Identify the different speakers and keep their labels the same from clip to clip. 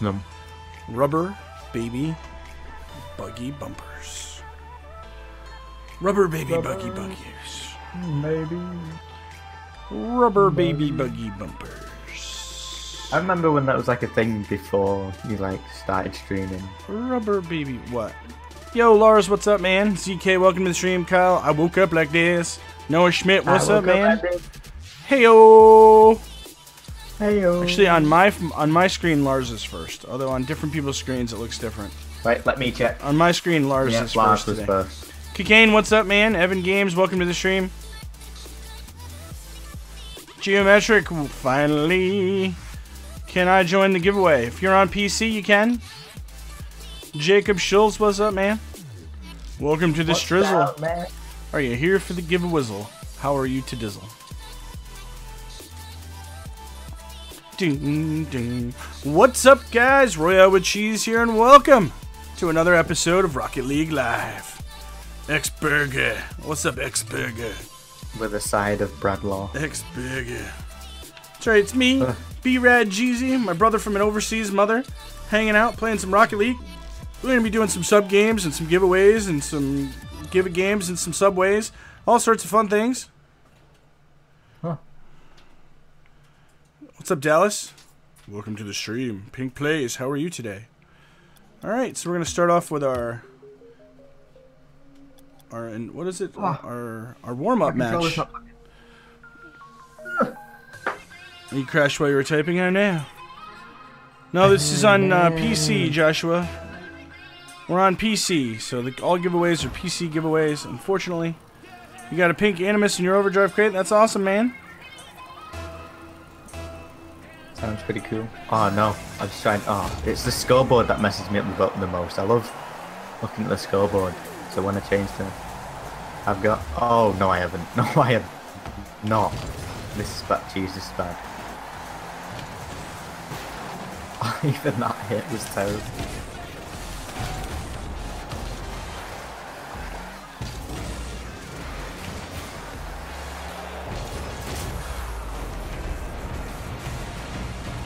Speaker 1: them.
Speaker 2: Rubber baby buggy bumpers. Rubber baby
Speaker 1: Rubber.
Speaker 2: buggy buggies.
Speaker 1: Maybe.
Speaker 2: Rubber baby buggy bumpers.
Speaker 1: I remember when that was like a thing before you like started streaming.
Speaker 2: Rubber baby what? Yo, Lars, what's up, man? ZK, welcome to the stream. Kyle, I woke up like this. Noah Schmidt, what's up, man? Hey yo.
Speaker 1: Hey yo.
Speaker 2: Actually, on my on my screen, Lars is first. Although on different people's screens, it looks different.
Speaker 1: Wait, let me check.
Speaker 2: On my screen, Lars
Speaker 1: Yeah,
Speaker 2: is
Speaker 1: Lars
Speaker 2: first
Speaker 1: was
Speaker 2: today.
Speaker 1: first.
Speaker 2: Cocaine, what's up, man? Evan Games, welcome to the stream. Geometric, finally. Can I join the giveaway? If you're on PC, you can. Jacob Schultz, what's up, man? Welcome to the
Speaker 1: What's
Speaker 2: Strizzle.
Speaker 1: up, man?
Speaker 2: Are you here for the give a whizzle? How are you to dizzle? Ding, ding. What's up, guys? Royale with Cheese here, and welcome to another episode of Rocket League Live. X Burger. What's up, X Burger?
Speaker 1: With a side of Bradlaw.
Speaker 2: X Burger. That's right, it's me, B Rad Jeezy, my brother from an overseas mother, hanging out, playing some Rocket League. We're gonna be doing some sub games and some giveaways and some give games and some subways, all sorts of fun things. What's up, Dallas? Welcome to the stream. Pink Plays, how are you today? Alright, so we're gonna start off with our our and what is it?
Speaker 1: Ah.
Speaker 2: Our our warm up match. You crashed while you were typing on now. No, this is on uh, PC, Joshua. We're on PC, so the, all giveaways are PC giveaways. Unfortunately, you got a pink Animus in your overdrive crate. That's awesome, man.
Speaker 1: Sounds pretty cool. Oh no, I was trying. Oh, it's the scoreboard that messes me up the, the most. I love looking at the scoreboard. So when I change to, I've got. Oh no, I haven't. No, I have not. This is bad. Jeez, this is bad. Even that hit was terrible.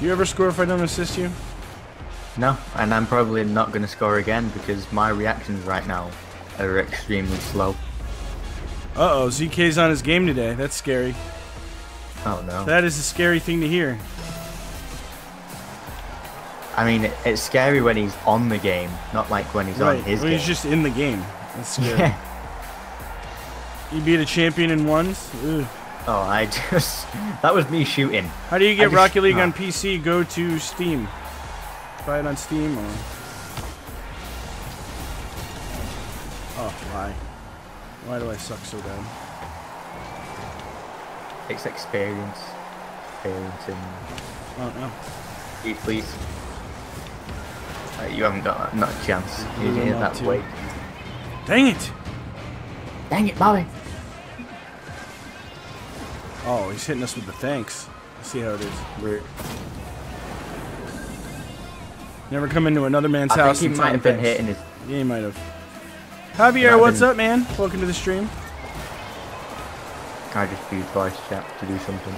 Speaker 2: You ever score if I don't assist you?
Speaker 1: No, and I'm probably not going to score again because my reactions right now are extremely slow.
Speaker 2: Uh oh, ZK's on his game today. That's scary.
Speaker 1: Oh no.
Speaker 2: That is a scary thing to hear.
Speaker 1: I mean, it's scary when he's on the game, not like when he's
Speaker 2: right.
Speaker 1: on his
Speaker 2: when
Speaker 1: game.
Speaker 2: he's just in the game. That's scary.
Speaker 1: yeah.
Speaker 2: You beat a champion in ones? Ugh.
Speaker 1: Oh, I just that was me shooting.
Speaker 2: How do you get
Speaker 1: just-
Speaker 2: Rocket League on PC? Go to Steam. Buy it on Steam or. Oh, why? Why do I suck so bad?
Speaker 1: It's experience. Experience and
Speaker 2: Oh no.
Speaker 1: please, please. Uh, you haven't got not a chance. You're getting
Speaker 2: not
Speaker 1: that
Speaker 2: to.
Speaker 1: way.
Speaker 2: Dang it!
Speaker 1: Dang it, Bobby!
Speaker 2: Oh, he's hitting us with the thanks. Let's see how it is.
Speaker 1: We're,
Speaker 2: Never come into another man's
Speaker 1: I
Speaker 2: house.
Speaker 1: think he might have been hitting his.
Speaker 2: Yeah, he might have. Javier,
Speaker 1: have
Speaker 2: what's
Speaker 1: been-
Speaker 2: up, man? Welcome to the stream.
Speaker 1: I just used voice chat to do something.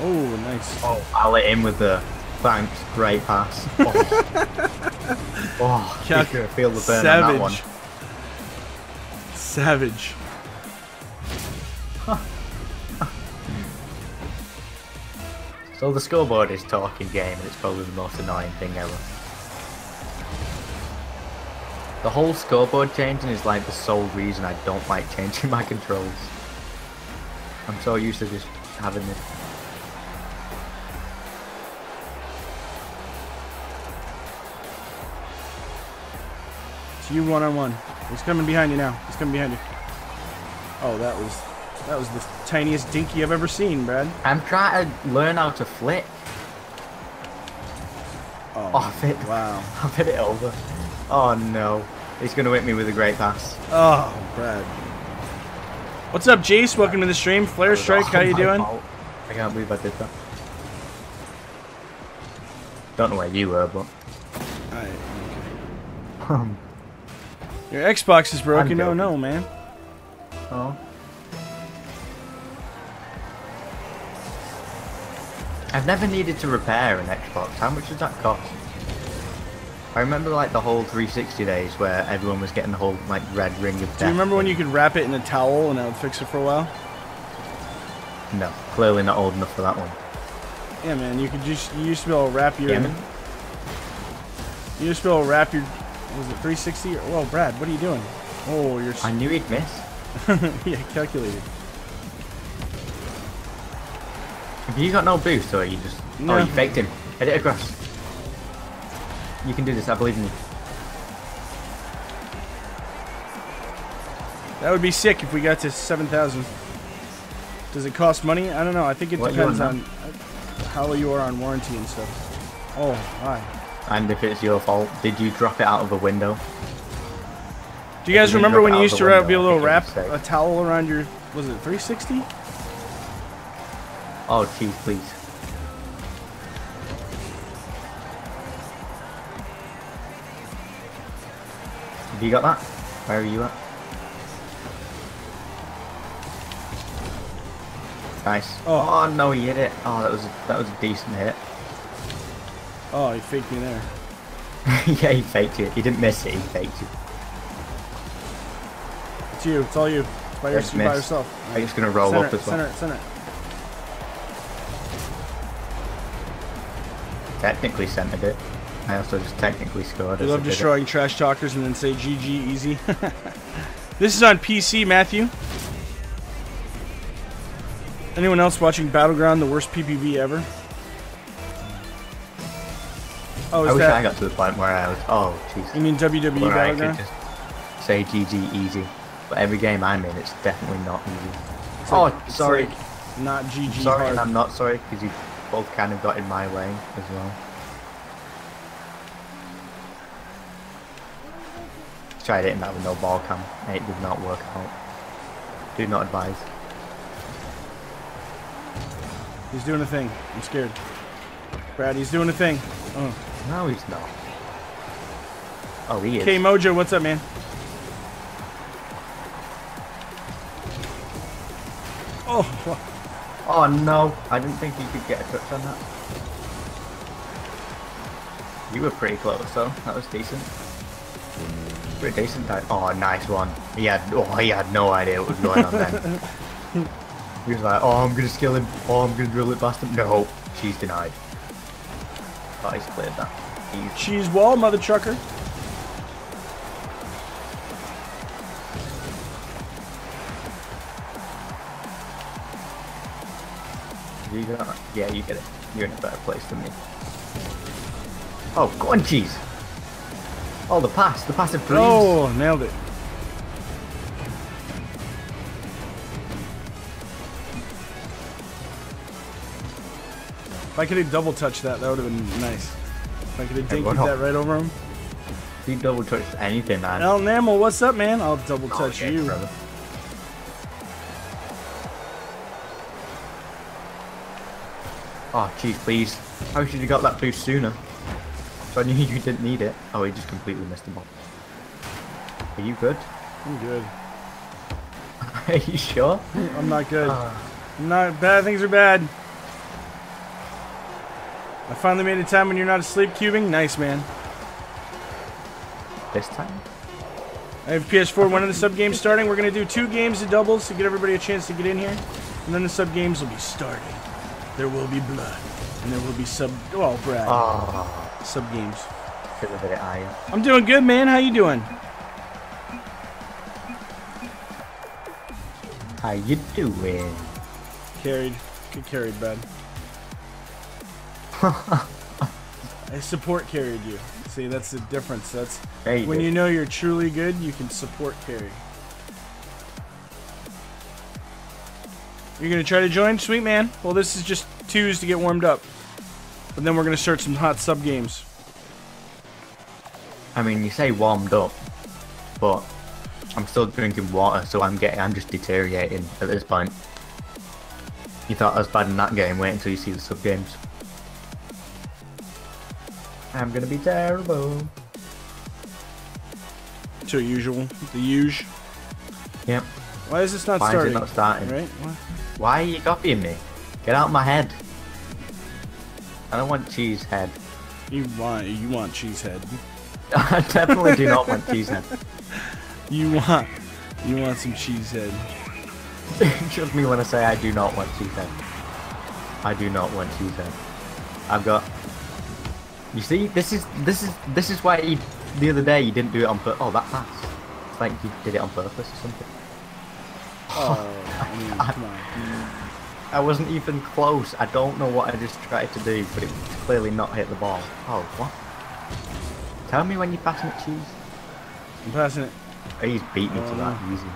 Speaker 2: Oh, nice.
Speaker 1: Oh, I'll let him with the thanks, great pass. Oh, oh you
Speaker 2: Calc-
Speaker 1: feel the burn on that one.
Speaker 2: Savage.
Speaker 1: So the scoreboard is talking game, and it's probably the most annoying thing ever. The whole scoreboard changing is like the sole reason I don't like changing my controls. I'm so used to just having it.
Speaker 2: It's you one on one. He's coming behind you now. He's coming behind you. Oh, that was that was the tiniest dinky I've ever seen, Brad.
Speaker 1: I'm trying to learn how to flick.
Speaker 2: Oh,
Speaker 1: Oh, I've hit,
Speaker 2: wow.
Speaker 1: I've hit it over. Oh no. He's gonna hit me with a great pass.
Speaker 2: Oh, Brad. What's up, Jace? Welcome to the stream. Flare Strike, how
Speaker 1: Oh,
Speaker 2: you doing?
Speaker 1: fault. I can't believe I did that. Don't know where you were, but
Speaker 2: Alright. Um, your Xbox is broken. No, no, man.
Speaker 1: Oh. I've never needed to repair an Xbox. How much does that cost? I remember like the whole 360 days where everyone was getting the whole like red ring of death.
Speaker 2: Do you remember when you could wrap it in a towel and it would fix it for a while?
Speaker 1: No, clearly not old enough for that one.
Speaker 2: Yeah, man, you could just you used to be able to wrap your
Speaker 1: yeah,
Speaker 2: you used to be able to wrap your was it 360? Or, whoa, Brad, what are you doing? Oh, you're.
Speaker 1: I knew he'd miss.
Speaker 2: yeah, calculated.
Speaker 1: Have you got no boost or you just...
Speaker 2: No.
Speaker 1: Oh, you faked him. Hit it across. You can do this, I believe in you.
Speaker 2: That would be sick if we got to 7,000. Does it cost money? I don't know. I think it
Speaker 1: What
Speaker 2: depends
Speaker 1: on
Speaker 2: on uh, how you are on warranty and stuff. Oh, hi.
Speaker 1: And if it's your fault, did you drop it out of a window?
Speaker 2: Do you guys
Speaker 1: you
Speaker 2: remember when you used to wrap,
Speaker 1: window,
Speaker 2: be able to wrap a towel around your, was it 360?
Speaker 1: Oh, jeez, please. Have you got that? Where are you at? Nice.
Speaker 2: Oh.
Speaker 1: Oh, no, he hit it. Oh, that was that was a decent hit.
Speaker 2: Oh, he faked me there.
Speaker 1: yeah, he faked you. He didn't miss it. He faked you.
Speaker 2: It's you. It's all you. It's by, your, you by yourself.
Speaker 1: I'm just gonna roll
Speaker 2: center
Speaker 1: up as well.
Speaker 2: center it, center.
Speaker 1: Technically centered it. I also just technically scored. I
Speaker 2: love destroying trash talkers and then say GG easy. this is on PC, Matthew. Anyone else watching Battleground, the worst PPV ever? Oh,
Speaker 1: I wish
Speaker 2: that?
Speaker 1: I got to the point where I was. Oh, jeez.
Speaker 2: You mean WWE
Speaker 1: Where I could just say GG easy. But every game I'm in, it's definitely not easy.
Speaker 2: It's
Speaker 1: oh,
Speaker 2: like-
Speaker 1: sorry.
Speaker 2: like not GG
Speaker 1: sorry,
Speaker 2: hard.
Speaker 1: and I'm not sorry because you both kind of got in my way as well. Tried it hitting that with no ball cam. It did not work out. Do not advise.
Speaker 2: He's doing a thing. I'm scared. Brad, he's doing a thing. Oh.
Speaker 1: No, he's not. Oh, he is.
Speaker 2: K Mojo, what's up, man? Oh,
Speaker 1: Oh no, I didn't think you could get a touch on that. You were pretty close though, that was decent. Pretty decent time. Oh, nice one. He had, oh, he had no idea what was going on then. he was like, oh, I'm gonna skill him. Oh, I'm gonna drill it past him. No, she's denied. Oh, he's cleared that. He's,
Speaker 2: cheese wall, mother trucker.
Speaker 1: you got, yeah, you get it. You're in a better place than me. Oh, go on, cheese. Oh, the pass, the passive freeze.
Speaker 2: Oh, nailed it. If I could have double touched that, that would have been nice. If I could have
Speaker 1: what
Speaker 2: that right over him.
Speaker 1: He double touched anything, man.
Speaker 2: El Namel, what's up, man? I'll double
Speaker 1: Oh,
Speaker 2: touch you.
Speaker 1: brother. Oh, jeez, please. I should you'd got that boost sooner. So I knew you didn't need it. Oh, he just completely missed the ball. Are you good?
Speaker 2: I'm good.
Speaker 1: Are you sure?
Speaker 2: I'm not good.
Speaker 1: Uh,
Speaker 2: bad. Things are bad. I finally made a time when you're not asleep cubing. Nice, man.
Speaker 1: this time?
Speaker 2: I have PS4. When are the sub games starting? We're gonna do two games of doubles to get everybody a chance to get in here, and then the sub games will be starting. There will be blood, and there will be sub. Oh, Brad.
Speaker 1: Oh, ah.
Speaker 2: Sub games.
Speaker 1: should have hit it.
Speaker 2: I'm doing good, man. How you doing?
Speaker 1: How you doing?
Speaker 2: Carried. Good carried, Brad. I support carried you. See, that's the difference. That's
Speaker 1: you
Speaker 2: when you know you're truly good, you can support carry. You're gonna try to join? Sweet man. Well, this is just twos to get warmed up. But then we're gonna start some hot sub games.
Speaker 1: I mean, you say warmed up, but I'm still drinking water, so I'm getting, I'm just deteriorating at this point. You thought I was bad in that game, wait until you see the sub games. I'm gonna be terrible.
Speaker 2: To usual. The usual.
Speaker 1: Yep.
Speaker 2: Why is this not
Speaker 1: Why
Speaker 2: starting?
Speaker 1: is it not starting?
Speaker 2: Right? What?
Speaker 1: Why are you copying me? Get out of my head. I don't want cheese head.
Speaker 2: You want you want cheese head.
Speaker 1: I definitely do not want cheese head.
Speaker 2: You want you want some cheesehead.
Speaker 1: Trust me when I say I do not want cheese head. I do not want cheese head. I've got. You see, this is this is this is why the other day you didn't do it on purpose. Oh, that pass. It's like you did it on purpose or something.
Speaker 2: Oh, I mean, come.
Speaker 1: I wasn't even close. I don't know what I just tried to do, but it clearly not hit the ball. Oh, what? Tell me when you're passing it, cheese.
Speaker 2: I'm passing it.
Speaker 1: Oh, he's beat me to
Speaker 2: Oh,
Speaker 1: that
Speaker 2: no.
Speaker 1: easy.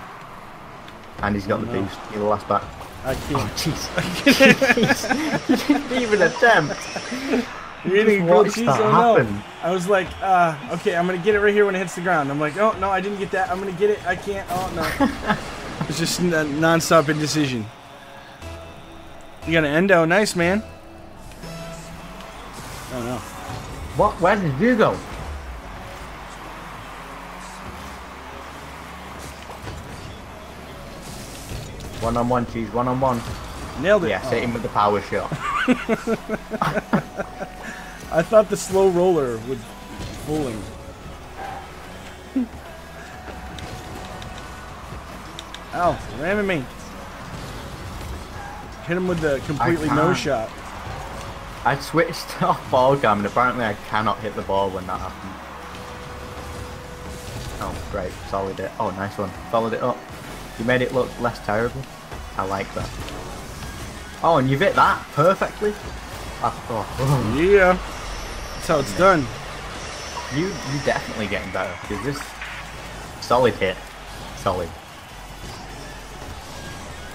Speaker 1: And he's got
Speaker 2: Oh,
Speaker 1: the
Speaker 2: no.
Speaker 1: boost. The last back.
Speaker 2: I
Speaker 1: Oh,
Speaker 2: can't.
Speaker 1: jeez. Jeez. you didn't even attempt.
Speaker 2: You're eating
Speaker 1: Just
Speaker 2: grilled cheese?
Speaker 1: that
Speaker 2: Oh no. I was like, uh, okay, I'm gonna get it right here when it hits the ground. I'm like, oh no, I didn't get that. I'm gonna get it. I can't. Oh no. it's just n- non-stop indecision. You got an endo, nice man. Oh no.
Speaker 1: What? Where did you go? One on one, cheese. One on one.
Speaker 2: Nailed it.
Speaker 1: Yes,
Speaker 2: Oh.
Speaker 1: hit him with the power shot.
Speaker 2: I thought the slow roller would fooling. Ow, ramming me. Hit him with the completely no shot.
Speaker 1: I switched off ball cam and apparently I cannot hit the ball when that happens. Oh, great. Solid it. Oh, nice one. Followed it up. You made it look less terrible. I like that. Oh, and you've hit that perfectly. Oh, oh, oh.
Speaker 2: Yeah. How it's done.
Speaker 1: You, you definitely getting better. Because this solid hit. Solid.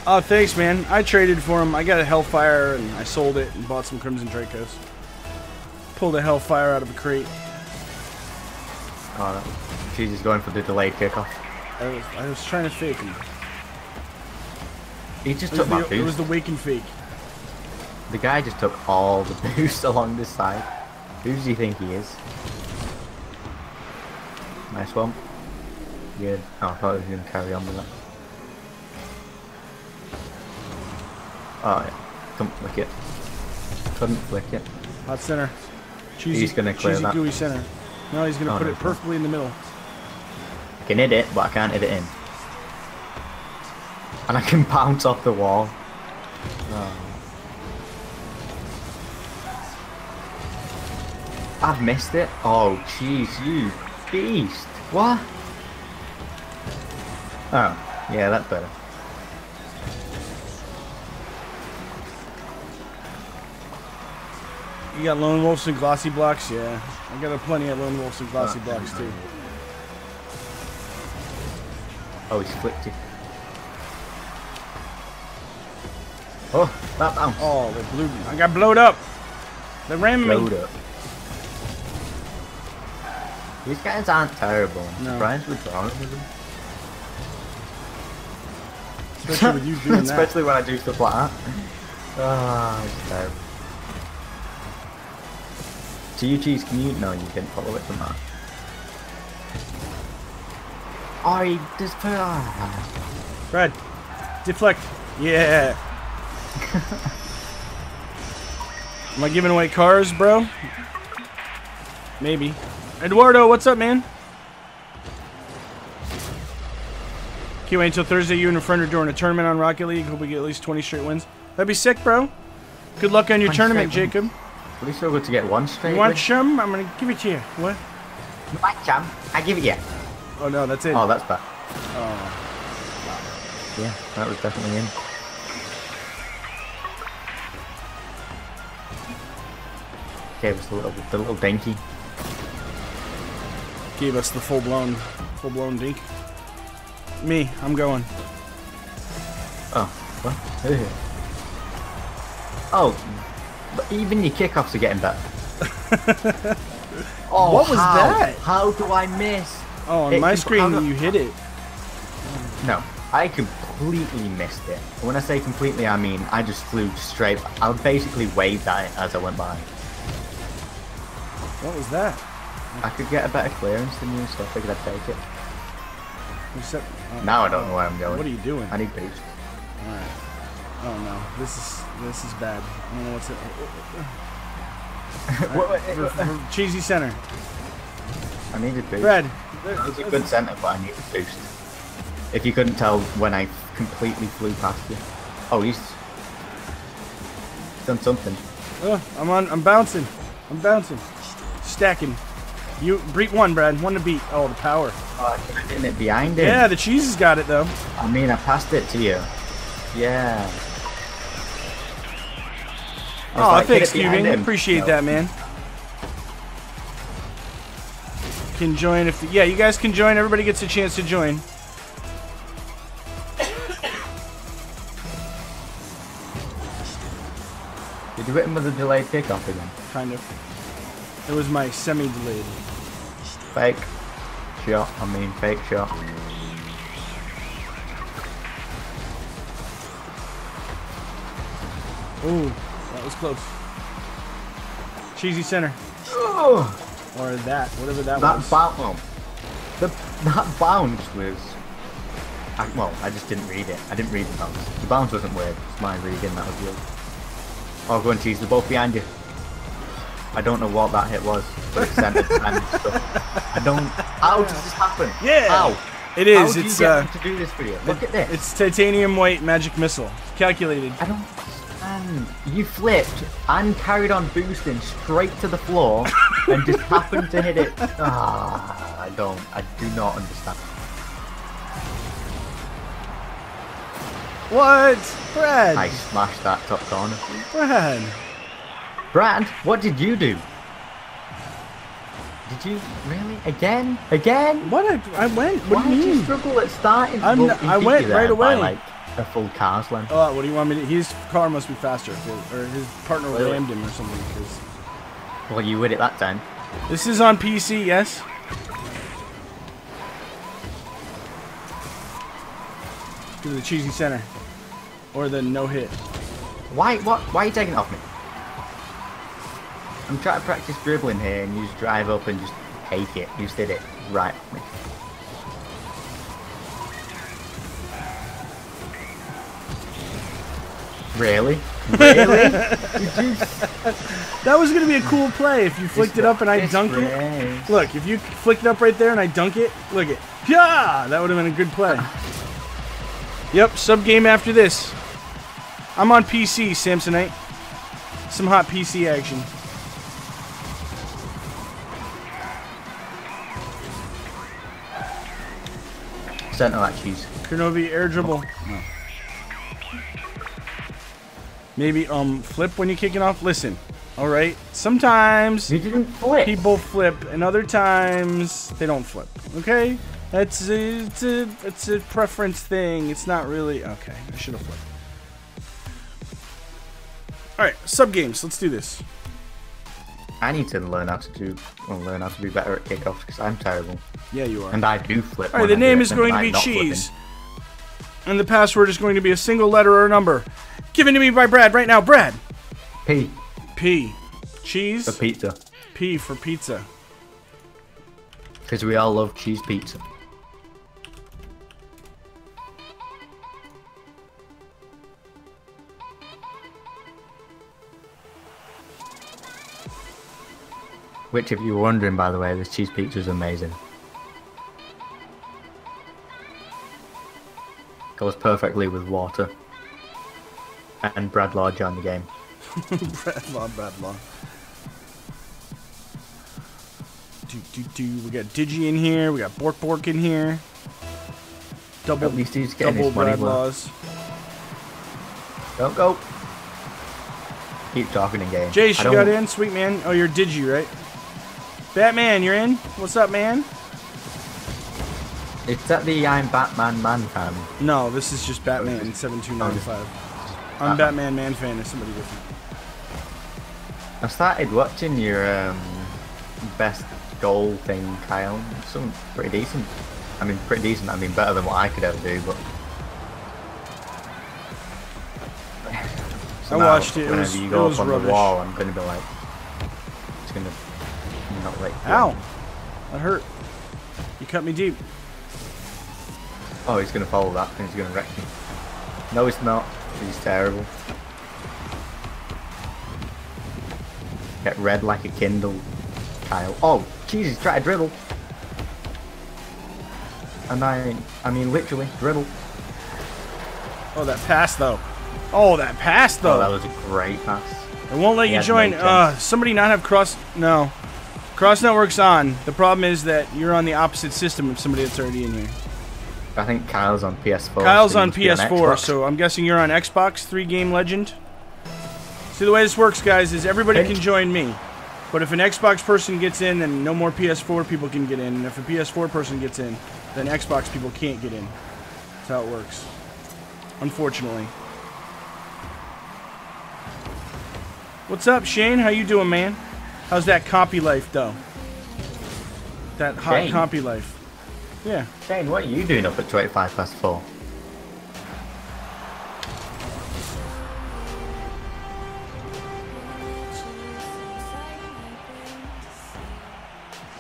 Speaker 2: Oh, thanks, man. I traded for him. I got a Hellfire and I sold it and bought some Crimson Dracos. Pulled a Hellfire out of a crate.
Speaker 1: Oh, that, she's just going for the delayed kickoff.
Speaker 2: I was, I was trying to fake him.
Speaker 1: He just took
Speaker 2: was,
Speaker 1: my
Speaker 2: the, it was the wake and fake.
Speaker 1: The guy just took all the boost along this side. Who does he think he is? Nice one. Good. Oh, I thought he was going to carry on with that. Oh, yeah. Couldn't flick it. Couldn't flick it.
Speaker 2: Hot center. Cheesy,
Speaker 1: He's gonna clear
Speaker 2: cheesy
Speaker 1: that.
Speaker 2: gooey center. No, he's gonna
Speaker 1: Oh,
Speaker 2: put
Speaker 1: no,
Speaker 2: it perfectly in the middle.
Speaker 1: I can hit it, but I can't hit it in. And I can bounce off the wall. Oh. I've missed it. Oh, jeez, you beast. What? Oh, yeah, that's better.
Speaker 2: You got lone wolves and glossy blocks, yeah. I got a plenty of lone wolves and glossy
Speaker 1: Oh,
Speaker 2: blocks too.
Speaker 1: Oh, he's flipped it. Oh, that bounce.
Speaker 2: Oh, they blew me. I got blowed up. They ran me.
Speaker 1: Load up. These guys aren't terrible. I'm
Speaker 2: No.
Speaker 1: surprised we're drawing with them.
Speaker 2: Especially with you doing that.
Speaker 1: Especially when I do stuff like that. Ah, it's terrible. So you cheese, can you? No, you didn't follow it from that. Oh, he just put. Ah.
Speaker 2: Brad, deflect. Yeah. Am I giving away cars, bro? Maybe. Eduardo, what's up, man? Can't wait until Thursday. You and a friend are doing a tournament on Rocket League. Hope we get at least 20 straight wins. That'd be sick, bro. Good luck on your
Speaker 1: 20
Speaker 2: tournament, Jacob.
Speaker 1: At least we're good to get one straight.
Speaker 2: You want some? I'm gonna give it to you. What?
Speaker 1: My champ. I give it you.
Speaker 2: Oh no, that's it.
Speaker 1: Oh, that's bad.
Speaker 2: Oh.
Speaker 1: Yeah, that was definitely in. Gave us the little, the little dinky.
Speaker 2: Gave us the full blown, full blown dink. Me, I'm going.
Speaker 1: Oh, what? Hey. oh, but even your kickoffs are getting better. oh,
Speaker 2: What was
Speaker 1: how?
Speaker 2: that?
Speaker 1: How do I miss?
Speaker 2: Oh, on
Speaker 1: It-
Speaker 2: my screen
Speaker 1: do-
Speaker 2: you hit it.
Speaker 1: No, I completely missed it. When I say completely, I mean I just flew straight. I basically waved at it as I went by.
Speaker 2: What was that?
Speaker 1: I could get a better clearance than you, so I figured I'd take it.
Speaker 2: You said- oh,
Speaker 1: Now I don't know where I'm going.
Speaker 2: What are you doing?
Speaker 1: I need boost.
Speaker 2: Alright. Oh no, this is this is bad. I don't know what's it.
Speaker 1: Uh, what- uh, what-
Speaker 2: For- for cheesy center.
Speaker 1: I needed boost.
Speaker 2: Brad.
Speaker 1: That was a good centre, but I needed boost. If you couldn't tell when I completely flew past you. Oh, he's done something.
Speaker 2: Oh, I'm on. I'm bouncing. I'm bouncing. Stacking. You beat one, Brad. One to beat. Oh, the power.
Speaker 1: Oh, I kept hitting it behind it.
Speaker 2: Yeah, the cheese has got it though.
Speaker 1: I mean, I passed it to you. Yeah. I
Speaker 2: Oh,
Speaker 1: like,
Speaker 2: thanks, Cuban. Appreciate
Speaker 1: No.
Speaker 2: that, man. Can join if yeah, you guys can join. Everybody gets a chance to join.
Speaker 1: Did you hit him with a delayed kickoff again?
Speaker 2: Kind of. It was my semi-delayed.
Speaker 1: Fake shot. I mean, fake shot.
Speaker 2: Ooh, that was close. Cheesy center.
Speaker 1: Oh,
Speaker 2: Or that, whatever that,
Speaker 1: that
Speaker 2: was.
Speaker 1: bounce. Oh, the, that bounce was. I, well, I just didn't read it. I didn't read the bounce. The bounce wasn't weird. It's my reading that was weird. Oh, go and cheese. They're both behind you. I don't know what that hit was, but and stuff. I don't. How does this happen?
Speaker 2: Yeah.
Speaker 1: How?
Speaker 2: It
Speaker 1: How
Speaker 2: is.
Speaker 1: do you
Speaker 2: It's
Speaker 1: get
Speaker 2: uh,
Speaker 1: to do this for you? Look at this.
Speaker 2: it's titanium white magic missile. Calculated.
Speaker 1: I don't understand. You flipped and carried on boosting straight to the floor and just happened to hit it. Ah, I don't. I do not understand.
Speaker 2: What? Brad.
Speaker 1: I smashed that top corner.
Speaker 2: Brad.
Speaker 1: Brad, what did you do? Did you really again? Again?
Speaker 2: What? I, I went. What
Speaker 1: Why
Speaker 2: do you
Speaker 1: did you struggle at starting?
Speaker 2: I'm
Speaker 1: Well,
Speaker 2: not- I went right
Speaker 1: by,
Speaker 2: away.
Speaker 1: like a full car's length.
Speaker 2: Oh, what do you want me to? His car must be faster, or his partner
Speaker 1: Really?
Speaker 2: rammed him or something. Because
Speaker 1: Well, you win it that time.
Speaker 2: this is on PC, yes. Give me the cheesy center, or the no hit.
Speaker 1: Why? What? Why are you taking it off me? I'm trying to practice dribbling here, and you just drive up and just take it. You just did it right. Really? Really? You?
Speaker 2: That was gonna be a cool play if you flicked it up and I dunk it. Look, if you flicked it up right there and I dunk it, look it. Yeah, that would have been a good play. Yep, sub game after this. I'm on PC, Samsonite. Some hot PC action.
Speaker 1: Center that cheese.
Speaker 2: Kronovi air dribble. Maybe um flip when you're kicking off. Listen, all right. Sometimes
Speaker 1: You didn't flip.
Speaker 2: people flip, and other times they don't flip. Okay, that's a, it's a it's a preference thing. It's not really okay. I should have flipped. All right, sub games. Let's do this.
Speaker 1: I need to learn how to do, well, learn how to be better at kickoffs because I'm terrible,
Speaker 2: Yeah, you are.
Speaker 1: and I do flip.
Speaker 2: All right, the name is going to be cheese,
Speaker 1: flipping.
Speaker 2: and the password is going to be a single letter or a number, given to me by Brad right now. Brad.
Speaker 1: P
Speaker 2: P. Cheese.
Speaker 1: for pizza,
Speaker 2: P for pizza.
Speaker 1: because we all love cheese pizza. Which, if you were wondering, by the way, this cheese pizza is amazing. Goes perfectly with water. And Brad Law joined the game.
Speaker 2: Brad Law, Brad Law. Do, do, do. We got Digi in here. We got Bork Bork in here. Double,
Speaker 1: At least he's
Speaker 2: double Brad. Laws.
Speaker 1: Don't go. Keep talking in game. I
Speaker 2: you got in? Sweet man. Oh, you're Digi, right? Batman, you're in? What's up, man?
Speaker 1: It's at the I'm Batman man fan.
Speaker 2: No, this is just Batman 7295. I'm Batman Man fan is somebody different.
Speaker 1: I started watching your um, best goal thing, Kyle. It's some pretty decent. I mean, pretty decent. I mean, better than what I could ever do, but. Somehow,
Speaker 2: watched it, it
Speaker 1: Whenever
Speaker 2: was-
Speaker 1: you go up on
Speaker 2: rubbish.
Speaker 1: the wall, I'm gonna be like, it's gonna not you
Speaker 2: Ow! That hurt. You cut me deep.
Speaker 1: Oh, he's gonna follow that and he's gonna wreck me. No, he's not. He's terrible. Get red like a Kindle. Kyle. Oh, Jesus, try to dribble. And I, I mean, literally, dribble.
Speaker 2: Oh, that pass though. Oh, that pass
Speaker 1: Oh, that was a great pass.
Speaker 2: it won't let
Speaker 1: He
Speaker 2: you join.
Speaker 1: no
Speaker 2: Uh, somebody not have cross. No, cross network's on. The problem is that you're on the opposite system of somebody that's already in here.
Speaker 1: I think Kyle's on PS4.
Speaker 2: Kyle's
Speaker 1: so
Speaker 2: on PS4,
Speaker 1: Xbox.
Speaker 2: so I'm guessing you're on Xbox. Three game legend. See the way this works, guys, is everybody can join me. But if an Xbox person gets in, then no more PS4 people can get in. And if a PS4 person gets in, then Xbox people can't get in. That's how it works. Unfortunately. What's up, Shane? How you doing, man? How's that copy life, though? That hot
Speaker 1: Shane?
Speaker 2: compy life. Yeah.
Speaker 1: Shane, what are you doing up at 25 past 4?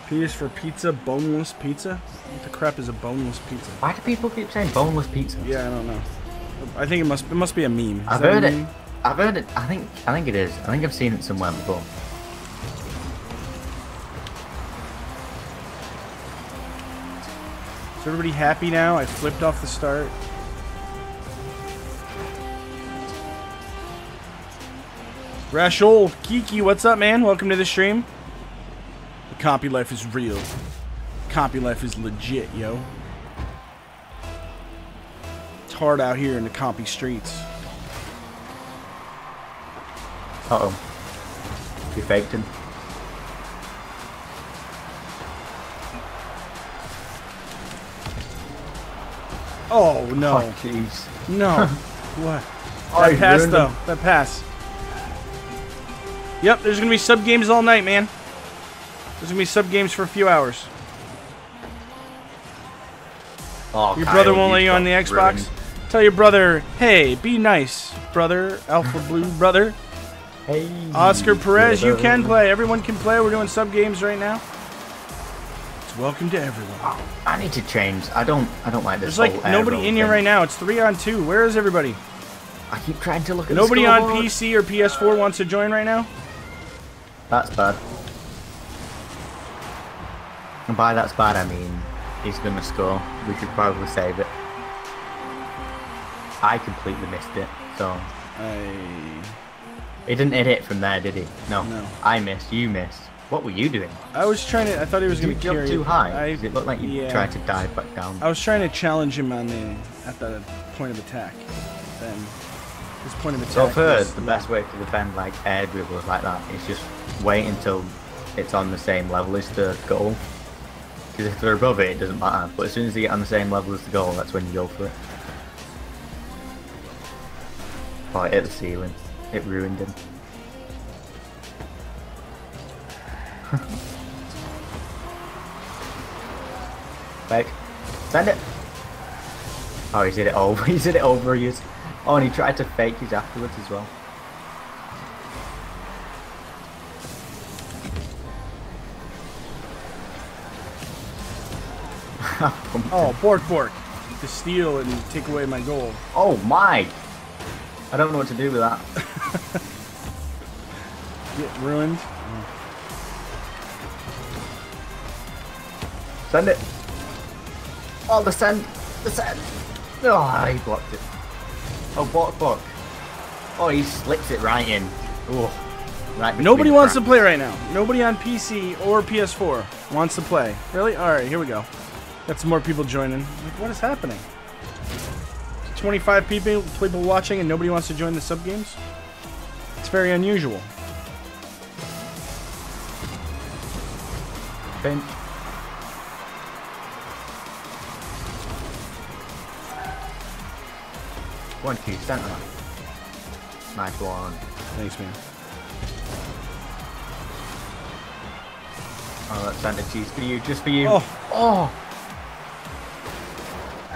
Speaker 2: P is for pizza, boneless pizza? What the crap is a boneless pizza?
Speaker 1: Why do people keep saying boneless pizza?
Speaker 2: Yeah, I don't know. I think it must it must be a meme. Is
Speaker 1: I've heard it. I've heard it. I think. I think it is. I think I've seen it somewhere before.
Speaker 2: Is everybody happy now? I flipped off the start. Rashol, Kiki, what's up, man? Welcome to the stream. The copy life is real. Copy life is legit, yo. It's hard out here in the copy streets.
Speaker 1: Uh oh. You faked him.
Speaker 2: Oh no,
Speaker 1: Oh jeez.
Speaker 2: no, what?
Speaker 1: Oh,
Speaker 2: That
Speaker 1: you
Speaker 2: pass though.
Speaker 1: him.
Speaker 2: That pass. Yep, there's gonna be sub games all night, man. There's gonna be sub games for a few hours.
Speaker 1: Oh,
Speaker 2: Your
Speaker 1: Kyle,
Speaker 2: brother won't let
Speaker 1: you've
Speaker 2: on the Xbox.
Speaker 1: ruined.
Speaker 2: Tell your brother, hey, be nice, brother. Alpha Blue brother.
Speaker 1: Hey.
Speaker 2: Oscar Perez, you can play. Everyone can play. We're doing sub games right now. It's welcome to everyone.
Speaker 1: Oh, I need to change. I don't. I don't like this.
Speaker 2: There's like nobody in here right now. It's three on two. Where is everybody?
Speaker 1: I keep trying to look at.
Speaker 2: Nobody on. PC or PS4 wants to join right now.
Speaker 1: That's bad. And by that's bad, I mean he's gonna score. We could probably save it. I completely missed it, so
Speaker 2: I
Speaker 1: he didn't hit it from there, did he? No.
Speaker 2: No.
Speaker 1: I missed. You missed. What were you doing?
Speaker 2: I was trying to. I thought he was gonna
Speaker 1: jump
Speaker 2: carry
Speaker 1: too high?
Speaker 2: I,
Speaker 1: it look like you
Speaker 2: yeah.
Speaker 1: tried to dive back down?
Speaker 2: I was trying to challenge him on the at the point of attack. Then his point of attack.
Speaker 1: So I've heard the best way to defend like air dribbles like that is just wait until it's on the same level as the goal. Because if they're above it, it doesn't matter. But as soon as they get on the same level as the goal, that's when you go for it. Oh, it hit the ceiling. It ruined him. Fake. Send it. Oh, he did it over. He did it over. He's. Oh, and he tried to fake his afterwards as well.
Speaker 2: Oh, Bork Bork, to steal and take away my goal.
Speaker 1: Oh my! I don't know what to do with that.
Speaker 2: Get ruined. Mm.
Speaker 1: Send it. Oh, the send. The send. Oh, he blocked it. Oh, block, block. Oh, he slips it right in. Oh, right.
Speaker 2: Nobody
Speaker 1: the
Speaker 2: wants to play right now. Nobody on PC or PS4 wants to play. Really? All right, here we go. Got some more people joining. Like, what is happening? 25 people people watching and nobody wants to join the sub games. It's very unusual.
Speaker 1: Pinch. One, two, centre. Nice one.
Speaker 2: Thanks, man.
Speaker 1: Oh, that centre cheese for you, just for you.
Speaker 2: Oh.
Speaker 1: Oh!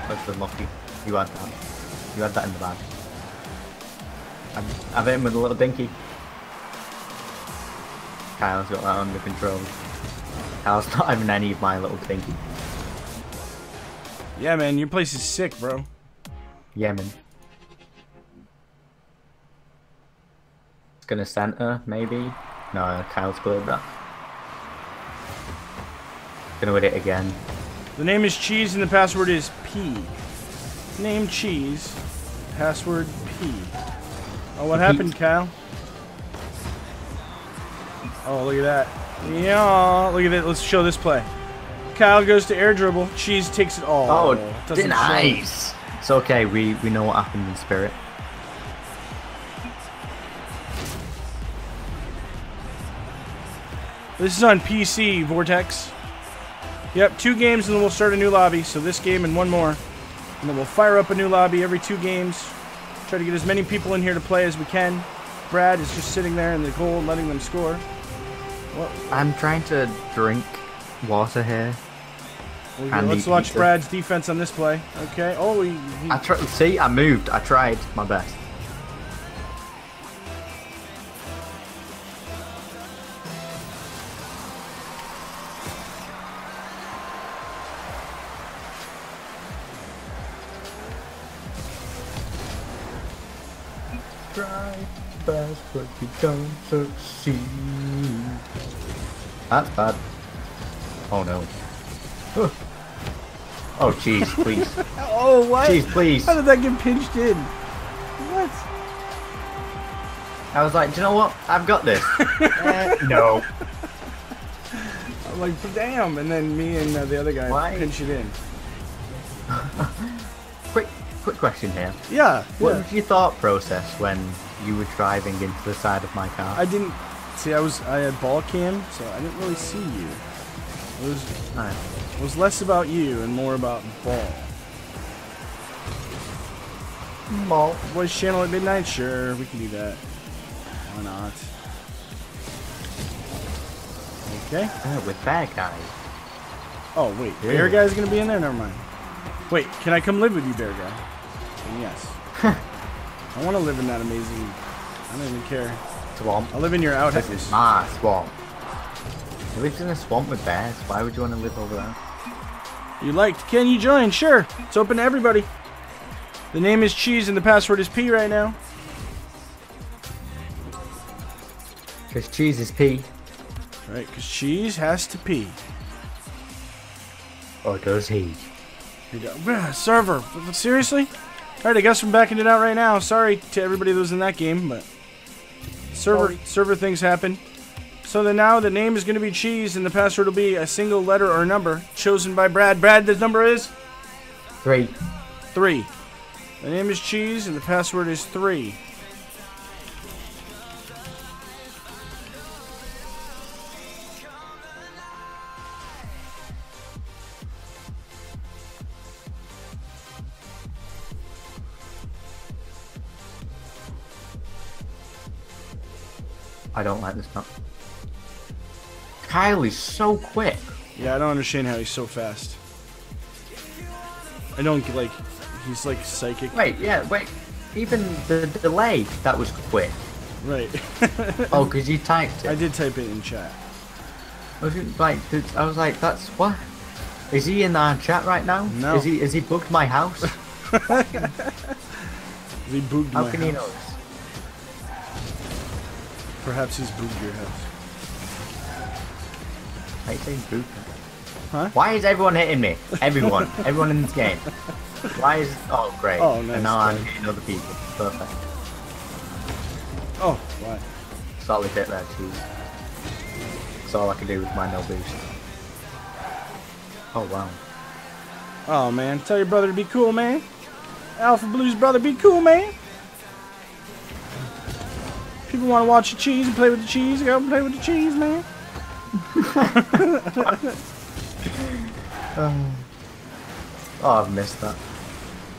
Speaker 1: That's unlucky. You had that. You had that in the bag. I've, hit him with a little dinky. Kyle's got that under control. Kyle's not having any of my little dinky.
Speaker 2: Yeah, man, your place is sick, bro.
Speaker 1: Yemen. It's gonna center, maybe. No, Kyle's cleared that. Gonna hit it again.
Speaker 2: The name is Cheese and the password is P. Name Cheese, password P. Oh, what happened, Kyle? Oh, look at that. Yeah, look at it. Let's show this play. Kyle goes to air dribble. Cheese takes it all.
Speaker 1: Oh,
Speaker 2: doesn't show.
Speaker 1: nice. It's okay. We we know what happened in spirit.
Speaker 2: This is on PC, Vortex. Yep, two games and then we'll start a new lobby. So this game and one more. And then we'll fire up a new lobby every two games. Try to get as many people in here to play as we can. Brad is just sitting there in the goal letting them score. Well,
Speaker 1: I'm trying to drink water here.
Speaker 2: we-
Speaker 1: And
Speaker 2: let's watch
Speaker 1: pizza.
Speaker 2: Brad's defense on this play. Okay. Oh, he, he,
Speaker 1: I try. See, I moved. I tried my best. But you don't succeed. That's bad. Oh no. Oh jeez, please.
Speaker 2: oh, what?
Speaker 1: Jeez, please.
Speaker 2: How did that get pinched in? What?
Speaker 1: I was like, do you know what? I've got this. Eh, no.
Speaker 2: I'm like, damn. And then me and uh, the other guy
Speaker 1: Why?
Speaker 2: pinch it in.
Speaker 1: Quick, quick question here.
Speaker 2: Yeah.
Speaker 1: What
Speaker 2: yeah.
Speaker 1: was your thought process when you were driving into the side of my car?
Speaker 2: I didn't see. I was I had ball cam, so I didn't really see you. It was
Speaker 1: No.
Speaker 2: it was less about you and more about ball.
Speaker 1: Ball.
Speaker 2: Voice channel at midnight. Sure, we can do that. Why not? Okay.
Speaker 1: Uh, with bad guys.
Speaker 2: Oh wait,
Speaker 1: Yeah.
Speaker 2: Bear Guy's gonna be in there. Never mind. Wait, can I come live with you, Bear Guy? And yes. I want to live in that amazing. I don't even care.
Speaker 1: Swamp.
Speaker 2: I'll live in your
Speaker 1: This is my swamp. He lives in a swamp with bears. Why would you want to live over there?
Speaker 2: You liked? Can you join? Sure. It's open to everybody. The name is Cheese and the password is P right now.
Speaker 1: Because cheese is pea.
Speaker 2: Right, because Cheese has to pee.
Speaker 1: Or does he?
Speaker 2: You ah, Server. Seriously? Alright, I guess I'm backing it out right now. Sorry to everybody that was in that game, but server
Speaker 1: Sorry.
Speaker 2: server things happen. So then now the name is going to be Cheese and the password will be a single letter or number chosen by Brad. Brad, the number is
Speaker 1: Three.
Speaker 2: three. The name is Cheese and the password is three.
Speaker 1: I don't like this map. Kyle is so quick.
Speaker 2: Yeah, I don't understand how he's so fast. I don't like he's like psychic.
Speaker 1: Wait, yeah, wait. Even the delay, that was quick.
Speaker 2: Right.
Speaker 1: Oh, because you typed
Speaker 2: I did type it in chat.
Speaker 1: I was like, I was like, that's what? Is he in our chat right now?
Speaker 2: No.
Speaker 1: Is he? Is he booked my house?
Speaker 2: He booked
Speaker 1: How
Speaker 2: my
Speaker 1: can he know
Speaker 2: house. Perhaps he's booged your house.
Speaker 1: How you saying?
Speaker 2: Huh?
Speaker 1: Why is everyone hitting me? Everyone, everyone in this game. Why is? Oh, great.
Speaker 2: Oh, nice,
Speaker 1: And now I'm hitting other people. Perfect.
Speaker 2: Oh, why?
Speaker 1: Solid hit there, cheese. That's all I can do with my no boost. Oh wow.
Speaker 2: Oh man, tell your brother to be cool, man. Alpha Blues brother, be cool, man. People want to watch the cheese and play with the cheese. Go play with the cheese, man.
Speaker 1: Oh, I've missed that.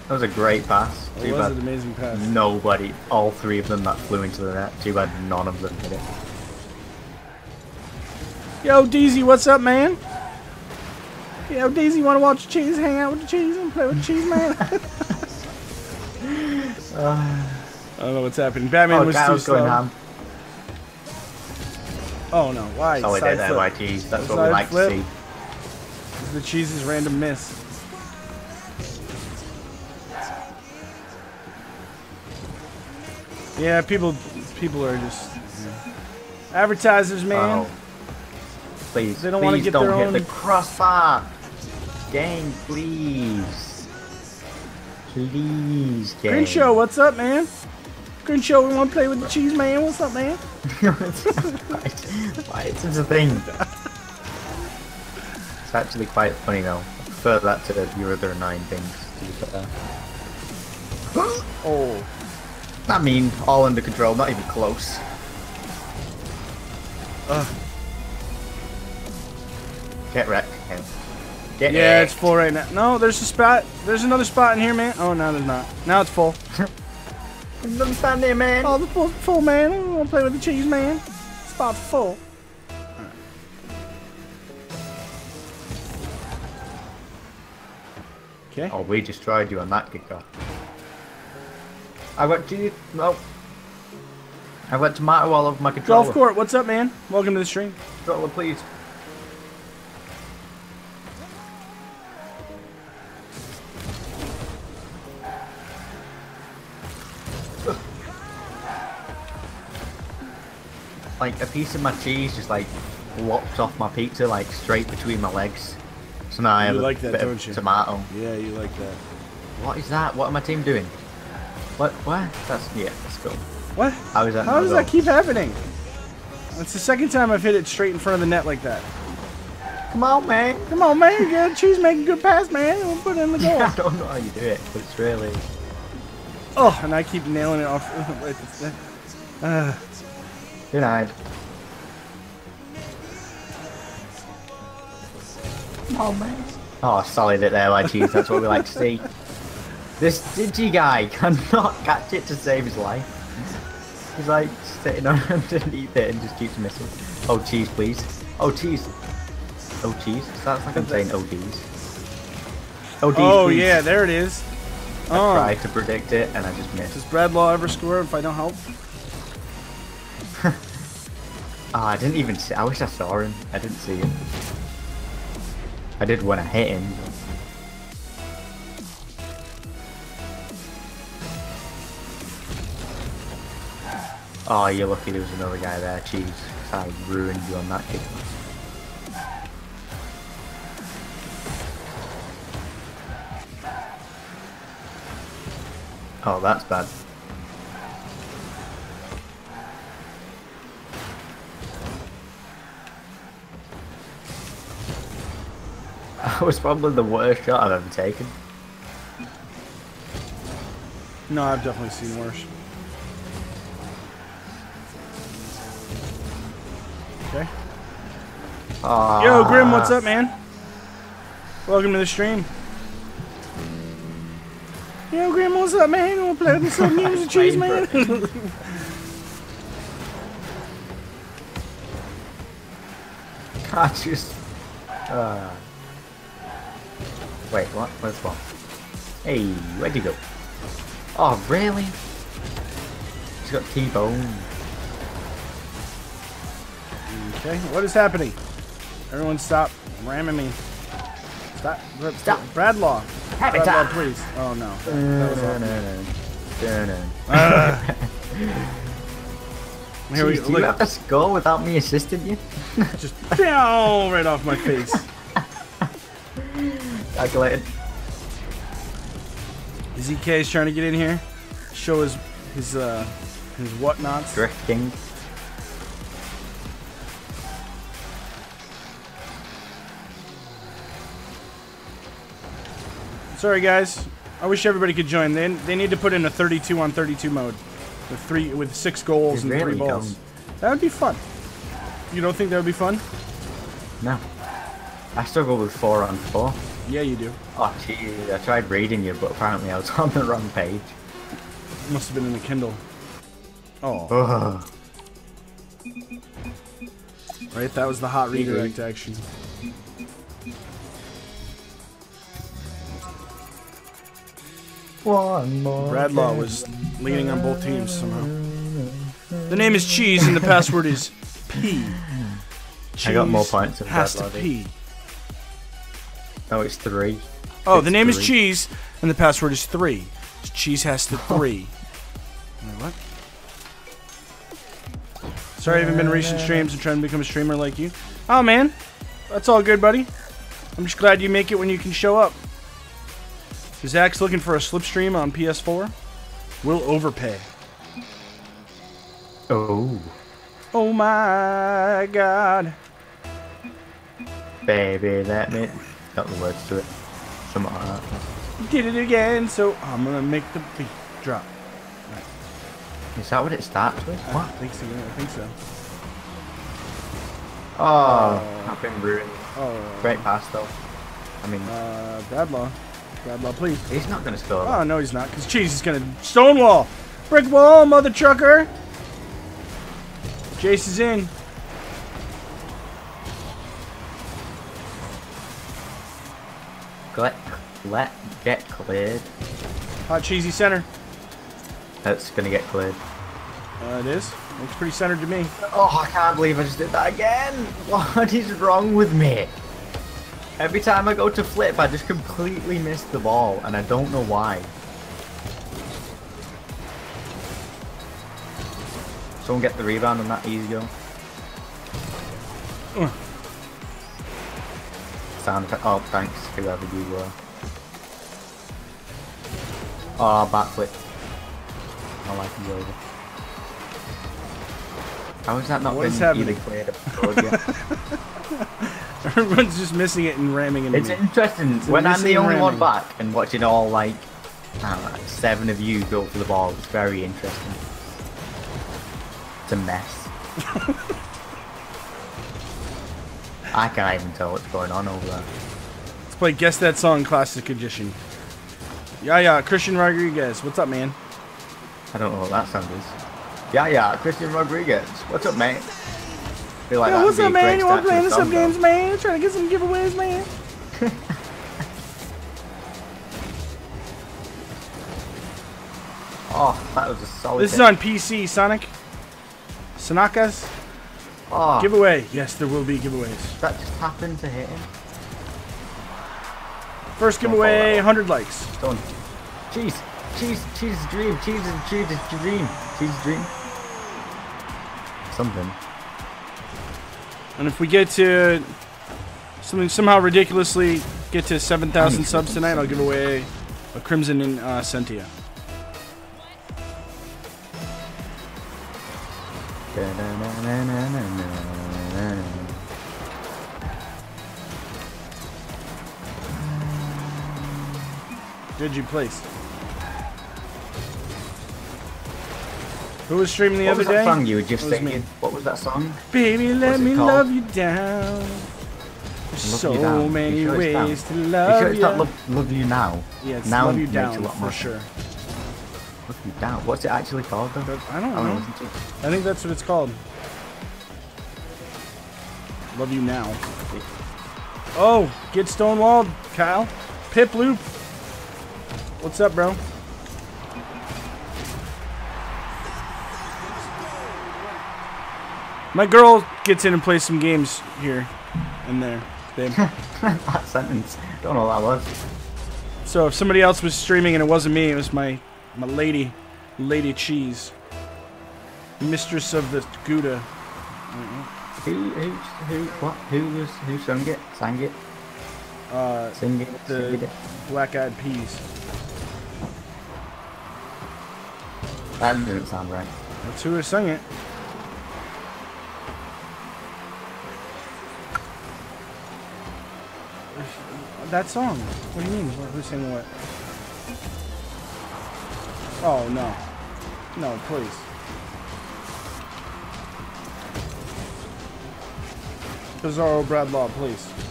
Speaker 1: That was a great pass.
Speaker 2: It
Speaker 1: Too
Speaker 2: was
Speaker 1: bad
Speaker 2: an amazing pass.
Speaker 1: nobody, all three of them that flew into the net. Too bad none of them hit it.
Speaker 2: Yo, DZ, what's up, man? Yo, DZ, want to watch the cheese, hang out with the cheese, and play with the cheese, man? Ah. I don't know what's happening. Batman
Speaker 1: oh,
Speaker 2: was too slow.
Speaker 1: ham.
Speaker 2: Oh no, why?
Speaker 1: Oh, Solid
Speaker 2: Side
Speaker 1: hit there
Speaker 2: flip.
Speaker 1: by cheese. That's what we like
Speaker 2: flip.
Speaker 1: to see.
Speaker 2: It's the cheese's random miss. Yeah, people, people are just. Advertisers, man.
Speaker 1: Oh. Please,
Speaker 2: They don't wanna
Speaker 1: please
Speaker 2: get
Speaker 1: don't
Speaker 2: their
Speaker 1: hit
Speaker 2: own-
Speaker 1: the crossbar. Gang, please. Please, gang.
Speaker 2: Grincho, what's up, man? Grincho, we want to play with the cheese, man. What's up, man?
Speaker 1: Why is this a thing? It's actually quite funny though. I prefer that to your other nine things. To.
Speaker 2: Oh.
Speaker 1: I mean, all under control, not even close.
Speaker 2: Ugh.
Speaker 1: Get wrecked. Ken. Get
Speaker 2: Yeah,
Speaker 1: wrecked.
Speaker 2: it's full right now. No, there's a spot. There's another spot in here, man. Oh, no, there's not. Now it's full.
Speaker 1: There's nothing stand there, man.
Speaker 2: Oh, the full, full, man. I want to play with the cheese, man. Spot's full. Okay.
Speaker 1: Oh, we destroyed you on that kickoff. I went to you. no. I went tomato all over my controller.
Speaker 2: Golf court, what's up, man? Welcome to the stream.
Speaker 1: Controller, please. Like a piece of my cheese just like lopped off my pizza like straight between my legs. So now I
Speaker 2: You
Speaker 1: have
Speaker 2: like
Speaker 1: a
Speaker 2: that,
Speaker 1: bit of
Speaker 2: you?
Speaker 1: tomato.
Speaker 2: Yeah, you like that.
Speaker 1: What is that? What are my team doing? What? What? That's yeah. Let's go.
Speaker 2: What?
Speaker 1: How is that?
Speaker 2: How does
Speaker 1: a
Speaker 2: that keep happening? It's the second time I've hit it straight in front of the net like that.
Speaker 1: Come on, man.
Speaker 2: Come on, man. Got cheese making good pass, man. We'll put it in the goal.
Speaker 1: I don't know how you do it, but it's really.
Speaker 2: Oh, and I keep nailing it off. right this- that- uh,
Speaker 1: Denied. Oh man. Oh, solid it there, like cheese. That's what we like to see. This Digi guy cannot catch it to save his life. He's like sitting on underneath it and just keeps missing. Oh, cheese, please. Oh, cheese. Oh, cheese. Sounds like I'm saying ODs. ODs,
Speaker 2: oh,
Speaker 1: please.
Speaker 2: yeah, there it is. Oh,
Speaker 1: Tried to predict it and I just missed.
Speaker 2: does Bradlaw ever score if I don't help?
Speaker 1: Oh, I didn't even see. I wish I saw him. I didn't see him. I did when I hit him. Oh, you're lucky there was another guy there. Jeez, I ruined you on that kick. Oh, that's bad. That was probably the worst shot I've ever taken.
Speaker 2: No, I've definitely seen worse. Okay.
Speaker 1: Oh,
Speaker 2: Yo, Grim, what's up, man? Welcome to the stream. Yo, Grim, what's up, man? Wanna play with some games of cheese, man?
Speaker 1: I just. Uh... Wait, what? Where's what? Hey, where'd you go? Oh, really? He's got T-bone.
Speaker 2: okay, what is happening? Everyone stop ramming me. Stop. Br-
Speaker 1: Stop.
Speaker 2: Bradlaw.
Speaker 1: Happy
Speaker 2: Bradlaw, please. Oh, no. That was awful. Ah. Here we
Speaker 1: Jeez,
Speaker 2: go.
Speaker 1: do you have to score without me assisting you?
Speaker 2: just right off my face.
Speaker 1: Calculated.
Speaker 2: ZK is trying to get in here, show his his uh his whatnots.
Speaker 1: Drifting.
Speaker 2: Sorry guys, I wish everybody could join. They they need to put in a 32 on 32 mode with three with six goals
Speaker 1: They
Speaker 2: and three balls.
Speaker 1: don't.
Speaker 2: That would be fun. You don't think that would be fun?
Speaker 1: No. I struggle with four on four.
Speaker 2: Yeah, you do.
Speaker 1: Oh, gee, I tried reading you, but apparently I was on the wrong page.
Speaker 2: It Must have been in the Kindle. Oh,
Speaker 1: Ugh.
Speaker 2: right. That was the hot redirect action.
Speaker 1: One more.
Speaker 2: Bradlaw was leaning on both teams somehow. The name is Cheese and the password is P.
Speaker 1: I got more points than
Speaker 2: has to
Speaker 1: Bradlaw did.
Speaker 2: pee.
Speaker 1: No, it's three.
Speaker 2: Oh,
Speaker 1: It's
Speaker 2: the name is. Cheese, and the password is three. Cheese has to three. What? Sorry I haven't been recent streams and trying to become a streamer like you. Oh man, that's all good, buddy. I'm just glad you make it when you can show up. Zach's looking for a slipstream on PS4. We'll overpay.
Speaker 1: Oh,
Speaker 2: Oh my god.
Speaker 1: baby, that me. The words to it. Something like that.
Speaker 2: Did it again, so I'm gonna make the beat drop.
Speaker 1: Is that what it starts with?
Speaker 2: I
Speaker 1: What?
Speaker 2: think so. I think so.
Speaker 1: Oh, I've been ruined.
Speaker 2: Oh,
Speaker 1: Great pass though. I mean,
Speaker 2: uh, Bradlaw. Bradlaw, please.
Speaker 1: he's not gonna score.
Speaker 2: Oh, no, he's not, because Cheese is gonna stonewall. Brick wall, mother trucker. Jace is in.
Speaker 1: Let get cleared.
Speaker 2: Hot cheesy center.
Speaker 1: That's gonna get cleared.
Speaker 2: Uh, it is. Looks pretty centered to me.
Speaker 1: Oh, I can't believe I just did that again. What is wrong with me? Every time I go to flip, I just completely miss the ball, and I don't know why. Someone get the rebound on that easy go.
Speaker 2: Uh.
Speaker 1: Sound effect. Oh, thanks, whoever you were. Oh, backflip. I like you over. How is that not
Speaker 2: What
Speaker 1: been
Speaker 2: is
Speaker 1: either cleared?
Speaker 2: Everyone's just missing it and ramming into
Speaker 1: It's
Speaker 2: me.
Speaker 1: interesting
Speaker 2: It's
Speaker 1: when I'm the only one back and watching all like, I don't know, like seven of you go for the ball. It's very interesting. It's a mess. I can't even tell what's going on over there.
Speaker 2: Let's play Guess That Song Classic Edition. Yeah, yeah, Christian Rodriguez. What's up, man?
Speaker 1: I don't know what that sound is. Yeah, yeah, Christian Rodriguez. What's up, man? Feel like that
Speaker 2: what's up, man? You want to play in some games, man? Trying to get some giveaways, man.
Speaker 1: Oh, that was a solid.
Speaker 2: This is on PC, Sonic. Sonakas.
Speaker 1: Oh, ah.
Speaker 2: Giveaway. Yes, there will be giveaways.
Speaker 1: that just happened to hit him.
Speaker 2: First giveaway, 100 likes.
Speaker 1: Done. Cheese. Cheese. Cheese dream. Cheese is cheese is dream. Cheese dream. Something.
Speaker 2: And if we get to something somehow ridiculously get to 7,000 subs tonight, I'll give away a Crimson and uh, Centio. Did you place? Who was streaming the
Speaker 1: What
Speaker 2: other
Speaker 1: was that
Speaker 2: day?
Speaker 1: song you were just singing? What was that song?
Speaker 2: Baby, let me
Speaker 1: called?
Speaker 2: love you down. There's so
Speaker 1: Down.
Speaker 2: many
Speaker 1: You sure
Speaker 2: ways to
Speaker 1: You
Speaker 2: love
Speaker 1: sure
Speaker 2: you.
Speaker 1: it's not love, love You Now?
Speaker 2: yeah, it's
Speaker 1: now
Speaker 2: love you down
Speaker 1: a lot
Speaker 2: for
Speaker 1: more
Speaker 2: sure.
Speaker 1: Love You Down. What's it actually called though?
Speaker 2: I don't
Speaker 1: I don't
Speaker 2: know.
Speaker 1: it.
Speaker 2: I think that's what it's called. Love you now. Oh, get stonewalled, Kyle. Pip loop. What's up, bro? My girl gets in and plays some games here and there. babe.
Speaker 1: that sentence. Don't know what that was.
Speaker 2: so if somebody else was streaming and it wasn't me, it was my my lady, Lady Cheese, mistress of the Gouda.
Speaker 1: Who, who, who, what? Who was, who sung it? Sang it?
Speaker 2: Uh,
Speaker 1: Sing it?
Speaker 2: The-
Speaker 1: Sing it?
Speaker 2: Black Eyed Peas.
Speaker 1: That didn't sound right.
Speaker 2: That's who sang it. That song. What do you mean? Who sang what? Oh no. No, please. Bizarro Bradlaw, please.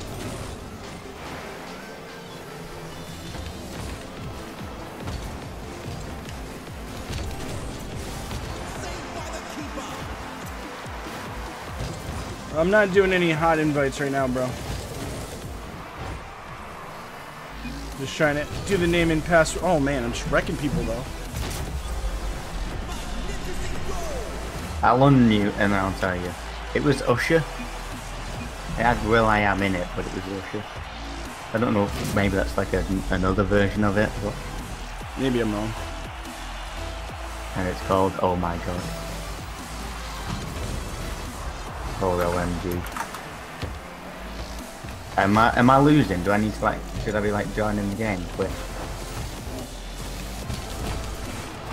Speaker 2: I'm not doing any hot invites right now, bro. Just trying to do the name and password. Oh man, I'm just wrecking people though.
Speaker 1: I'll unmute and I'll tell you. It was Usher. It had Will I Am in it, but it was Usher. I don't know maybe that's like a, another version of it, but,
Speaker 2: Maybe I'm wrong.
Speaker 1: and it's called Oh My God. Oh, OMG. Am I am I losing? Do I need to like? Should I be like joining the game? Quick.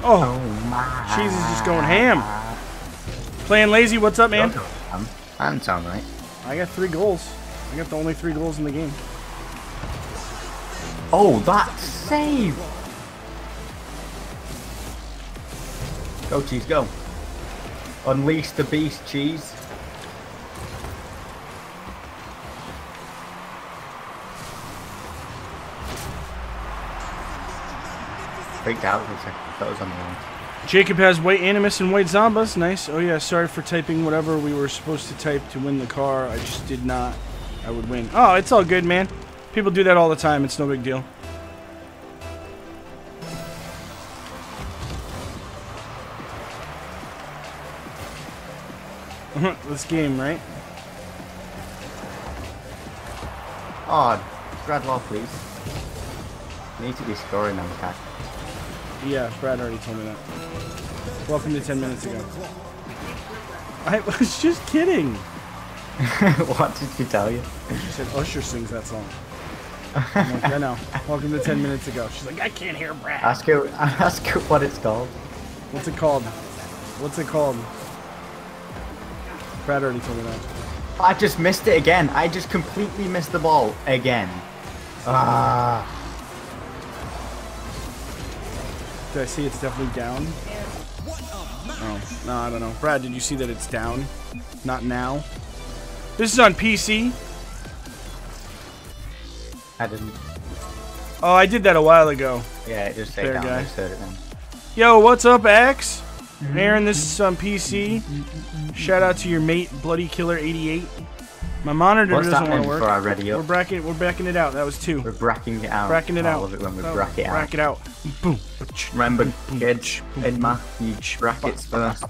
Speaker 2: Oh, oh
Speaker 1: my.
Speaker 2: Cheese is just going ham. playing lazy. What's up, man?
Speaker 1: I'm, I'm sound right.
Speaker 2: I got three goals. I got the only three goals in the game.
Speaker 1: Oh, that save! Go, cheese, go. Unleash the beast, cheese. Freaked out for a second. That was on the line.
Speaker 2: Jacob has white animus and white zombas. Nice. Oh yeah, sorry for typing whatever we were supposed to type to win the car. I just did not. I would win. Oh, it's all good, man. People do that all the time. It's no big deal. this game, right?
Speaker 1: Oh, Bradlaw, please. Need to be scoring on the cat.
Speaker 2: Yeah, Brad already told me that. Welcome to 10 minutes ago. I was just kidding.
Speaker 1: what did she tell you?
Speaker 2: She said Usher sings that song. I'm like, I know. Welcome to 10 minutes ago. She's like, I can't hear Brad.
Speaker 1: Ask her, ask her what it's called.
Speaker 2: What's it called? What's it called? Brad already told me that.
Speaker 1: I just missed it again. I just completely missed the ball again. Ah.
Speaker 2: Did I see it's definitely down? Oh, no, I don't know. Brad, did you see that it's down? Not now. This is on PC.
Speaker 1: I didn't.
Speaker 2: Oh, I did that a while ago.
Speaker 1: Yeah, it just say down.
Speaker 2: guy.
Speaker 1: I just heard it.
Speaker 2: Yo, what's up, Axe? Aaron, this is on PC. Shout out to your mate, Bloody Killer 88. My monitor
Speaker 1: What's
Speaker 2: doesn't
Speaker 1: that
Speaker 2: want
Speaker 1: in
Speaker 2: to work.
Speaker 1: before I ready
Speaker 2: We're
Speaker 1: up?
Speaker 2: bracking, we're backing it out. That was two.
Speaker 1: We're bracking it out.
Speaker 2: Bracking it
Speaker 1: Oh,
Speaker 2: out.
Speaker 1: I love it when we
Speaker 2: Oh,
Speaker 1: brack it out.
Speaker 2: Brack it out. Boom.
Speaker 1: Remember, kids, in math, you brackets first.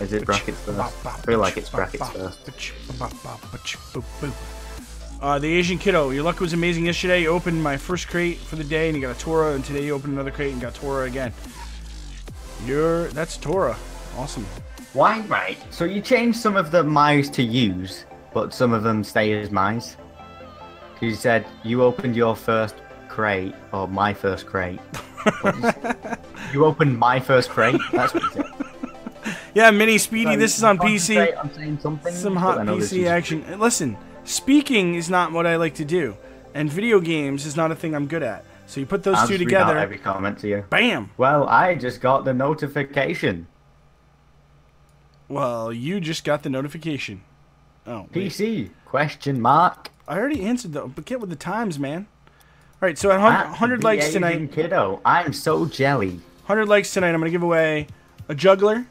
Speaker 1: Is it brackets first? I feel like it's brackets first.
Speaker 2: Uh, the Asian Kiddo, your luck was amazing yesterday. You opened my first crate for the day and you got a Tora, and today you opened another crate and got Tora again. You're that's Tora. Awesome.
Speaker 1: Why, right? So you change some of the mice to use, but some of them stay as mice. You said you opened your first crate, or my first crate. You opened my first crate? That's what you said.
Speaker 2: Yeah, Mini Speedy, this is on PC.
Speaker 1: On saying something,
Speaker 2: Some hot PC action. Listen, speaking is not what I like to do, and video games is not a thing I'm good at. So you put those
Speaker 1: I'll
Speaker 2: two
Speaker 1: just read out
Speaker 2: together,
Speaker 1: every comment to you.
Speaker 2: bam.
Speaker 1: Well, I just got the notification.
Speaker 2: Well, you just got the notification. Oh, wait.
Speaker 1: PC? Question mark.
Speaker 2: I already answered though. But get with the times, man. All right, so at hun- 100
Speaker 1: the
Speaker 2: likes tonight.
Speaker 1: Kiddo, I'm so jelly.
Speaker 2: 100 likes tonight. I'm gonna give away a juggler,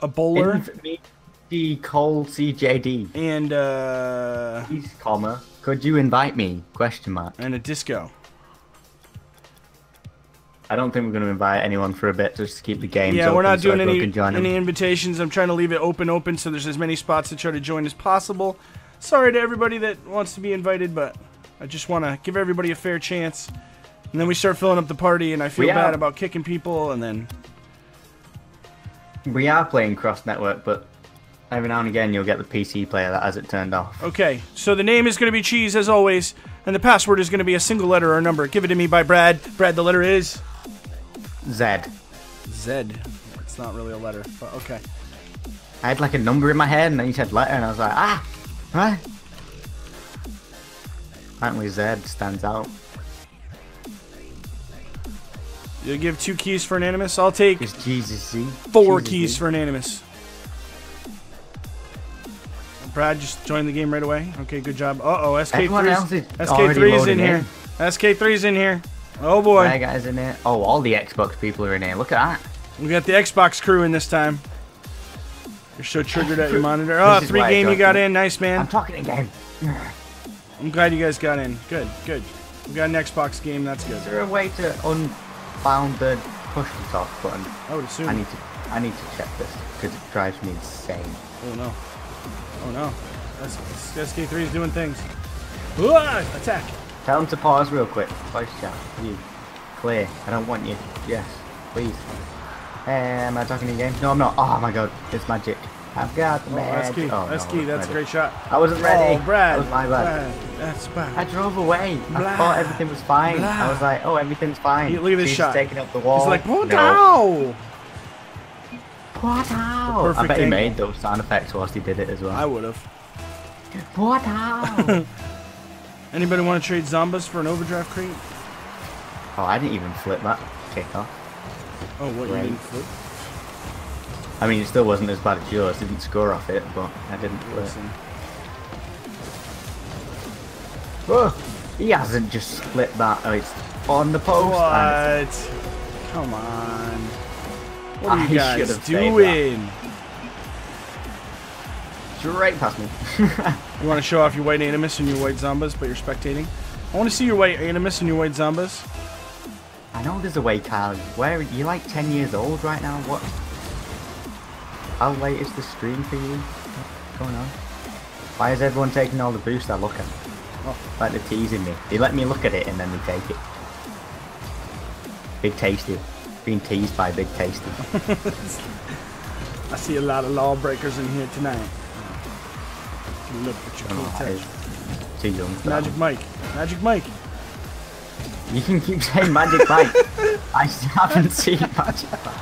Speaker 2: a bowler,
Speaker 1: D Cole CJD.
Speaker 2: and uh,
Speaker 1: Please, comma. Could you invite me? Question mark.
Speaker 2: and a disco.
Speaker 1: I don't think we're going to invite anyone for a bit just to keep the game.
Speaker 2: Yeah, we're not doing any
Speaker 1: can join 'em.
Speaker 2: any invitations. I'm trying to leave it open, open, so there's as many spots to try to join as possible. Sorry to everybody that wants to be invited, but I just want to give everybody a fair chance. And then we start filling up the party, and I feel
Speaker 1: We
Speaker 2: bad
Speaker 1: are-
Speaker 2: about kicking people, and then
Speaker 1: We are playing cross network, but every now and again you'll get the PC player that has it turned off.
Speaker 2: Okay, so the name is going to be Cheese as always, and the password is going to be a single letter or number. Give it to me by Brad. Brad, the letter is
Speaker 1: Z.
Speaker 2: Z. It's not really a letter, but okay.
Speaker 1: I had like a number in my head and then you said letter and I was like, ah, huh? Apparently Z stands out.
Speaker 2: You'll give two keys for anonymous. I'll take
Speaker 1: It's Jesus Z.
Speaker 2: four
Speaker 1: Jesus
Speaker 2: keys
Speaker 1: Z.
Speaker 2: for anonymous. Brad just joined the game right away. Okay, good job. Uh oh,
Speaker 1: Everyone else
Speaker 2: SK3's
Speaker 1: is already
Speaker 2: SK3's in here.
Speaker 1: in.
Speaker 2: SK3's in here. Oh boy,
Speaker 1: There guys in here. Oh, all the Xbox people are in here. Look at that.
Speaker 2: we got the Xbox crew in this time. You're so triggered at your monitor. Oh, three game you got in. Nice man.
Speaker 1: I'm talking again.
Speaker 2: I'm glad you guys got in. Good, good. We got an Xbox game. That's good.
Speaker 1: Is there a way to unbound the push to talk button?
Speaker 2: I would assume.
Speaker 1: I need to I need to check this because it drives me insane.
Speaker 2: Oh no. Oh no. That's, SK3 is doing things. Whoa, attack.
Speaker 1: Tell them to pause real quick. Voice chat. You. Clear. I don't want you. Yes. Please. Hey, am I talking to again? No, I'm not. Oh my god. It's magic. I've got the
Speaker 2: Oh, that's key.
Speaker 1: Oh,
Speaker 2: that's
Speaker 1: no,
Speaker 2: key. That's a great shot.
Speaker 1: I wasn't oh, ready.
Speaker 2: Oh, Brad.
Speaker 1: That was my bad.
Speaker 2: Brad, That's bad.
Speaker 1: I drove away. I thought everything was fine.
Speaker 2: Blah.
Speaker 1: I was like, oh, everything's fine.
Speaker 2: Look at this
Speaker 1: She's
Speaker 2: shot.
Speaker 1: taking up the wall.
Speaker 2: He's like, pull
Speaker 1: no.
Speaker 2: down.
Speaker 1: What out? I bet he made those sound effects whilst he did it as well.
Speaker 2: I would have.
Speaker 1: What out?
Speaker 2: Anybody want to trade Zombas for an overdrive crate?
Speaker 1: oh, I didn't even flip that kick off.
Speaker 2: Oh, what you didn't flip?
Speaker 1: I mean, it still wasn't as bad as yours. Didn't score off it, but I didn't flip.
Speaker 2: Listen.
Speaker 1: Whoa. He hasn't just split that. Oh, it's on the post.
Speaker 2: What? Come on. What
Speaker 1: I
Speaker 2: are you guys doing?
Speaker 1: it's Straight past me.
Speaker 2: You want to show off your white animus and your white zombas, but you're spectating? I want to see your white animus and your white zombas.
Speaker 1: I know there's a way, Kyle. Where you're like 10 years old right now. What? How late is the stream for you? What's going on? Why is everyone taking all the boost I look at?
Speaker 2: Oh.
Speaker 1: Like they're teasing me. They let me look at it and then they take it. Big Tasty. Being teased by Big Tasty.
Speaker 2: I see a lot of lawbreakers in here tonight. Look at your
Speaker 1: I don't know
Speaker 2: cool.
Speaker 1: Too young
Speaker 2: Magic. Mike. Magic Mike.
Speaker 1: You can keep saying Magic Mike. I haven't seen Magic Mike.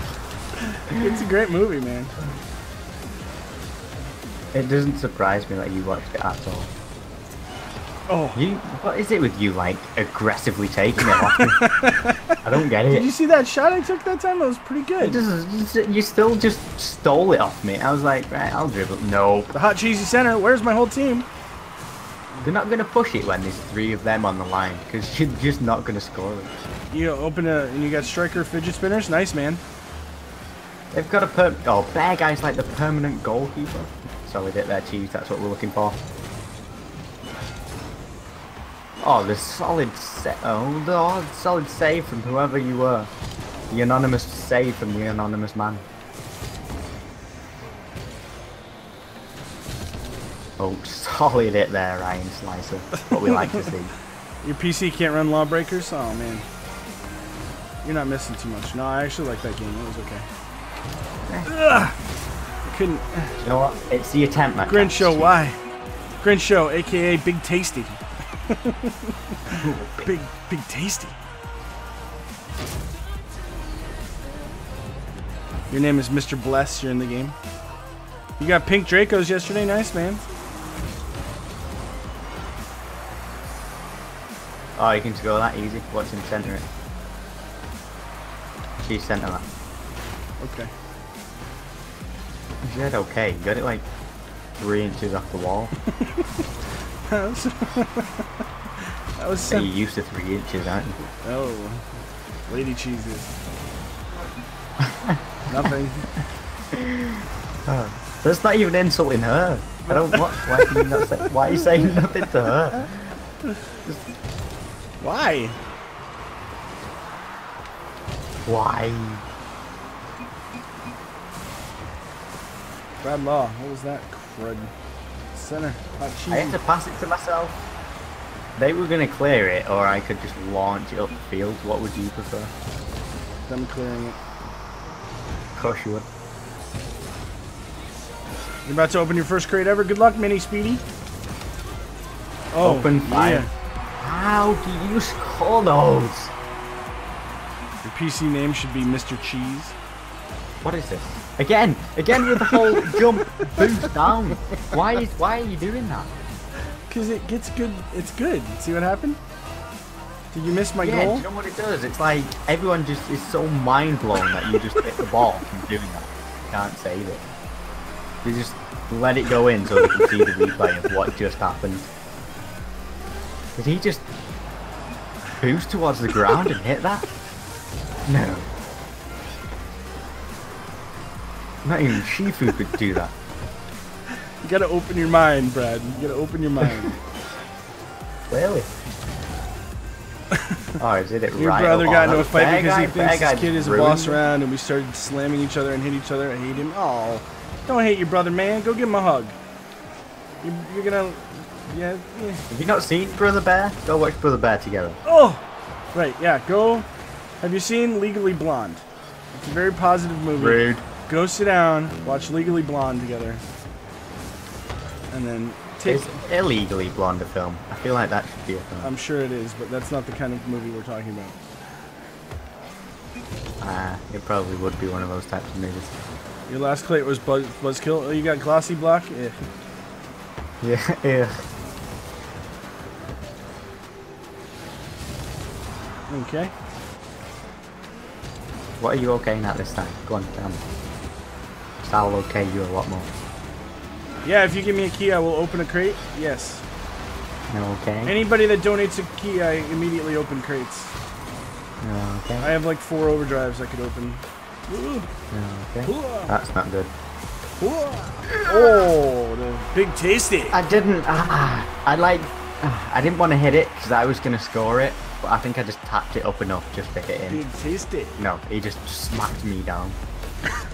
Speaker 2: It's a great movie, man.
Speaker 1: It doesn't surprise me that you watched it at all.
Speaker 2: Oh,
Speaker 1: You, what is it with you, like, aggressively taking it off me? I don't get it.
Speaker 2: did you see that shot I took that time? That was pretty good.
Speaker 1: just, you still just stole it off me. I was like, right, I'll dribble. No,
Speaker 2: The hot cheesy center. Where's my whole team?
Speaker 1: they're not gonna push it when there's three of them on the line because you're just not gonna score it.
Speaker 2: You open a and you got striker fidget spinners. Nice man.
Speaker 1: They've got a per. Oh, Bear Guy's like the permanent goalkeeper. Solid it there, cheese. That's what we're looking for. Oh, the solid set. Oh, the solid save from whoever you were. The anonymous save from the anonymous man. Oh, solid it there, Ryan Slicer. What we like to see.
Speaker 2: Your PC can't run lawbreakers. Oh man. You're not missing too much. No, I actually like that game. It was okay. Ugh. I couldn't.
Speaker 1: You know what? It's the attempt that
Speaker 2: Grinch. Show, why? Grinch Show, aka Big Tasty. big, big Tasty. Your name is Mr. Bless. You're in the game. You got pink Dracos yesterday. Nice, man.
Speaker 1: Oh, you can score that easy. Watch him centre it. He's centre that.
Speaker 2: Okay.
Speaker 1: You said okay. You got it like three inches off the wall.
Speaker 2: that was, that was
Speaker 1: So you're used to three inches, aren't you?
Speaker 2: Oh, lady cheeses. Nothing.
Speaker 1: That's not even insulting her. I don't what why can you not say why are you saying nothing to her?
Speaker 2: Why?
Speaker 1: Why?
Speaker 2: Brad Law. What was that? Crud. Center.
Speaker 1: I had to pass it to myself. They were gonna clear it or I could just launch it up the field. What would you prefer?
Speaker 2: Them clearing it.
Speaker 1: Of course you would.
Speaker 2: You're about to open your first crate ever. Good luck, Mini Speedy. Oh,
Speaker 1: Open fire.
Speaker 2: yeah.
Speaker 1: How do you score those?
Speaker 2: Your PC name should be Mr. Cheese.
Speaker 1: What is this? Again, again with the whole jump boost down. Why is why are you doing that?
Speaker 2: Cause it gets good. It's good. See what happened? Did you miss my goal?
Speaker 1: yeah, do
Speaker 2: goal?
Speaker 1: you know what it does? It's like everyone just is so mind blown that you just hit the ball from doing that. You can't save it. They just let it go in so they can see the replay of what just happened. Did he just boost towards the ground and hit that? No. Not even Shifu could do that.
Speaker 2: You gotta open your mind, Brad. You gotta open your mind.
Speaker 1: Clearly. oh, I did it
Speaker 2: Your
Speaker 1: right.
Speaker 2: brother got into a fight
Speaker 1: bad
Speaker 2: because
Speaker 1: guy-
Speaker 2: he thinks
Speaker 1: guy
Speaker 2: his kid is a boss around, and we started slamming each other and hit each other. I hate him. Oh, don't hate your brother, man. Go give him a hug. You, you're gonna, yeah, yeah.
Speaker 1: Have you not seen Brother Bear? Go watch Brother Bear together.
Speaker 2: Oh, right, yeah. Go. Have you seen Legally Blonde? It's a very positive movie.
Speaker 1: Rude.
Speaker 2: Go sit down, watch Legally Blonde together, and then take.
Speaker 1: Is illegally blonde a film? I feel like that should be a film.
Speaker 2: I'm sure it is, but that's not the kind of movie we're talking about.
Speaker 1: Ah, it probably would be one of those types of movies.
Speaker 2: Your last plate was Buzz Buzzkill. Oh, you got Glossy Block. Eh.
Speaker 1: Yeah, yeah.
Speaker 2: Okay.
Speaker 1: What are you okaying at this time? Go on, tell me. I'll okay you a lot more.
Speaker 2: Yeah, if you give me a key, I will open a crate. Yes.
Speaker 1: Okay?
Speaker 2: Anybody that donates a key, I immediately open crates.
Speaker 1: No,
Speaker 2: I have like four overdrives I could open.
Speaker 1: Okay? That's not good.
Speaker 2: Oh, the big tasty.
Speaker 1: I didn't. Ah, I like. ah, I didn't want to hit it because I was gonna score it, but I think I just tapped it up enough just to hit him.
Speaker 2: Big tasty.
Speaker 1: No, he just smacked me down.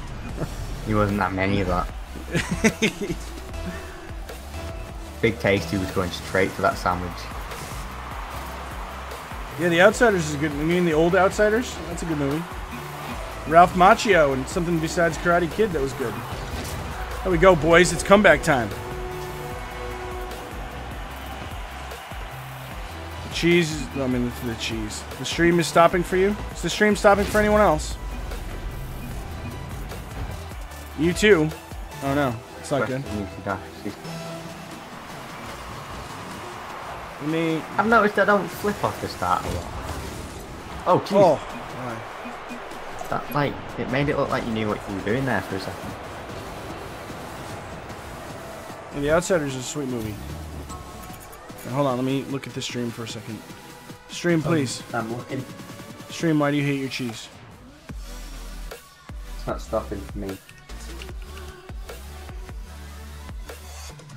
Speaker 1: he wasn't that many of that. Big Tasty was going straight for that sandwich.
Speaker 2: Yeah, The Outsiders is a good. You mean the old Outsiders? That's a good movie. Ralph Macchio and something besides Karate Kid that was good. There we go, boys. It's comeback time. The cheese is, I mean, the cheese. The stream is stopping for you? Is the stream stopping for anyone else? You too. Oh no, it's not good. Let me.
Speaker 1: I've noticed I don't flip off the start a lot. Oh, jeez.
Speaker 2: Oh.
Speaker 1: That, like, it made it look like you knew what you were doing there for a second.
Speaker 2: Yeah, The Outsiders is a sweet movie. Now, hold on, let me look at the stream for a second. Stream, please.
Speaker 1: I'm looking.
Speaker 2: Stream, why do you hate your cheese?
Speaker 1: It's not stopping for me.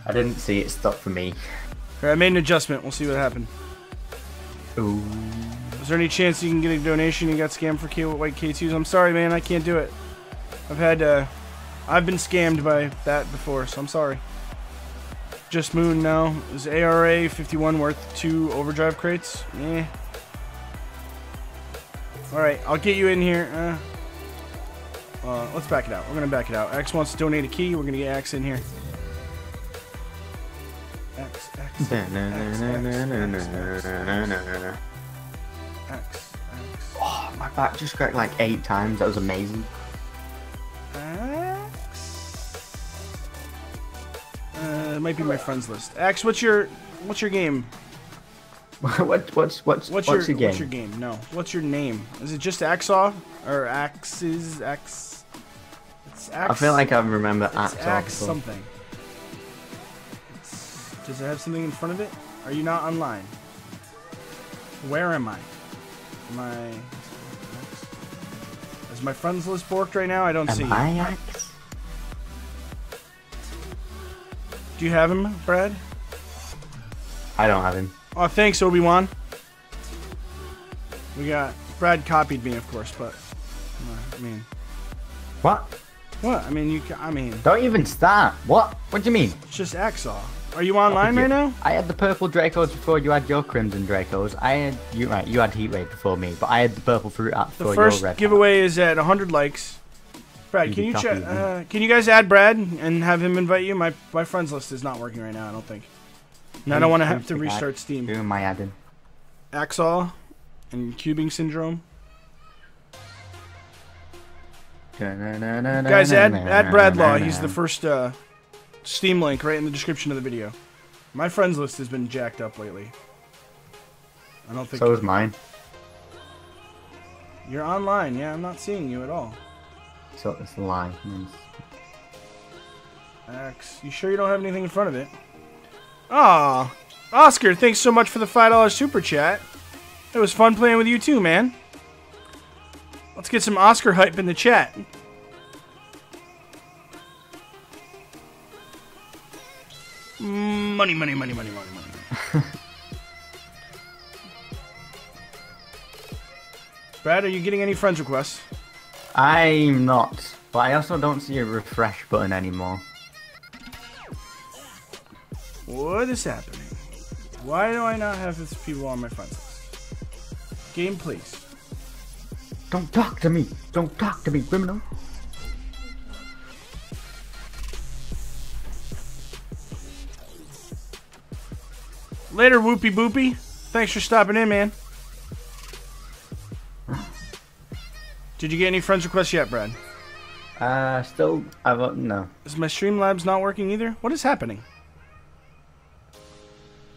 Speaker 1: I didn't see it stop for me.
Speaker 2: Alright, I made an adjustment. We'll see what happened.
Speaker 1: Ooh.
Speaker 2: Is there any chance you can get a donation? You got scammed for K White K2s? I'm sorry, man. I can't do it. I've had, uh, I've been scammed by that before, so I'm sorry. Just Moon, now. Is ARA 51 worth two overdrive crates? Eh. Alright, I'll get you in here. Uh, uh, let's back it out. We're gonna back it out. X wants to donate a key. We're gonna get X in here. X, X, X, X, X, X.
Speaker 1: Oh, my back just cracked like eight times. That was amazing.
Speaker 2: Axe. Uh, it might be my friends list. Axe, what's your what's your game?
Speaker 1: what, what's what's
Speaker 2: What's,
Speaker 1: what's,
Speaker 2: your,
Speaker 1: your, game?
Speaker 2: what's your game? No. What's your name? Is it just Axaw or Axes X? It's Axe.
Speaker 1: I feel like I remember Axe.
Speaker 2: Axe something. Does it have something in front of it? Are you not online? Where am I? Am I? Is my friends list borked right now? I don't see.
Speaker 1: Am
Speaker 2: you.
Speaker 1: I
Speaker 2: Do you have him, Brad?
Speaker 1: I don't have him.
Speaker 2: Oh, thanks, Obi Wan. We got Brad copied me, of course, but I mean,
Speaker 1: What?
Speaker 2: what? I mean, you. I mean,
Speaker 1: Don't even start. What? What do you mean?
Speaker 2: it's just Axaw. Are you online right now?
Speaker 1: I had the purple Dracos before you had your Crimson Dracos. I had you right. You had Heatwave before me, but I had the purple fruit hat
Speaker 2: The
Speaker 1: before your red. hat.
Speaker 2: giveaway is at 100 likes. Brad,
Speaker 1: You
Speaker 2: can you check? Uh, can you guys add Brad and have him invite you? My my friends list is not working right now. I don't think. And I don't want to have to
Speaker 1: the
Speaker 2: restart Steam.
Speaker 1: Who am I adding?
Speaker 2: Axaw and cubing syndrome. Guys, add add Brad Law. He's the first uh, Steam link right in the description of the video. My friends list has been jacked up lately. I don't think
Speaker 1: So is mine.
Speaker 2: you're online. Yeah, I'm not seeing you at all.
Speaker 1: So it's a lie.
Speaker 2: X, you sure you don't have anything in front of it? Ah, Oscar, thanks so much for the five dollars super chat. It was fun playing with you too, man. Let's get some Oscar hype in the chat. Money, money, money, money, money, money. Brad, are you getting any friends requests?
Speaker 1: I'm not, but I also don't see a refresh button anymore.
Speaker 2: What is happening? Why do I not have these people on my friends list? Game, please.
Speaker 1: Don't talk to me. Don't talk to me, criminal.
Speaker 2: Later, Whoopie Boopie. Thanks for stopping in, man. Did you get any friends requests yet, Brad?
Speaker 1: Uh, still, I've uh, no.
Speaker 2: Is my Streamlabs not working either? What is happening?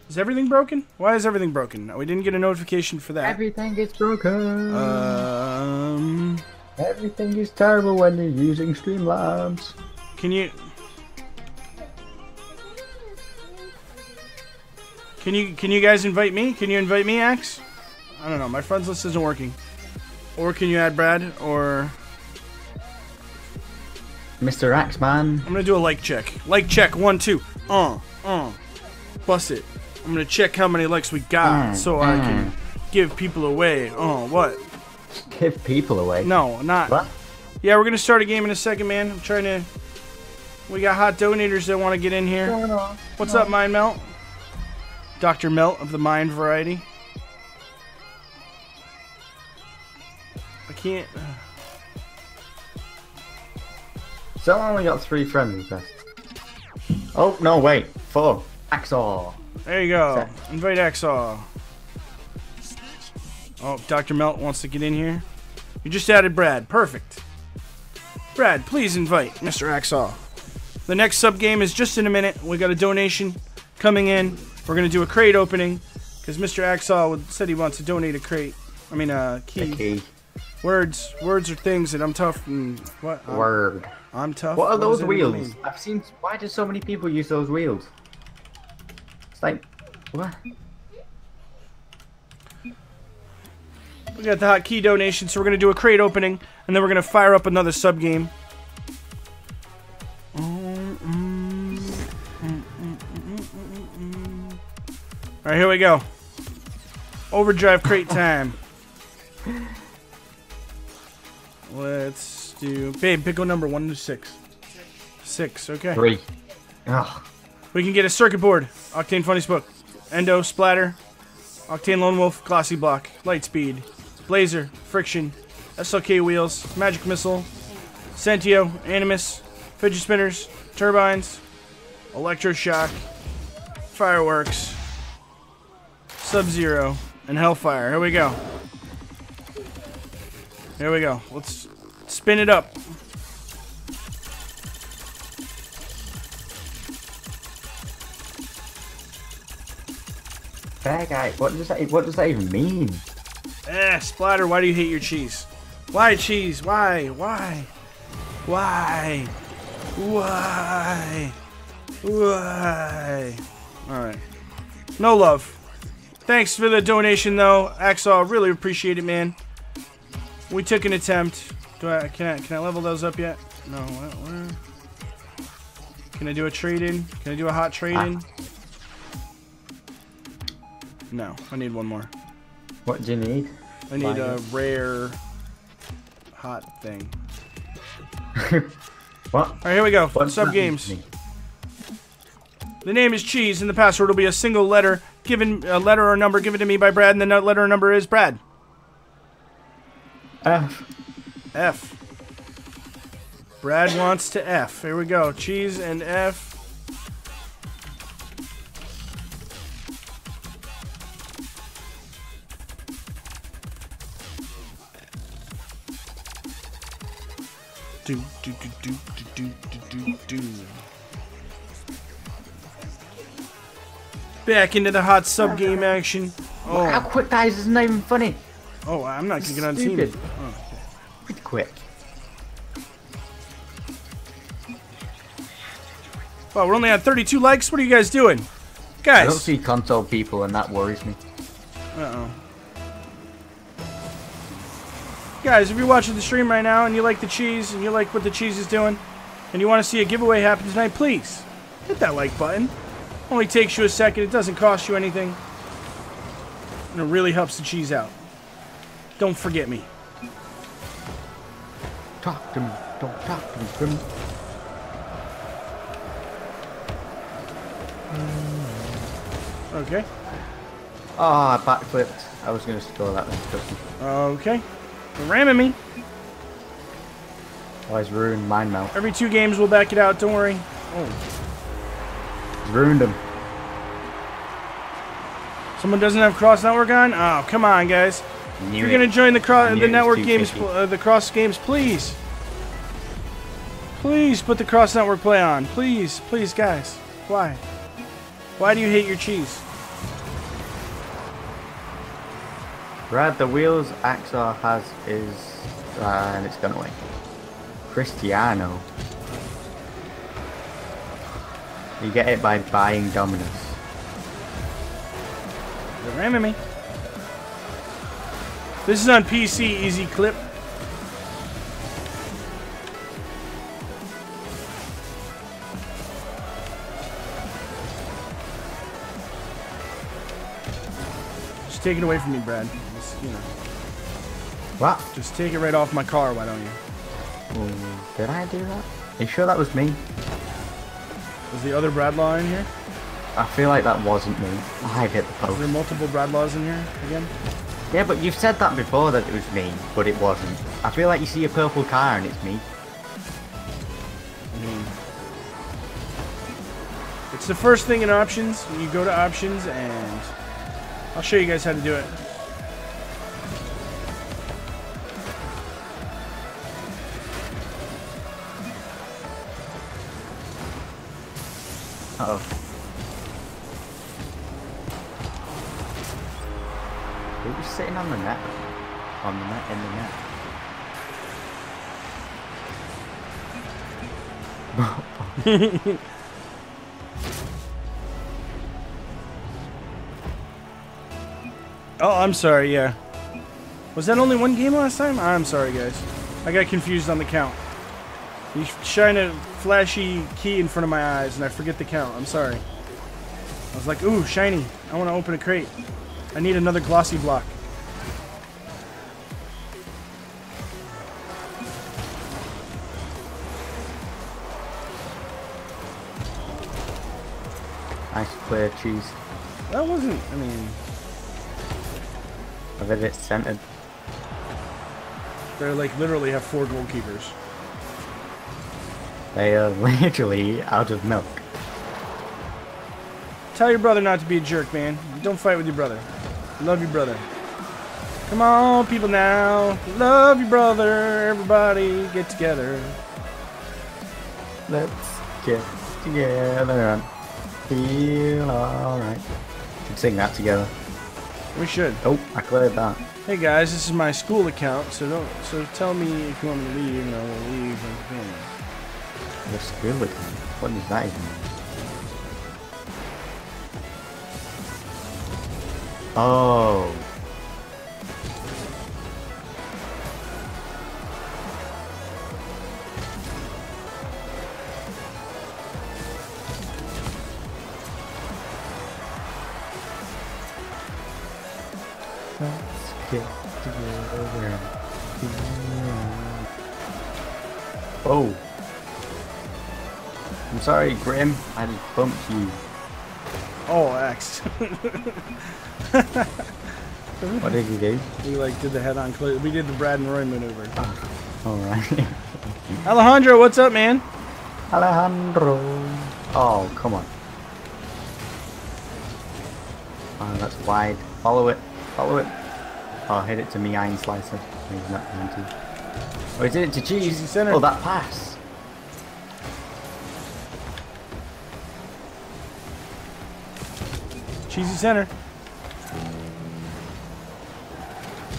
Speaker 2: Is everything broken? Why is everything broken? We didn't get a notification for that.
Speaker 1: Everything is broken.
Speaker 2: Um,
Speaker 1: Everything is terrible when you're using Streamlabs.
Speaker 2: can you? Can you can you guys invite me? Can you invite me, Axe? I don't know. My friends list isn't working. Or can you add Brad? Or
Speaker 1: Mr. Axeman.
Speaker 2: I'm gonna do a like check. Like check. One, two. Uh, uh. Bust it. I'm gonna check how many likes we got
Speaker 1: Mm,
Speaker 2: so I
Speaker 1: mm.
Speaker 2: can give people away. Oh, what?
Speaker 1: Give people away.
Speaker 2: No, not.
Speaker 1: What?
Speaker 2: Yeah, we're gonna start a game in a second, man. I'm trying to. We got hot donators that want to get in here. What's up, Mind Melt? Dr. Melt of the Mind variety. I can't. Uh.
Speaker 1: So I only got three friend requests. Oh, no, wait. Four. Axor.
Speaker 2: There you go.
Speaker 1: Set.
Speaker 2: Invite Axaw. Oh, Dr. Melt wants to get in here. You just added Brad. Perfect. Brad, please invite Mr. Axaw. The next sub game is just in a minute. We got a donation coming in. We're gonna do a crate opening because Mr. Would- said he wants to donate a crate. I mean, a key.
Speaker 1: Key.
Speaker 2: Words, words are things that I'm tough. And what? I'm,
Speaker 1: Word.
Speaker 2: I'm tough.
Speaker 1: What are
Speaker 2: does
Speaker 1: those wheels?
Speaker 2: mean?
Speaker 1: I've seen. Why do so many people use those wheels? It's like. What?
Speaker 2: We got the hot key donation, so we're gonna do a crate opening, and then we're gonna fire up another sub game. All right, here we go. Overdrive crate time. Let's do, babe. Pick a number one to six. Six. Okay.
Speaker 1: Three. Ugh.
Speaker 2: We can get a circuit board, Octane Funny Book, Endo, Splatter, Octane Lone Wolf, Glossy Block, Lightspeed, Blazer, Friction, SLK Wheels, Magic Missile, Centio, Animus, Fidget Spinners, Turbines, Electroshock, Fireworks, Sub Zero, and Hellfire. Here we go. Here we go. Let's spin it up.
Speaker 1: Fair guy. What does that? What does that even mean?
Speaker 2: Eh, Splatter, why do you hate your cheese? Why cheese? Why? Why? Why? Why? Why? Alright. No love. Thanks for the donation, though. Axel, really appreciate it, man. We took an attempt. Do I can I can I level those up yet? No. Where, where? Can I do a trade in? Can I do a hot trade in? No, I need one more.
Speaker 1: What do you need?
Speaker 2: I need a rare hot thing.
Speaker 1: What?
Speaker 2: All right, here we go.
Speaker 1: What does
Speaker 2: Sub games. The name is Cheese, and the password will be a single letter given, a letter or number given to me by Brad, and the letter or number is Brad.
Speaker 1: F.
Speaker 2: F. Brad wants to F. Here we go. Cheese and F. Do do do do do do do do Back into the hot sub game action.
Speaker 1: How
Speaker 2: Oh,
Speaker 1: quick that is isn't even funny.
Speaker 2: oh, I'm not gonna get on team. Oh.
Speaker 1: Pretty quick.
Speaker 2: Wow, we're only at 32 likes. What are you guys doing? Guys.
Speaker 1: I
Speaker 2: Guys.
Speaker 1: don't see console people, and that worries me.
Speaker 2: Uh-oh. Guys, if you're watching the stream right now and you like the cheese and you like what the cheese is doing and you want to see a giveaway happen tonight, please hit that like button. Only takes you a second. It doesn't cost you anything. And it really helps the cheese out. Don't forget me.
Speaker 1: Talk to me. Don't talk to me. Grim.
Speaker 2: Okay.
Speaker 1: Ah, I backflipped. I was going to score that me.
Speaker 2: Okay. You're ramming me.
Speaker 1: Always ruined mind melt.
Speaker 2: Every two games we'll back it out. Don't worry. Oh.
Speaker 1: Ruined him.
Speaker 2: Someone doesn't have Cross Network on? Oh, come on, guys. If you're
Speaker 1: it.
Speaker 2: gonna join the cross, the network games, uh, the cross games, please. Please put the cross network play on, please, please, guys. Why? Why do you hate your cheese?
Speaker 1: Brad, the wheels Axar has is, uh, and it's gone away. Cristiano. You get it by buying Dominus.
Speaker 2: They're ramming me. This is on PC, easy clip. Just take it away from me, Brad. Just, you know,
Speaker 1: What?
Speaker 2: just take it right off my car, why don't you?
Speaker 1: Did I do that? Are you sure that was me?
Speaker 2: Is the other Bradlaw in here?
Speaker 1: I feel like that wasn't me. I hit the
Speaker 2: Is there
Speaker 1: post.
Speaker 2: multiple Bradlaws in here again?
Speaker 1: Yeah, but you've said that before that it was me, but it wasn't. I feel like you see a purple car and it's me.
Speaker 2: I mean, it's the first thing in options. You go to options, and I'll show you guys how to do it.
Speaker 1: Uh oh. Who was sitting on the net? On the net, in the net.
Speaker 2: Oh, I'm sorry. Yeah, was that only one game last time? I'm sorry, guys. I got confused on the count. You shine a flashy key in front of my eyes, and I forget the count. I'm sorry. I was like, ooh, shiny. I want to open a crate. I need another glossy block.
Speaker 1: Nice clear cheese.
Speaker 2: That wasn't. I mean,
Speaker 1: I bet it's centered.
Speaker 2: they're like literally have four goalkeepers.
Speaker 1: They are literally out of milk.
Speaker 2: Tell your brother not to be a jerk, man. Don't fight with your brother. Love your brother. Come on, people now. Love your brother. Everybody get together.
Speaker 1: Let's get together and feel alright. Should sing that together.
Speaker 2: We should.
Speaker 1: Oh, I cleared that.
Speaker 2: Hey guys, this is my school account, so don't so tell me if you want me to leave and I will leave.
Speaker 1: The account. What does that even? Oh. Oh. I'm sorry, Grim. I just bumped you.
Speaker 2: Oh, X.
Speaker 1: What did you do?
Speaker 2: we like did the head on clear. We did the Brad and Roy maneuver.
Speaker 1: Ah, Alright.
Speaker 2: Alejandro, what's up, man?
Speaker 1: Alejandro. Oh, come on. Oh, that's wide. Follow it. Follow it. Oh, hit it to me, Iron Slicer. He's not going to. Oh, he did it to Cheese.
Speaker 2: Center.
Speaker 1: Oh, that pass.
Speaker 2: Cheesy center.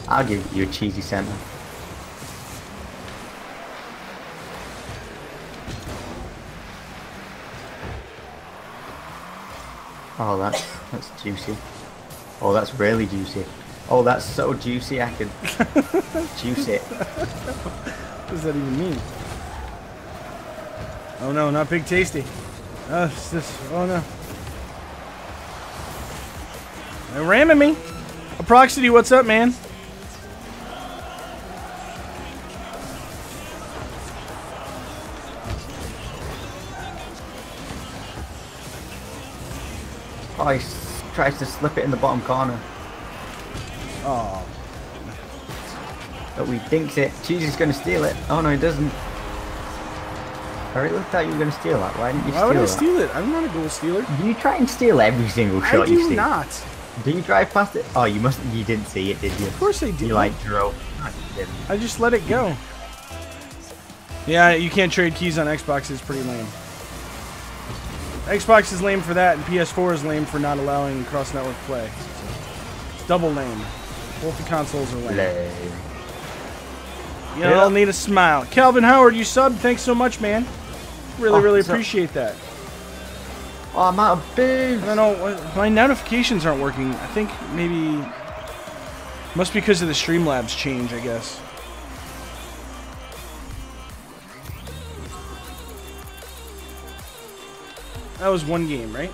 Speaker 1: I'll give you a cheesy center. Oh, that's that's juicy. Oh, that's really juicy. Oh, that's so juicy. I could juice it.
Speaker 2: What does that even mean? Oh no, not big tasty. Oh, it's this. Oh no. They're ramming me. Aproxity, what's up, man?
Speaker 1: Oh, he tries to slip it in the bottom corner.
Speaker 2: Oh,
Speaker 1: But we thinks it. Cheese is going to steal it. Oh no, he doesn't. I really thought you were going to steal that. Why didn't you
Speaker 2: why
Speaker 1: steal
Speaker 2: would I
Speaker 1: that?
Speaker 2: steal it? I'm not a goal stealer.
Speaker 1: You try and steal every single
Speaker 2: I
Speaker 1: shot you
Speaker 2: do
Speaker 1: see.
Speaker 2: not.
Speaker 1: Did you drive past it? Oh, you must. You didn't see it, did you?
Speaker 2: Of course I did.
Speaker 1: You like drove. No, didn't.
Speaker 2: I just let it go. Yeah, you can't trade keys on Xbox. It's pretty lame. Xbox is lame for that, and PS4 is lame for not allowing cross-network play. It's double lame. Both the consoles are lame.
Speaker 1: Lame.
Speaker 2: You
Speaker 1: Yeah.
Speaker 2: all need a smile. Calvin Howard, you subbed. Thanks so much, man. Really,
Speaker 1: Oh,
Speaker 2: really
Speaker 1: so-
Speaker 2: appreciate that.
Speaker 1: Oh, I'm out of
Speaker 2: know. My notifications aren't working. I think maybe must be because of the Streamlabs change. I guess. That was one game, right?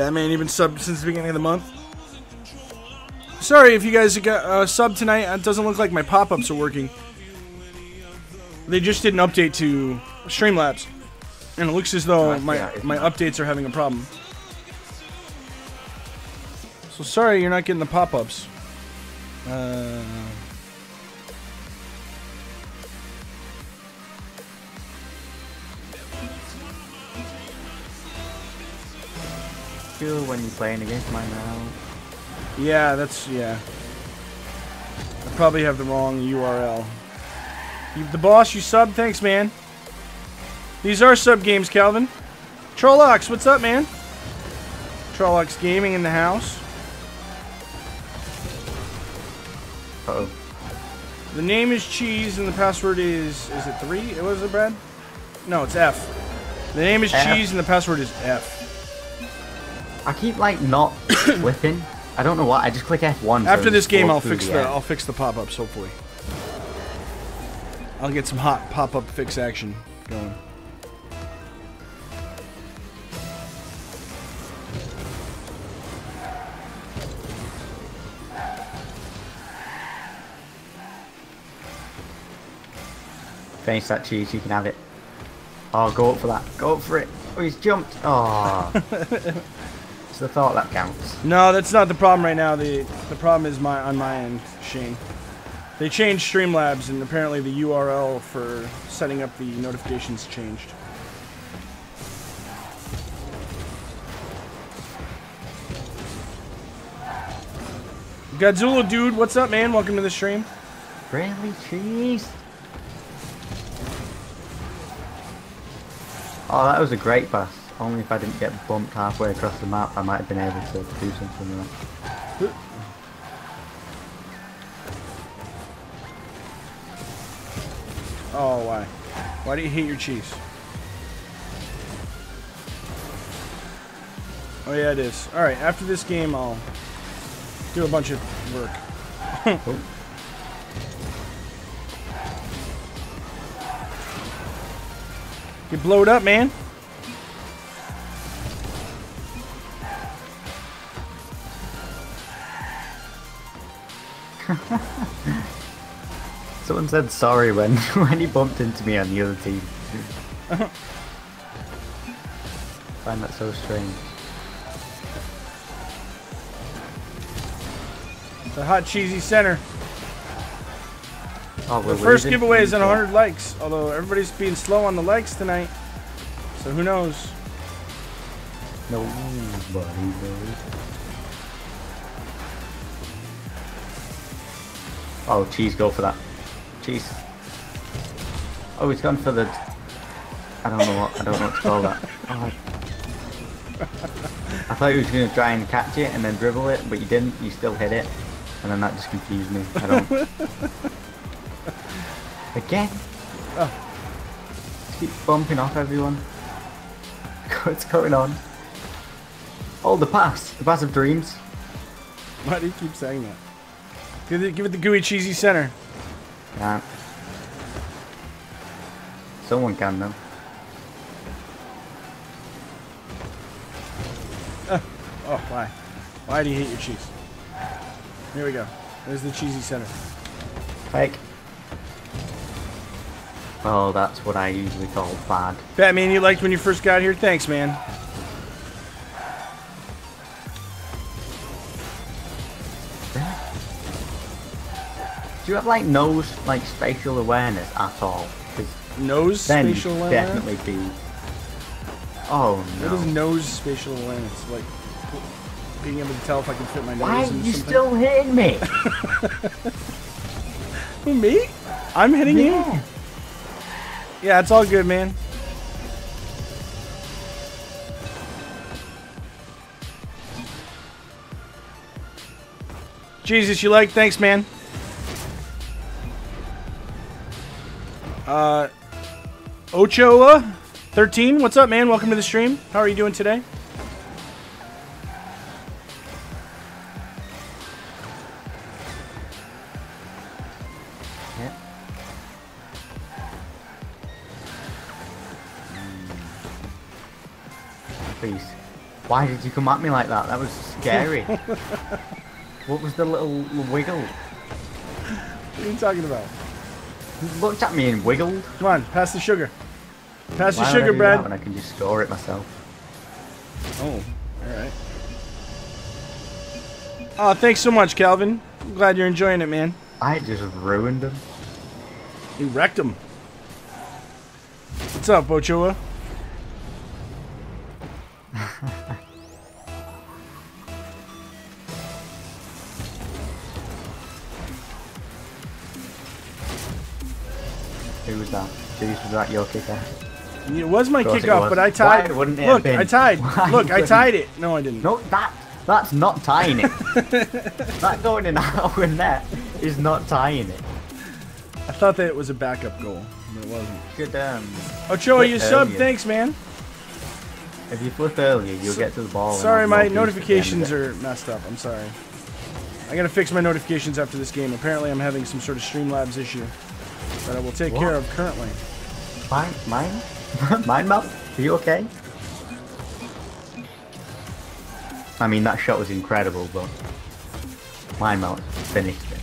Speaker 2: Batman even subbed since the beginning of the month. Sorry if you guys got uh, sub tonight. It doesn't look like my pop-ups are working. They just did an update to Streamlabs, and it looks as though my my updates are having a problem. So sorry you're not getting the pop-ups. Uh,
Speaker 1: Feel when you're playing against my now.
Speaker 2: yeah, that's yeah. I probably have the wrong URL. You, the boss, you sub. Thanks, man. These are sub games, Calvin. Trollox, what's up, man? Trollox Gaming in the house.
Speaker 1: Uh oh.
Speaker 2: The name is Cheese and the password is is it three? It was it Brad? No, it's F. The name is
Speaker 1: F.
Speaker 2: Cheese and the password is F.
Speaker 1: I keep like not flipping. I don't know why. I just click F1.
Speaker 2: After
Speaker 1: it
Speaker 2: this game, I'll fix
Speaker 1: the.
Speaker 2: I'll fix the pop-ups. Hopefully, I'll get some hot pop-up fix action going.
Speaker 1: Finish that cheese. You can have it. Oh, go up for that. Go up for it. Oh, he's jumped. Oh. The thought that counts.
Speaker 2: No, that's not the problem right now. The the problem is my on my end, Shane. They changed Streamlabs, and apparently the URL for setting up the notifications changed. Godzilla dude, what's up, man? Welcome to the stream.
Speaker 1: Really, cheese? Oh, that was a great pass. Only if I didn't get bumped halfway across the map, I might have been able to do something with that.
Speaker 2: Oh, why? Why do you hate your cheese? Oh yeah, it is. All right, after this game, I'll do a bunch of work.
Speaker 1: Oh.
Speaker 2: Get blowed up, man.
Speaker 1: Someone said sorry when when he bumped into me on the other team. I find that so strange.
Speaker 2: The hot cheesy center.
Speaker 1: Oh,
Speaker 2: The first giveaway is at 100 likes, although everybody's being slow on the likes tonight. So who knows?
Speaker 1: Nobody knows. Oh, cheese, go for that. Cheese. Oh, he's gone for the. I don't know what. I don't know what to call that. Oh. I thought he was going to try and catch it and then dribble it, but you didn't. You still hit it, and then that just confused me. I don't. Again. Just keep bumping off everyone. What's going on? Oh, the pass. The pass of dreams.
Speaker 2: Why do you keep saying that? Give it, give it the gooey cheesy center.
Speaker 1: Can't. Someone can though.
Speaker 2: Uh, oh, why? Why do you hate your cheese? Here we go. There's the cheesy center.
Speaker 1: Fake. Oh, that's what I usually call bad.
Speaker 2: Batman, you liked when you first got here? Thanks, man.
Speaker 1: Do you have like no like spatial awareness at all?
Speaker 2: Nose
Speaker 1: then
Speaker 2: spatial awareness?
Speaker 1: definitely be. Oh
Speaker 2: What is
Speaker 1: no!
Speaker 2: nose spatial awareness? Like being able to tell if I can fit my nose
Speaker 1: Why are
Speaker 2: in
Speaker 1: you
Speaker 2: something?
Speaker 1: still hitting me?
Speaker 2: Who, me? I'm hitting you?
Speaker 1: yeah.
Speaker 2: Yeah, it's all good, man. Jesus, you like? Thanks, man. Uh, Ochoa, 13. What's up, man? Welcome to the stream. How are you doing today?
Speaker 1: Please. Why did you come at me like that? That was scary. what was the little wiggle?
Speaker 2: What are you talking about?
Speaker 1: Looked at me and wiggled.
Speaker 2: Come on, pass the sugar. Pass
Speaker 1: Why
Speaker 2: the sugar, Brad.
Speaker 1: when I can just store it myself?
Speaker 2: Oh, alright. Oh, thanks so much, Calvin. I'm glad you're enjoying it, man.
Speaker 1: I just ruined them.
Speaker 2: You wrecked him. What's up, Ochoa?
Speaker 1: Was was that your kicker?
Speaker 2: It was my kickoff, but I tied.
Speaker 1: Why wouldn't it
Speaker 2: Look? I tied.
Speaker 1: Why
Speaker 2: Look, I tied it. No, I didn't.
Speaker 1: No, that that's not tying it. that going in our net is not tying it.
Speaker 2: I thought that it was a backup goal, but it wasn't.
Speaker 1: Good um.
Speaker 2: Ochoa, you sub. Thanks, man.
Speaker 1: If you flip earlier, you'll get to the ball.
Speaker 2: Sorry, my
Speaker 1: no boost at the end of
Speaker 2: notifications are messed up. I'm sorry. I gotta fix my notifications after this game. Apparently, I'm having some sort of Streamlabs issue that I will take
Speaker 1: What?
Speaker 2: care of currently.
Speaker 1: Mine, mine, mine, Mel. Are you okay? I mean, that shot was incredible, but mine, Mel, finished it.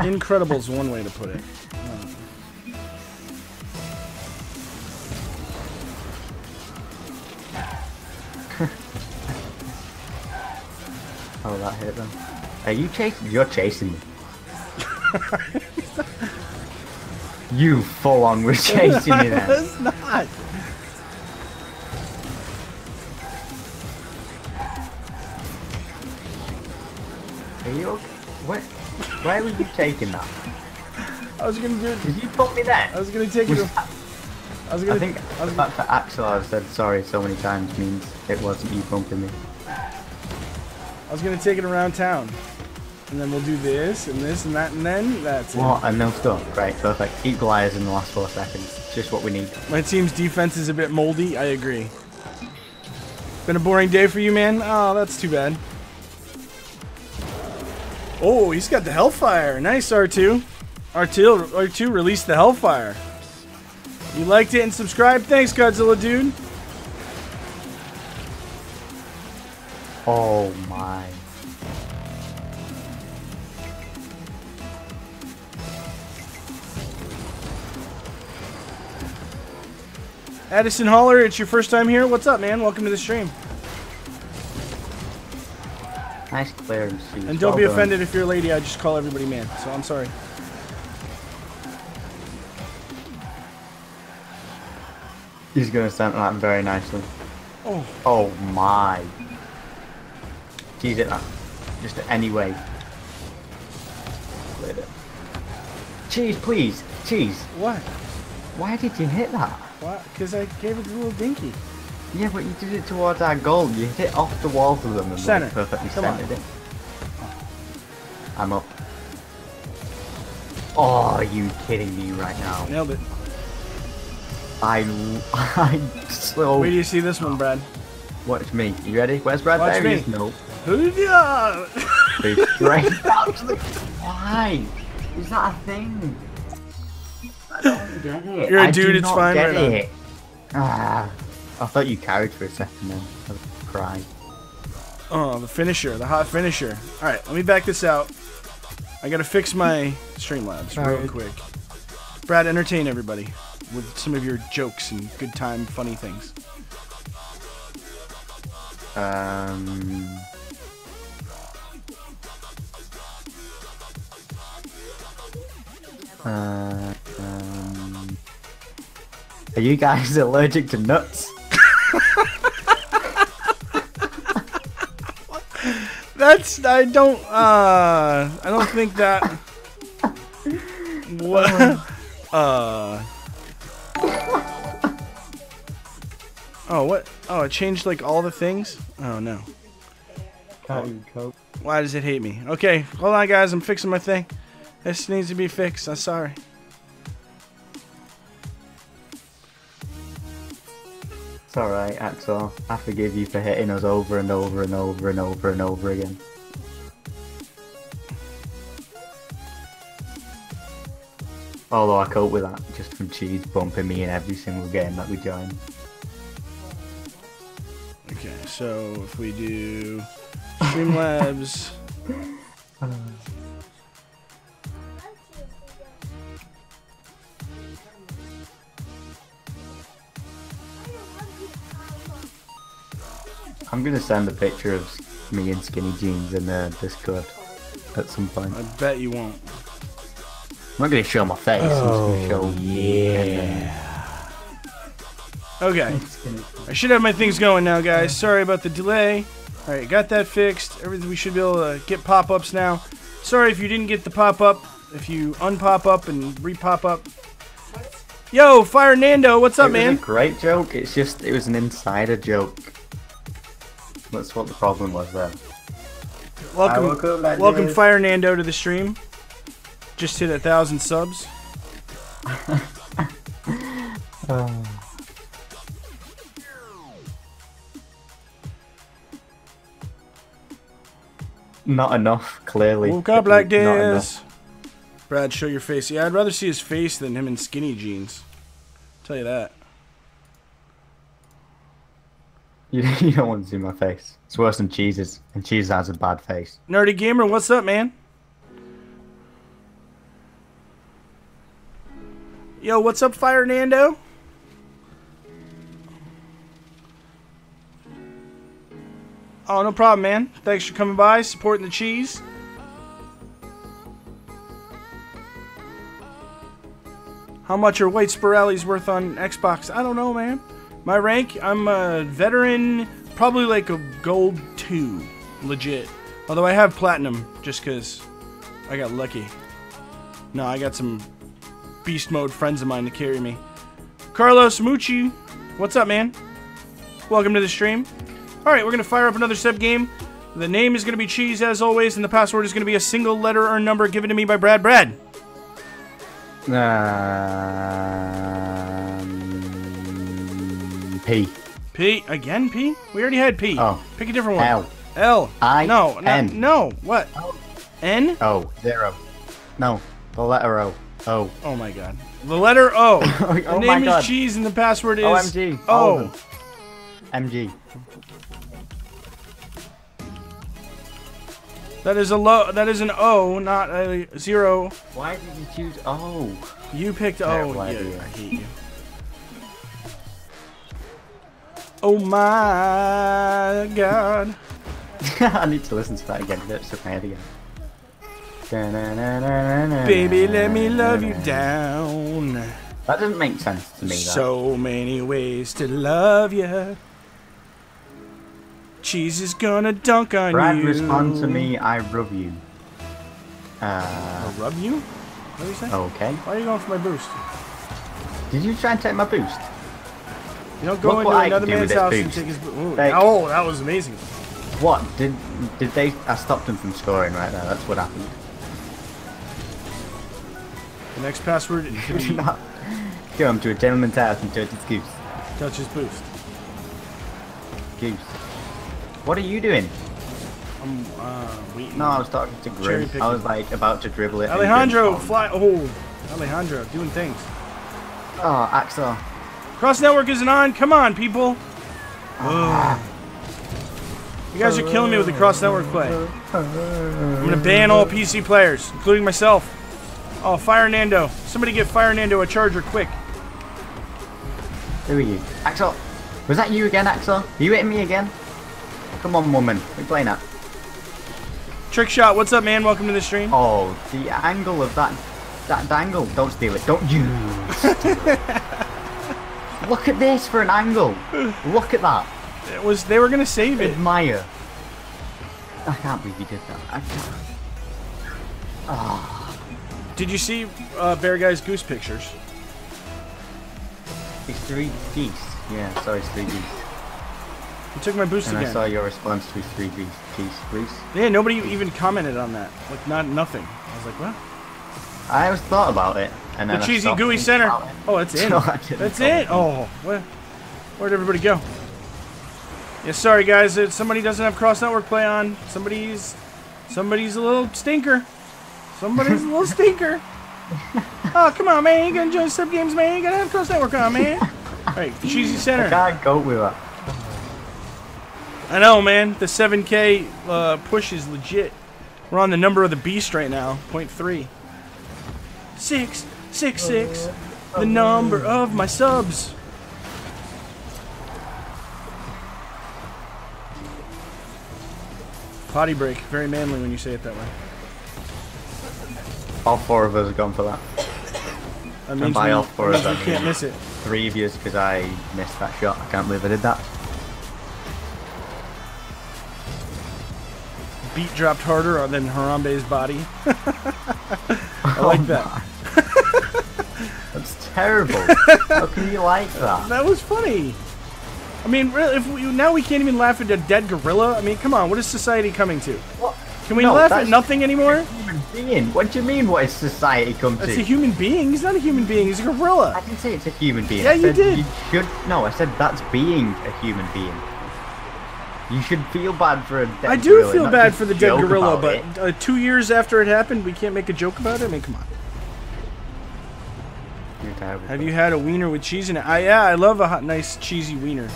Speaker 2: Incredible is one way to put it.
Speaker 1: Oh, that hit them. Are you chasing? You're chasing me. you full on were chasing me then.
Speaker 2: It's not.
Speaker 1: Are you okay? What? Why were you taking that?
Speaker 2: I was gonna do it.
Speaker 1: Did you put me there?
Speaker 2: I was gonna take
Speaker 1: Was
Speaker 2: it.
Speaker 1: that-
Speaker 2: I was gonna.
Speaker 1: I think
Speaker 2: I
Speaker 1: the
Speaker 2: was,
Speaker 1: fact that Axel has said sorry so many times means it wasn't you bumping me.
Speaker 2: I was gonna take it around town, and then we'll do this and this and that, and then that's it.
Speaker 1: What? And no stuff. Right, so it's perfect. Equalize in the last four seconds. Just what we need.
Speaker 2: My team's defense is a bit moldy. I agree. Been a boring day for you, man. Oh, that's too bad. Oh, he's got the Hellfire. Nice, R2. R2, R2 released the Hellfire. You liked it and subscribed? Thanks, Godzilla dude.
Speaker 1: Oh my.
Speaker 2: Addison Holler, it's your first time here. What's up, man? Welcome to the stream.
Speaker 1: Nice clearance.
Speaker 2: And don't
Speaker 1: Well
Speaker 2: be
Speaker 1: done.
Speaker 2: offended if you're a lady. I just call everybody man. So I'm sorry.
Speaker 1: He's gonna stand that very nicely.
Speaker 2: Oh,
Speaker 1: Oh my. Cheese it that. Just anyway. it. Cheese, please. Cheese.
Speaker 2: what?
Speaker 1: Why did you hit that?
Speaker 2: What? Because I gave it a little dinky.
Speaker 1: Yeah, but you did it towards our goal. You hit off the walls of them and
Speaker 2: Center.
Speaker 1: like, perfectly
Speaker 2: Come on.
Speaker 1: centered it. I'm up. Oh, are you kidding me right now?
Speaker 2: Nailed it.
Speaker 1: I, I'm so.
Speaker 2: Wait till you see this one, Brad.
Speaker 1: Watch me. You ready? Where's Brad?
Speaker 2: Watch
Speaker 1: there
Speaker 2: me.
Speaker 1: he is. No.
Speaker 2: Hoo-yah!
Speaker 1: Straight down to the. Why? Is that a thing? I don't get it.
Speaker 2: You're a
Speaker 1: I
Speaker 2: dude, it's fine right now.
Speaker 1: Ah, I thought you carried for a second then. I cried.
Speaker 2: Oh, the finisher, the hot finisher. All right, let me back this out. I gotta fix my Streamlabs real
Speaker 1: Alright.
Speaker 2: quick. Brad, entertain everybody with some of your jokes and good time, funny things.
Speaker 1: Um. Uh, are you guys allergic to nuts?
Speaker 2: That's I don't uh I don't think that what uh Oh what oh it changed like all the things? Oh no.
Speaker 1: Can't even cope.
Speaker 2: Why does it hate me? Okay, hold on guys, I'm fixing my thing. This needs to be fixed. I'm sorry.
Speaker 1: It's alright, Axel. I forgive you for hitting us over and over and over and over and over again. Although I cope with that just from Cheese bumping me in every single game that we join.
Speaker 2: Okay, so if we do Streamlabs
Speaker 1: I'm gonna send a picture of me in skinny jeans in uh, the Discord at some point.
Speaker 2: I bet you won't.
Speaker 1: I'm not gonna show my face. I'm just gonna oh, show yeah.
Speaker 2: Okay. I should have my things going now, guys. Sorry about the delay. Alright, got that fixed. Everything we should be able to get pop-ups now. Sorry if you didn't get the pop-up. If you unpop up and re-pop up. Yo, Fire Nando, what's up,
Speaker 1: it
Speaker 2: man?
Speaker 1: a great joke. It's just it was an insider joke. That's what the problem was there. I woke
Speaker 2: Welcome,
Speaker 1: up
Speaker 2: welcome,
Speaker 1: this.
Speaker 2: Fire Nando, to the stream. Just hit a thousand subs. Uh.
Speaker 1: Not enough, clearly.
Speaker 2: Woke up like this. Brad, show your face. Yeah, I'd rather see his face than him in skinny jeans. tell you that.
Speaker 1: You, you don't want to see my face. It's worse than cheeses, and cheese has a bad face.
Speaker 2: Nerdy Gamer, what's up, man? Yo, what's up, Fire Nando? Oh, no problem, man. Thanks for coming by, supporting the cheese. How much are White Spirellis worth on Xbox? I don't know, man. My rank, I'm a veteran, probably like a gold 2, legit. Although I have platinum, just because I got lucky. No, I got some beast mode friends of mine to carry me. Carlos Mucci, what's up, man? Welcome to the stream. All right, we're gonna fire up another sub game. The name is gonna be Cheese as always, and the password is gonna be a single letter or number given to me by Brad. Brad.
Speaker 1: Um, P.
Speaker 2: P again. P. We already had P.
Speaker 1: Oh.
Speaker 2: Pick a different one.
Speaker 1: L.
Speaker 2: L.
Speaker 1: I.
Speaker 2: No. No.
Speaker 1: N.
Speaker 2: No. What? Oh. N.
Speaker 1: Oh, o. Zero. No, the letter O. O.
Speaker 2: Oh my God. The letter O. oh the
Speaker 1: Oh
Speaker 2: name
Speaker 1: my
Speaker 2: is Cheese, and the password is
Speaker 1: OMG.
Speaker 2: O.
Speaker 1: MG.
Speaker 2: That is a low. That is an O, not a zero.
Speaker 1: Why did you choose O?
Speaker 2: You picked O.
Speaker 1: Terrible
Speaker 2: Yeah,
Speaker 1: idea.
Speaker 2: I hate you. Oh my God.
Speaker 1: I need to listen to that again. That's my head again.
Speaker 2: Baby, let me love you down.
Speaker 1: That doesn't make sense to me. That.
Speaker 2: So many ways to love you. Cheese is gonna dunk on you.
Speaker 1: Brad,
Speaker 2: you.
Speaker 1: respond to me. I rub you. Uh,
Speaker 2: I'll rub you? What do you say?
Speaker 1: okay.
Speaker 2: Why are you going for my boost?
Speaker 1: Did you try and take my boost?
Speaker 2: You don't go
Speaker 1: Look
Speaker 2: into another man's house and
Speaker 1: boost.
Speaker 2: take his boost. Ooh,
Speaker 1: Like-
Speaker 2: oh, that was amazing.
Speaker 1: What did did they? I stopped them from scoring right there. That's what happened.
Speaker 2: The next password could be
Speaker 1: not come to a gentleman's house and touch his goose.
Speaker 2: touch his boost.
Speaker 1: Goose. What are you doing?
Speaker 2: I'm uh, waiting.
Speaker 1: No, I was talking to Grim. I was like about to dribble it.
Speaker 2: Alejandro, fly. Oh, Alejandro, doing things.
Speaker 1: Oh, Axel.
Speaker 2: Cross network isn't on. Come on, people. Ugh. You guys are killing me with the cross network play. I'm gonna ban all PC players, including myself. Oh, Fire Nando. Somebody get Fire Nando a charger quick.
Speaker 1: Who are you? Axel! Was that you again, Axel? Are you hitting me again? Come on, woman. We're playing that.
Speaker 2: Trick shot, what's up, man? Welcome to the stream.
Speaker 1: Oh, the angle of that that angle. Don't steal it. Don't you steal it. Look at this for an angle. Look at that.
Speaker 2: It was they were gonna save it.
Speaker 1: Admire. I can't believe you did that. I can't. Ah,
Speaker 2: Did you see uh, Bear Guy's goose pictures?
Speaker 1: it's three geese. Yeah, sorry, it's three geese.
Speaker 2: He took my boost
Speaker 1: And I saw your response to three geese. Geese, please.
Speaker 2: Yeah, nobody even commented on that. Like not nothing. I was like, what?
Speaker 1: I always thought about it, and
Speaker 2: The
Speaker 1: then I
Speaker 2: cheesy gooey center. Oh, that's it.
Speaker 1: No,
Speaker 2: that's it. Oh, where, where'd everybody go? Yeah, sorry guys. uh, Somebody doesn't have cross network play on. Somebody's, somebody's a little stinker. Somebody's a little stinker. Oh, come on, man. You gonna join sub games, man? You gotta have cross network on, man. All right, cheesy
Speaker 1: I
Speaker 2: center.
Speaker 1: can't go with that.
Speaker 2: I know, man. The 7K uh, push is legit. We're on the number of the beast right now, point three. Six, six, six. The number of my subs. Potty break. Very manly when you say it that way.
Speaker 1: All four of us have gone for that.
Speaker 2: That means,
Speaker 1: by
Speaker 2: we,
Speaker 1: all four of
Speaker 2: we
Speaker 1: them,
Speaker 2: can't
Speaker 1: yeah.
Speaker 2: miss it.
Speaker 1: Three of yous because I missed that shot. I can't believe I did that.
Speaker 2: Beat dropped harder than Harambe's body. I like oh that.
Speaker 1: That's terrible. How can you like that?
Speaker 2: That was funny. I mean, really, if we, now we can't even laugh at a dead gorilla. I mean, come on, what is society coming to?
Speaker 1: What?
Speaker 2: Can we
Speaker 1: No,
Speaker 2: laugh at nothing anymore?
Speaker 1: Human being. What do you mean? What is society come
Speaker 2: That's
Speaker 1: to?
Speaker 2: It's a human being. He's not a human being. He's a gorilla.
Speaker 1: I didn't say it's a human being.
Speaker 2: Yeah,
Speaker 1: I
Speaker 2: you did.
Speaker 1: You should. No, I said that's being a human being. You should feel bad for a dead
Speaker 2: I do
Speaker 1: gorilla,
Speaker 2: feel bad for the dead gorilla, but uh, two years after it happened, we can't make a joke about it. I mean, come on.
Speaker 1: You're terrible.
Speaker 2: Have you had a wiener with cheese in it? I yeah, I love a hot, nice cheesy wiener.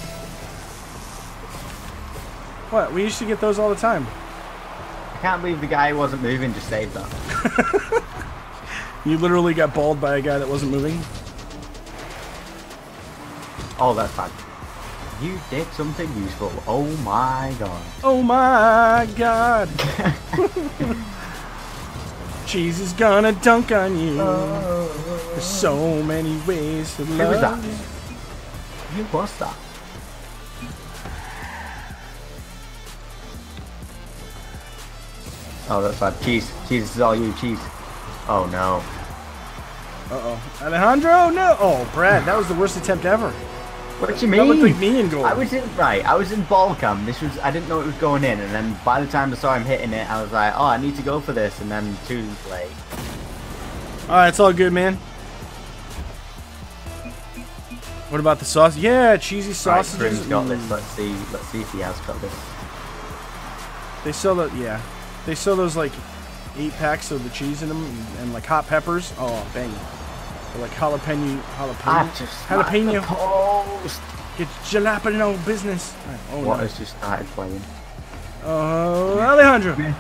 Speaker 2: What? We used to get those all the time.
Speaker 1: I can't believe the guy who wasn't moving just saved that.
Speaker 2: You literally got balled by a guy that wasn't moving.
Speaker 1: Oh, that's bad. You did something useful. Oh my god.
Speaker 2: Oh my god. Cheese is gonna dunk on you. Oh. There's so many ways to love
Speaker 1: that?
Speaker 2: you.
Speaker 1: Was that? Oh, that's bad. Cheese. Cheese, is all you. Cheese. Oh no.
Speaker 2: Uh-oh. Alejandro, no. Oh, Brad, that was the worst attempt ever.
Speaker 1: What do you
Speaker 2: That looked
Speaker 1: mean?
Speaker 2: like me in goal.
Speaker 1: I was in right. I was in ball cam. This was. I didn't know it was going in, and then by the time I saw him hitting it, I was like, "Oh, I need to go for this." And then too late.
Speaker 2: All right, it's all good, man. What about the sauce? Yeah, cheesy
Speaker 1: Right,
Speaker 2: sausages.
Speaker 1: Grim's got
Speaker 2: Mm.
Speaker 1: this. Let's see. Let's see if he has got this.
Speaker 2: They sell the yeah, they sell those like eight packs of the cheese in them and, and like hot peppers. Oh, bang! Or, like jalapeno, jalapeno,
Speaker 1: just
Speaker 2: jalapeno.
Speaker 1: post.
Speaker 2: Get jalapeno business. Oh,
Speaker 1: What
Speaker 2: no.
Speaker 1: has just started playing?
Speaker 2: Oh, Alejandro.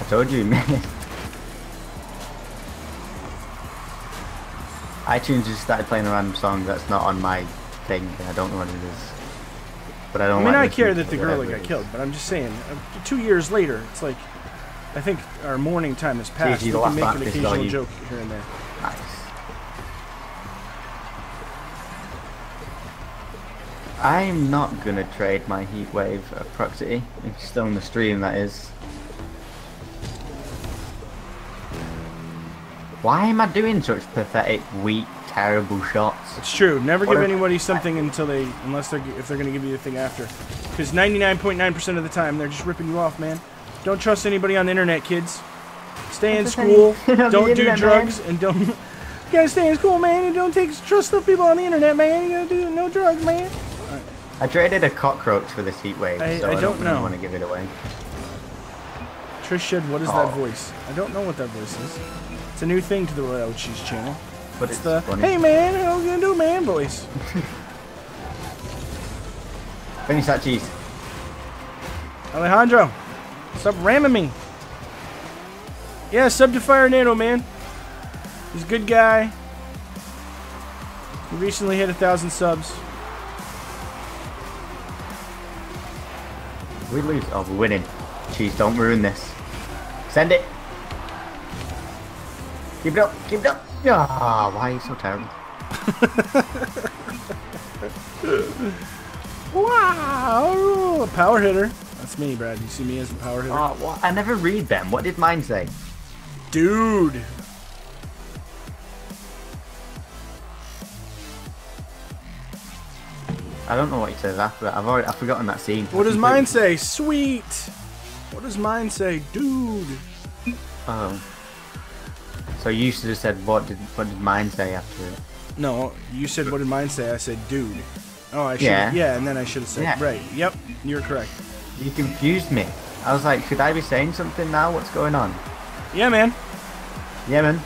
Speaker 1: I told you, man. iTunes just started playing a random song that's not on my thing, and I don't know what it is. But I don't.
Speaker 2: I mean,
Speaker 1: like
Speaker 2: I care that the gorilla
Speaker 1: whatever
Speaker 2: got killed, but I'm just saying, uh, two years later, it's like, I think our morning time has passed. We can make an
Speaker 1: this is all
Speaker 2: occasional
Speaker 1: you.
Speaker 2: joke here and there.
Speaker 1: Nice. I'm not gonna trade my Heatwave at proximity. It's still in the stream, that is. Why am I doing such pathetic, weak, terrible shots?
Speaker 2: It's true. Never
Speaker 1: What
Speaker 2: give anybody something until they, unless they're, if they're gonna give you the thing after. Because 99.9% of the time, they're just ripping you off, man. Don't trust anybody on the internet, kids. Stay in school.
Speaker 1: thing? On the
Speaker 2: don't do
Speaker 1: internet,
Speaker 2: drugs, and don't. you gotta stay in school, man. And don't take trust the people on the internet, man. You gotta do no drugs, man.
Speaker 1: I traded a cockroach for this Heatwave,
Speaker 2: I-
Speaker 1: so
Speaker 2: I
Speaker 1: I,
Speaker 2: don't
Speaker 1: don't,
Speaker 2: know.
Speaker 1: want to give it away.
Speaker 2: Trish said, "What is
Speaker 1: Oh.
Speaker 2: that voice?" I don't know what that voice is. It's a new thing to the Royal Cheese channel.
Speaker 1: But
Speaker 2: It's
Speaker 1: it's,
Speaker 2: the
Speaker 1: funny.
Speaker 2: "Hey man, how you gonna do, man?" voice.
Speaker 1: Finish that cheese.
Speaker 2: Alejandro, stop ramming me. Yeah, sub to Fire Nando, man. He's a good guy. He recently hit a thousand subs.
Speaker 1: We lose. Oh, we're winning. Jeez, don't ruin this. Send it. Keep it up. Keep it up. Ah, why are you so terrible?
Speaker 2: Wow! A power hitter. That's me, Brad. You see me as a power hitter?
Speaker 1: Oh, what? I never read them. What did mine say?
Speaker 2: Dude.
Speaker 1: I don't know what he says after that. I've already I've forgotten that scene.
Speaker 2: What does mine say? Sweet. What does mine say? Dude.
Speaker 1: Oh. So you should have said what did what did mine say after it?
Speaker 2: No, you said what did mine say? I said dude. Oh, I should.
Speaker 1: Yeah.
Speaker 2: Yeah. and then I should have said
Speaker 1: Yeah.
Speaker 2: right. Yep, you're correct.
Speaker 1: You confused me. I was like, should I be saying something now? What's going on?
Speaker 2: Yeah, man.
Speaker 1: Yeah, man.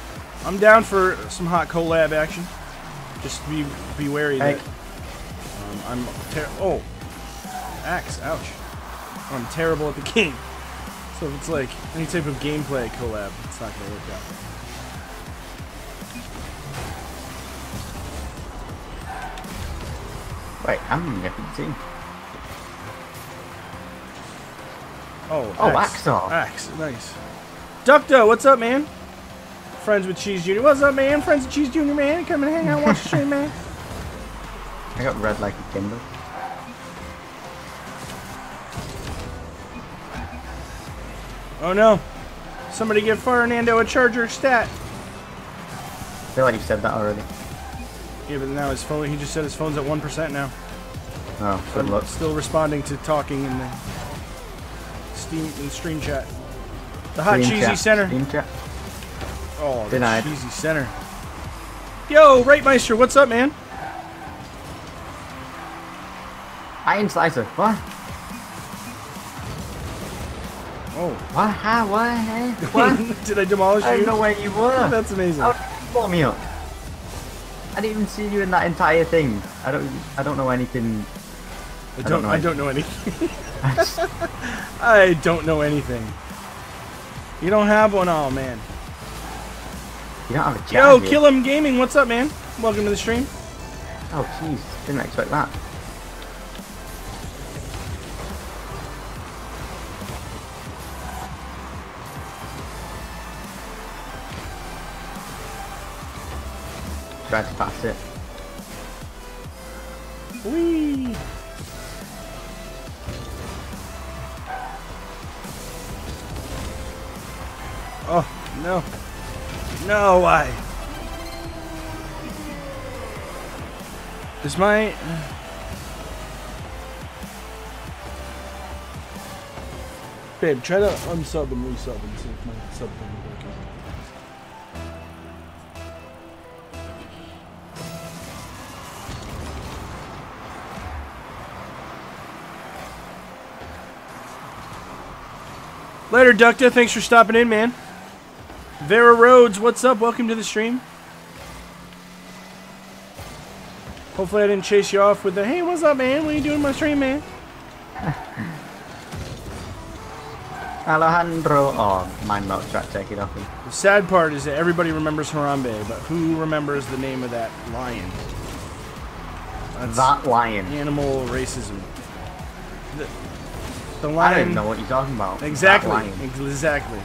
Speaker 2: I'm down for some hot collab action. Just be be wary that um, I'm ter- oh axe. Ouch. I'm terrible at the game. So if it's like any type of gameplay collab, it's not gonna work out.
Speaker 1: Wait, I'm in a different
Speaker 2: Oh,
Speaker 1: Oh,
Speaker 2: axe.
Speaker 1: Axel.
Speaker 2: Axe, nice. Ducto, what's up, man? Friends with Cheese Junior. What's up, man? Friends with Cheese Junior, man. Come and hang out, watch the stream, man.
Speaker 1: I got red like a Kindle.
Speaker 2: Oh no. Somebody give Fernando a charger stat.
Speaker 1: I feel like you said that already.
Speaker 2: Yeah, but now his phone, he just said his phone's at 1% now.
Speaker 1: Oh, good luck.
Speaker 2: still responding to talking in the Steam in stream chat. The hot
Speaker 1: Stream
Speaker 2: cheesy
Speaker 1: chat.
Speaker 2: center.
Speaker 1: Stream chat.
Speaker 2: Oh, the
Speaker 1: Denied.
Speaker 2: cheesy center. Yo, Rightmeister, what's up, man?
Speaker 1: Iron slicer. What?
Speaker 2: Oh,
Speaker 1: What? How? What? What?
Speaker 2: did I demolish
Speaker 1: I
Speaker 2: you?
Speaker 1: don't know where you were.
Speaker 2: That's amazing.
Speaker 1: How did you blow me up? I didn't even see you in that entire thing. I don't. I don't know anything.
Speaker 2: I
Speaker 1: don't
Speaker 2: don't.
Speaker 1: know
Speaker 2: I don't know anything. I don't know anything. You don't have one, oh man.
Speaker 1: You don't have a chat.
Speaker 2: Yo. Kill 'em Gaming, what's up, man? Welcome to the stream.
Speaker 1: Oh, jeez. Didn't expect that. Tried to pass it. Eh?
Speaker 2: Whee! Oh no, no! Why? Is my uh, babe? Try to unsub and resub and see if my sub thing is working. Later, Ducta. Thanks for stopping in, man. Vera Rhodes, what's up? Welcome to the stream. Hopefully, I didn't chase you off with the "Hey, what's up, man? What are you doing in my stream, man?"
Speaker 1: Alejandro. Oh, mine not track take it off him.
Speaker 2: The sad part is that everybody remembers Harambe, but who remembers the name of that lion? That's
Speaker 1: That lion.
Speaker 2: animal racism. The, the
Speaker 1: I
Speaker 2: lion.
Speaker 1: don't even know what you're talking about.
Speaker 2: Exactly. Exactly.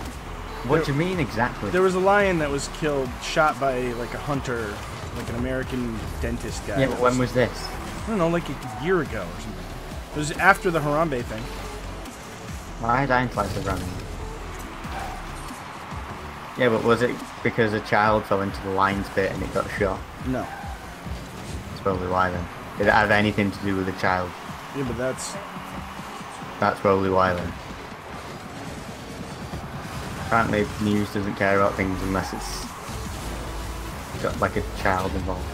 Speaker 1: What do you mean exactly?
Speaker 2: There was a lion that was killed, shot by like a hunter, like an American dentist guy.
Speaker 1: yeah, but when was this?
Speaker 2: I don't know, like a year ago or something. It was after the Harambe thing.
Speaker 1: Why is Iron Slicer running? Yeah, but was it because a child fell into the lion's pit and it got shot?
Speaker 2: No.
Speaker 1: That's probably why then. Did it have anything to do with the child?
Speaker 2: Yeah, but that's
Speaker 1: That's probably why then. Apparently news doesn't care about things unless it's got like a child involved.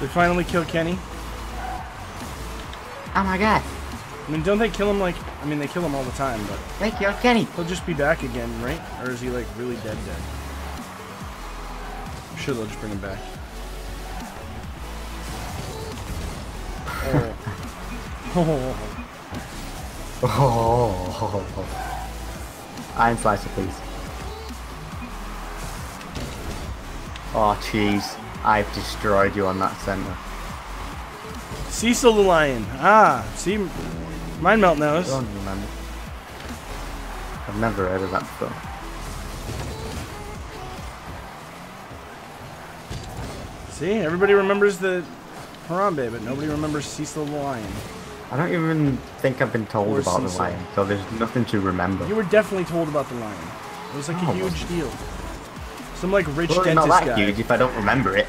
Speaker 2: they finally killed Kenny.
Speaker 1: Oh my god!
Speaker 2: I mean, don't they kill him like? I mean, they kill him all the time, but
Speaker 1: They killed Kenny!
Speaker 2: he'll just be back again, right? Or is he like really dead? Dead? I'm sure they'll just bring him back.
Speaker 1: Oh. Iron slicer, please. Oh, jeez. I've destroyed you on that center.
Speaker 2: Cecil the Lion. Ah, see, Mind Melt knows.
Speaker 1: Don't remember. I've never heard of that before.
Speaker 2: See, everybody remembers the Harambe, but nobody remembers Cecil the Lion.
Speaker 1: I don't even think I've been told
Speaker 2: Or
Speaker 1: about the lion, so there's nothing to remember.
Speaker 2: You were definitely told about the lion. It was like a
Speaker 1: No,
Speaker 2: huge deal. Some like rich
Speaker 1: Well,
Speaker 2: dentist
Speaker 1: not that
Speaker 2: guy.
Speaker 1: huge if I don't remember it.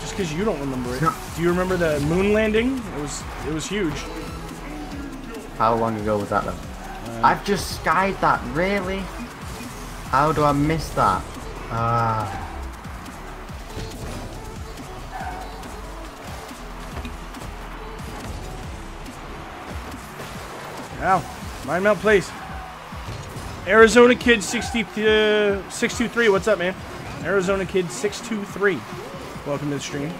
Speaker 2: Just because you don't remember it. Do you remember the moon landing? It was it was huge.
Speaker 1: How long ago was that then?
Speaker 2: Uh,
Speaker 1: I've just skied that, really? How do I miss that? Ah.
Speaker 2: Ow. Mind melt, please. Arizona Kid 60, uh, 623. What's up, man? Arizona Kid 623. Welcome to the stream.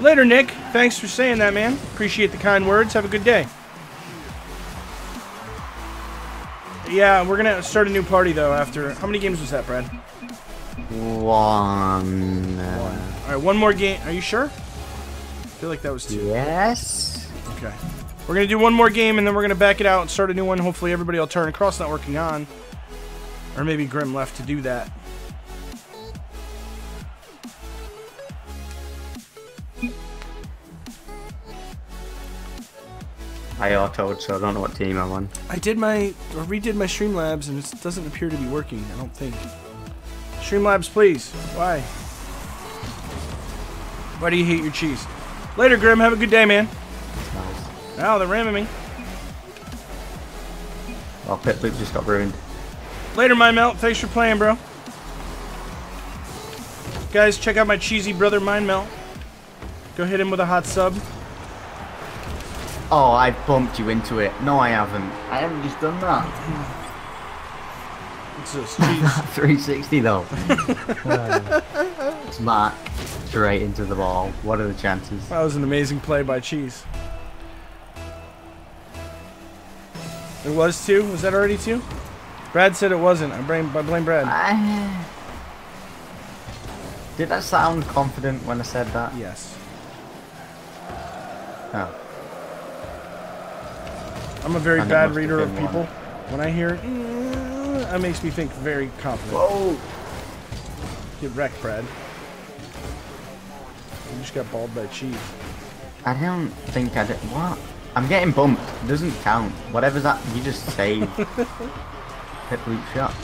Speaker 2: Later, Nick. Thanks for saying that, man. Appreciate the kind words. Have a good day. Yeah, we're gonna start a new party though. After how many games was that, Brad?
Speaker 1: One.
Speaker 2: All right, one more game. Are you sure? I feel like that was two.
Speaker 1: Yes.
Speaker 2: Okay. We're gonna do one more game and then we're gonna back it out and start a new one. Hopefully everybody will turn cross not working on. Or maybe Grim left to do that.
Speaker 1: I autoed, so I don't know what team I'm on.
Speaker 2: I did my or redid my Streamlabs and it doesn't appear to be working, I don't think. Streamlabs, please. Why? Why do you hate your cheese? Later, Grim. Have a good day, man.
Speaker 1: Nice.
Speaker 2: Oh, they're ramming me.
Speaker 1: Well, pit loop just got ruined.
Speaker 2: Later, my melt. Thanks for playing, bro. Guys, check out my cheesy brother, Mind Melt. Go hit him with a hot sub.
Speaker 1: Oh, I bumped you into it. No, I haven't. I haven't just done that.
Speaker 2: It's just
Speaker 1: 360 though. Smack. Straight into the ball. What are the chances?
Speaker 2: that was an amazing play by Cheese. It was two? Was that already two? Brad said it wasn't. I blame, I blame Brad.
Speaker 1: Did that sound confident when I said that?
Speaker 2: Yes.
Speaker 1: Oh.
Speaker 2: I'm a very
Speaker 1: And
Speaker 2: bad reader of
Speaker 1: been one.
Speaker 2: people. When I hear, it, mm, that makes me think very confident.
Speaker 1: Whoa!
Speaker 2: Get wrecked, Brad. You just got balled by Cheese.
Speaker 1: I don't think I did. What? I'm getting bumped. It doesn't count. Whatever's that, you just saved. Hit loop shot.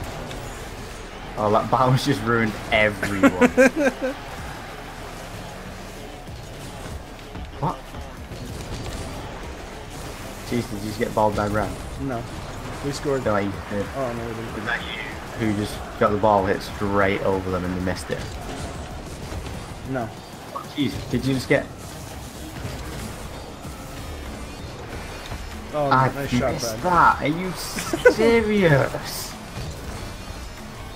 Speaker 1: Oh, that bounce just ruined everyone. what? Jeez, did you just get balled by Ram?
Speaker 2: No. We scored.
Speaker 1: No, you did.
Speaker 2: Oh, no, we didn't.
Speaker 1: Was that you? Who just got the ball hit straight over them and they missed it?
Speaker 2: No.
Speaker 1: Jeez, did you just get?
Speaker 2: Oh,
Speaker 1: I
Speaker 2: nice shot,
Speaker 1: missed that. Are you serious?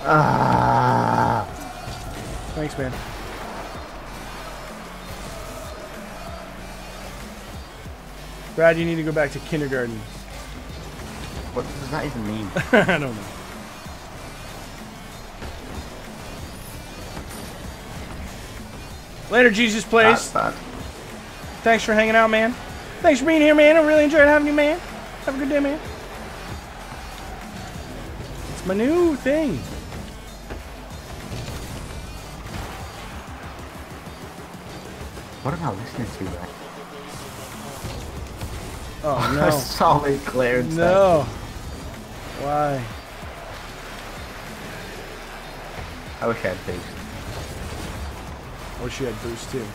Speaker 1: ah.
Speaker 2: Thanks, man. Brad, you need to go back to kindergarten.
Speaker 1: What does that even mean?
Speaker 2: I don't know. Later, Jesus
Speaker 1: bad.
Speaker 2: Thanks for hanging out, man. Thanks for being here, man. I really enjoyed having you, man. Have a good day, man. It's my new thing.
Speaker 1: What am I listening to? Right?
Speaker 2: Oh, no.
Speaker 1: solid clearance. there.
Speaker 2: no. Why?
Speaker 1: I wish I had boost.
Speaker 2: I wish you had boost, too.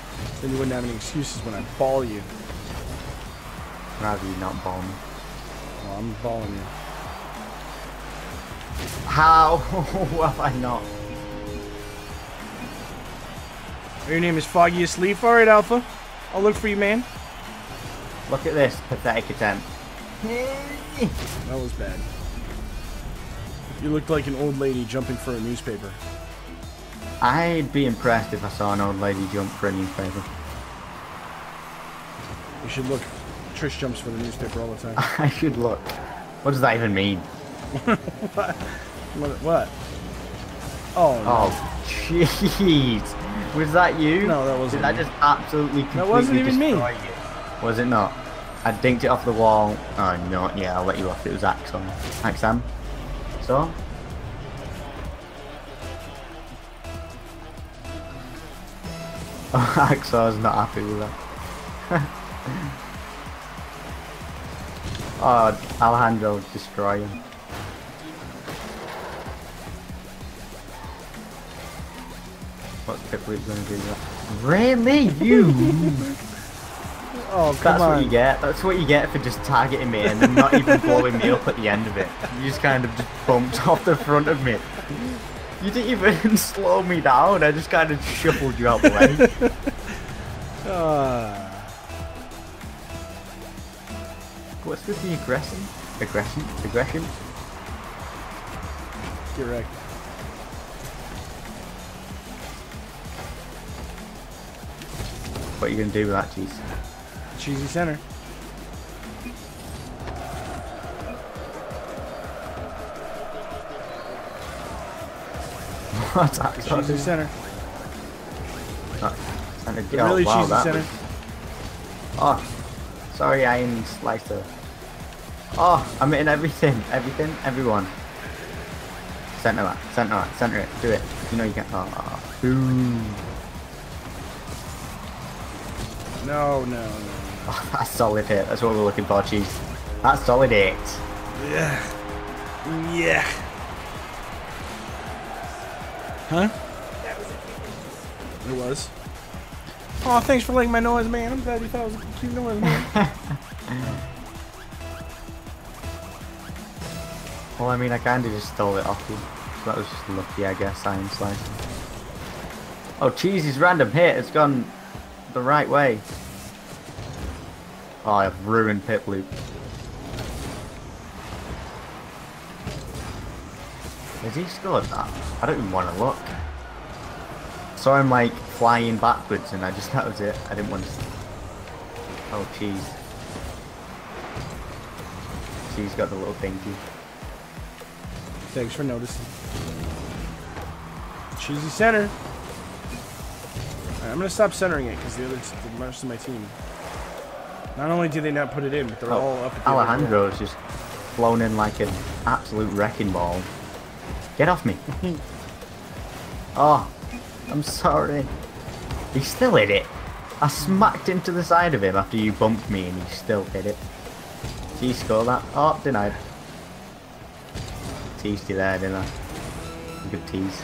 Speaker 2: Then you wouldn't have any excuses when I ball you.
Speaker 1: Rather you not me.
Speaker 2: Oh, well, I'm balling you.
Speaker 1: How have I not?
Speaker 2: Your name is Foggiest Leaf. All right, Alpha. I'll look for you, man.
Speaker 1: Look at this pathetic attempt.
Speaker 2: That was bad. You looked like an old lady jumping for a newspaper.
Speaker 1: I'd be impressed if I saw an old lady jump for a newspaper.
Speaker 2: You should look. Trish jumps for the newspaper all the time.
Speaker 1: I should look. What does that even mean?
Speaker 2: what? What? Oh, no.
Speaker 1: Oh, jeez. Was that you?
Speaker 2: No, that wasn't
Speaker 1: Did that
Speaker 2: me.
Speaker 1: just absolutely completely
Speaker 2: wasn't even me.
Speaker 1: you? Was it not? I dinked it off the wall. Oh, no. Yeah, I'll let you off. It was Axon. Axam? So? Oh, Axor's not happy with that. oh, Alejandro destroy him. What's Piplup gonna do that? Really? You?
Speaker 2: Oh, come
Speaker 1: That's
Speaker 2: on.
Speaker 1: what you get. That's what you get for just targeting me and not even blowing me up at the end of it. You just kind of just bumped off the front of me. You didn't even slow me down. I just kind of shuffled you out the way.
Speaker 2: Ah.
Speaker 1: What's with the aggression? Aggression? Aggression?
Speaker 2: get wrecked.
Speaker 1: What are you gonna do with that cheese?
Speaker 2: Cheesy center.
Speaker 1: What's that?
Speaker 2: Cheesy center.
Speaker 1: Center. Oh,
Speaker 2: really
Speaker 1: wow,
Speaker 2: cheesy
Speaker 1: that
Speaker 2: center.
Speaker 1: was- Oh, sorry, Iron Slicer. Oh, I'm hitting everything, everything, everyone. Center that, center that, center it, do it. You know you can. Oh, oh, oh. boom.
Speaker 2: No, no, no.
Speaker 1: Oh, that's solid hit. That's what we're looking for, cheese. That's solid hit.
Speaker 2: Yeah. Yeah. Huh? It was. Oh, thanks for liking my noise, man. I'm glad you thought it was a cute noise, man.
Speaker 1: Well, I mean, I kind of just stole it off you. So that was just lucky, I guess, Iron Slicer. Oh, Cheesy's random hit has gone the right way. Oh, I've ruined Pip Loop. Has he scored that? I don't even want to look. So I'm like flying backwards and I just, that was it. I didn't want to. Oh, cheese. Cheese got the little thingy.
Speaker 2: Thanks for noticing. Cheesy center. Alright, I'm gonna stop centering it because the other, the rest of my team. Not only do they not put it in, but they're oh, all up at the goal.
Speaker 1: Alejandro's just flown in like an absolute wrecking ball. Get off me. oh, I'm sorry. He still hit it. I smacked into the side of him after you bumped me and he still hit it. Did he score that? Oh, denied. Teased you there, didn't I? Good tease.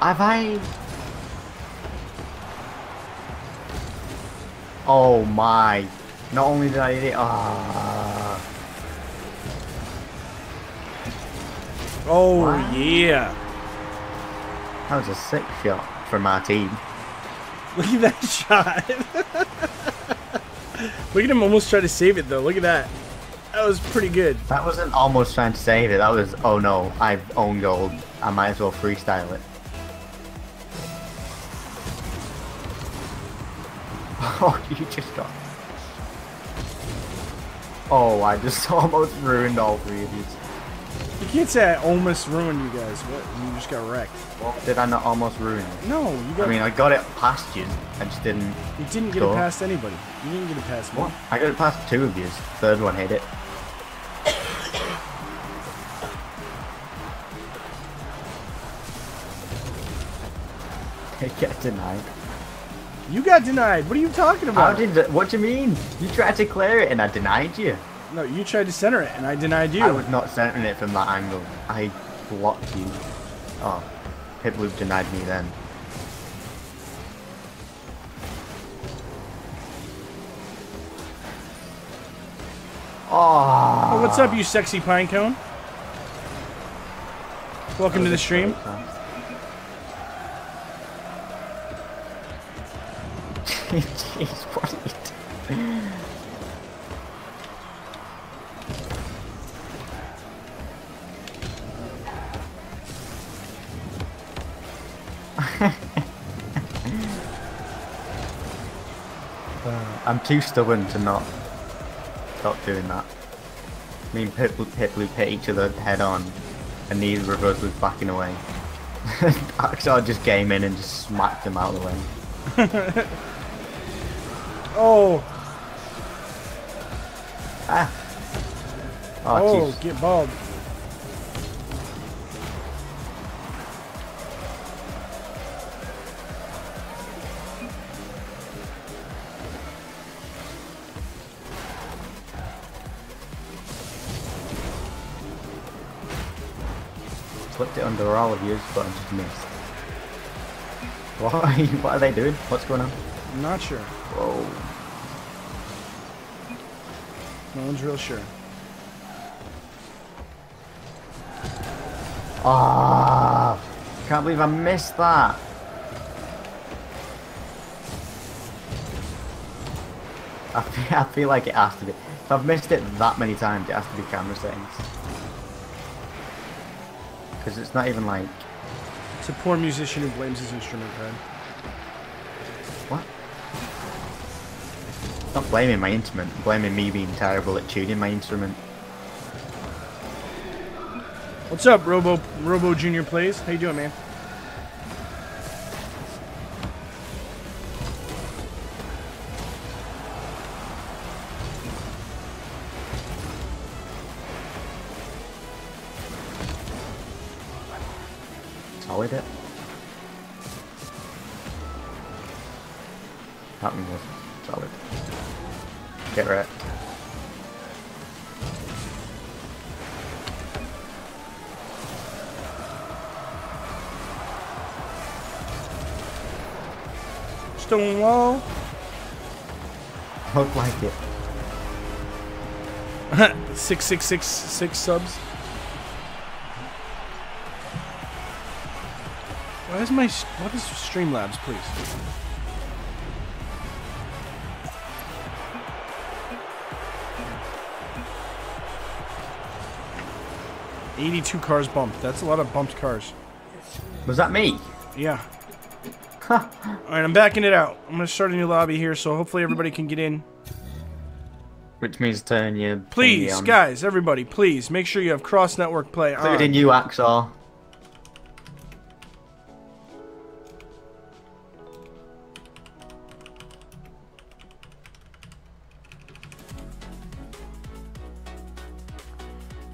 Speaker 1: Have I... Oh my. Not only did I hit it, ah.
Speaker 2: Oh
Speaker 1: Wow.
Speaker 2: yeah!
Speaker 1: That was a sick shot from my team.
Speaker 2: Look at that shot. Look at him almost try to save it though. Look at that. That was pretty good.
Speaker 1: That wasn't almost trying to save it. That was, oh no, I own gold. I might as well freestyle it. Oh, you just got. Oh, I just almost ruined all three of these.
Speaker 2: You can't say I almost ruined you guys. What? You just got wrecked.
Speaker 1: Well, did I not almost ruin it?
Speaker 2: No, you got.
Speaker 1: I mean, I got it past you. I just didn't.
Speaker 2: you didn't get
Speaker 1: Cool.
Speaker 2: it past anybody. You didn't get it past me.
Speaker 1: What? I got it past two of you. Third one hit it. It get denied.
Speaker 2: You got denied. What are you talking
Speaker 1: How
Speaker 2: about?
Speaker 1: did? What do you mean? You tried to clear it and I denied you.
Speaker 2: no, you tried to center it, and I denied you.
Speaker 1: I was not centering it from that angle. I blocked you. Oh, Piploop denied me then. Oh.
Speaker 2: Oh, what's up, ah. you sexy pine cone? Welcome to the stream.
Speaker 1: Jeez, what are you doing? I'm too stubborn to not stop doing that. Me and Pit, Pit hit each other head on, and neither of us was backing away. Axel just came in and just smacked him out of the way.
Speaker 2: Oh,
Speaker 1: Ah!
Speaker 2: oh,
Speaker 1: Oh,
Speaker 2: get bald.
Speaker 1: Flipped it under all of yours, but I just missed. You, what are they doing? What's going on?
Speaker 2: I'm not sure.
Speaker 1: Whoa.
Speaker 2: No one's real sure.
Speaker 1: Ah! Can't believe I missed that. I feel, I feel like it has to be. If I've missed it that many times, it has to be camera settings. Because it's not even like.
Speaker 2: It's a poor musician who blames his instrument, Brad.
Speaker 1: What? Not blaming my instrument, I'm blaming me being terrible at tuning my instrument.
Speaker 2: What's up, Robo Robo Junior Plays? How you doing, man? Six six six six subs. Why is my what is Streamlabs, please? Eighty-two cars bumped. That's a lot of bumped cars.
Speaker 1: Was that me?
Speaker 2: Yeah. All right, I'm backing it out. I'm gonna start a new lobby here, so hopefully everybody can get in.
Speaker 1: Which means turn your
Speaker 2: Please,
Speaker 1: on.
Speaker 2: guys, everybody, please make sure you have cross network play on.
Speaker 1: Including you, Axel.
Speaker 2: All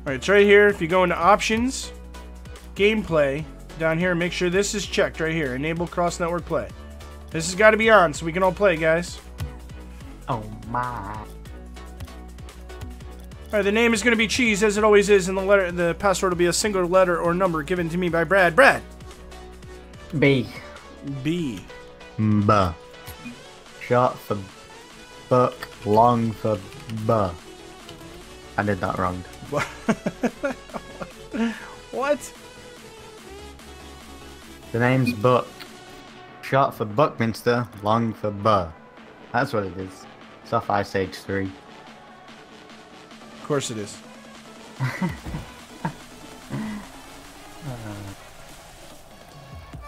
Speaker 2: right, it's right here. If you go into options, gameplay, down here, make sure this is checked right here. Enable cross network play. This has got to be on so we can all play, guys.
Speaker 1: Oh my.
Speaker 2: All right, the name is going to be cheese as it always is, and the letter, the password will be a single letter or number given to me by Brad. Brad.
Speaker 1: B.
Speaker 2: B.
Speaker 1: Buh. Short for buck, long for buh. I did that wrong.
Speaker 2: What?
Speaker 1: The name's Buck. Short for Buckminster, long for buh. That's what it is. It's off Ice Age 3.
Speaker 2: Of course it is.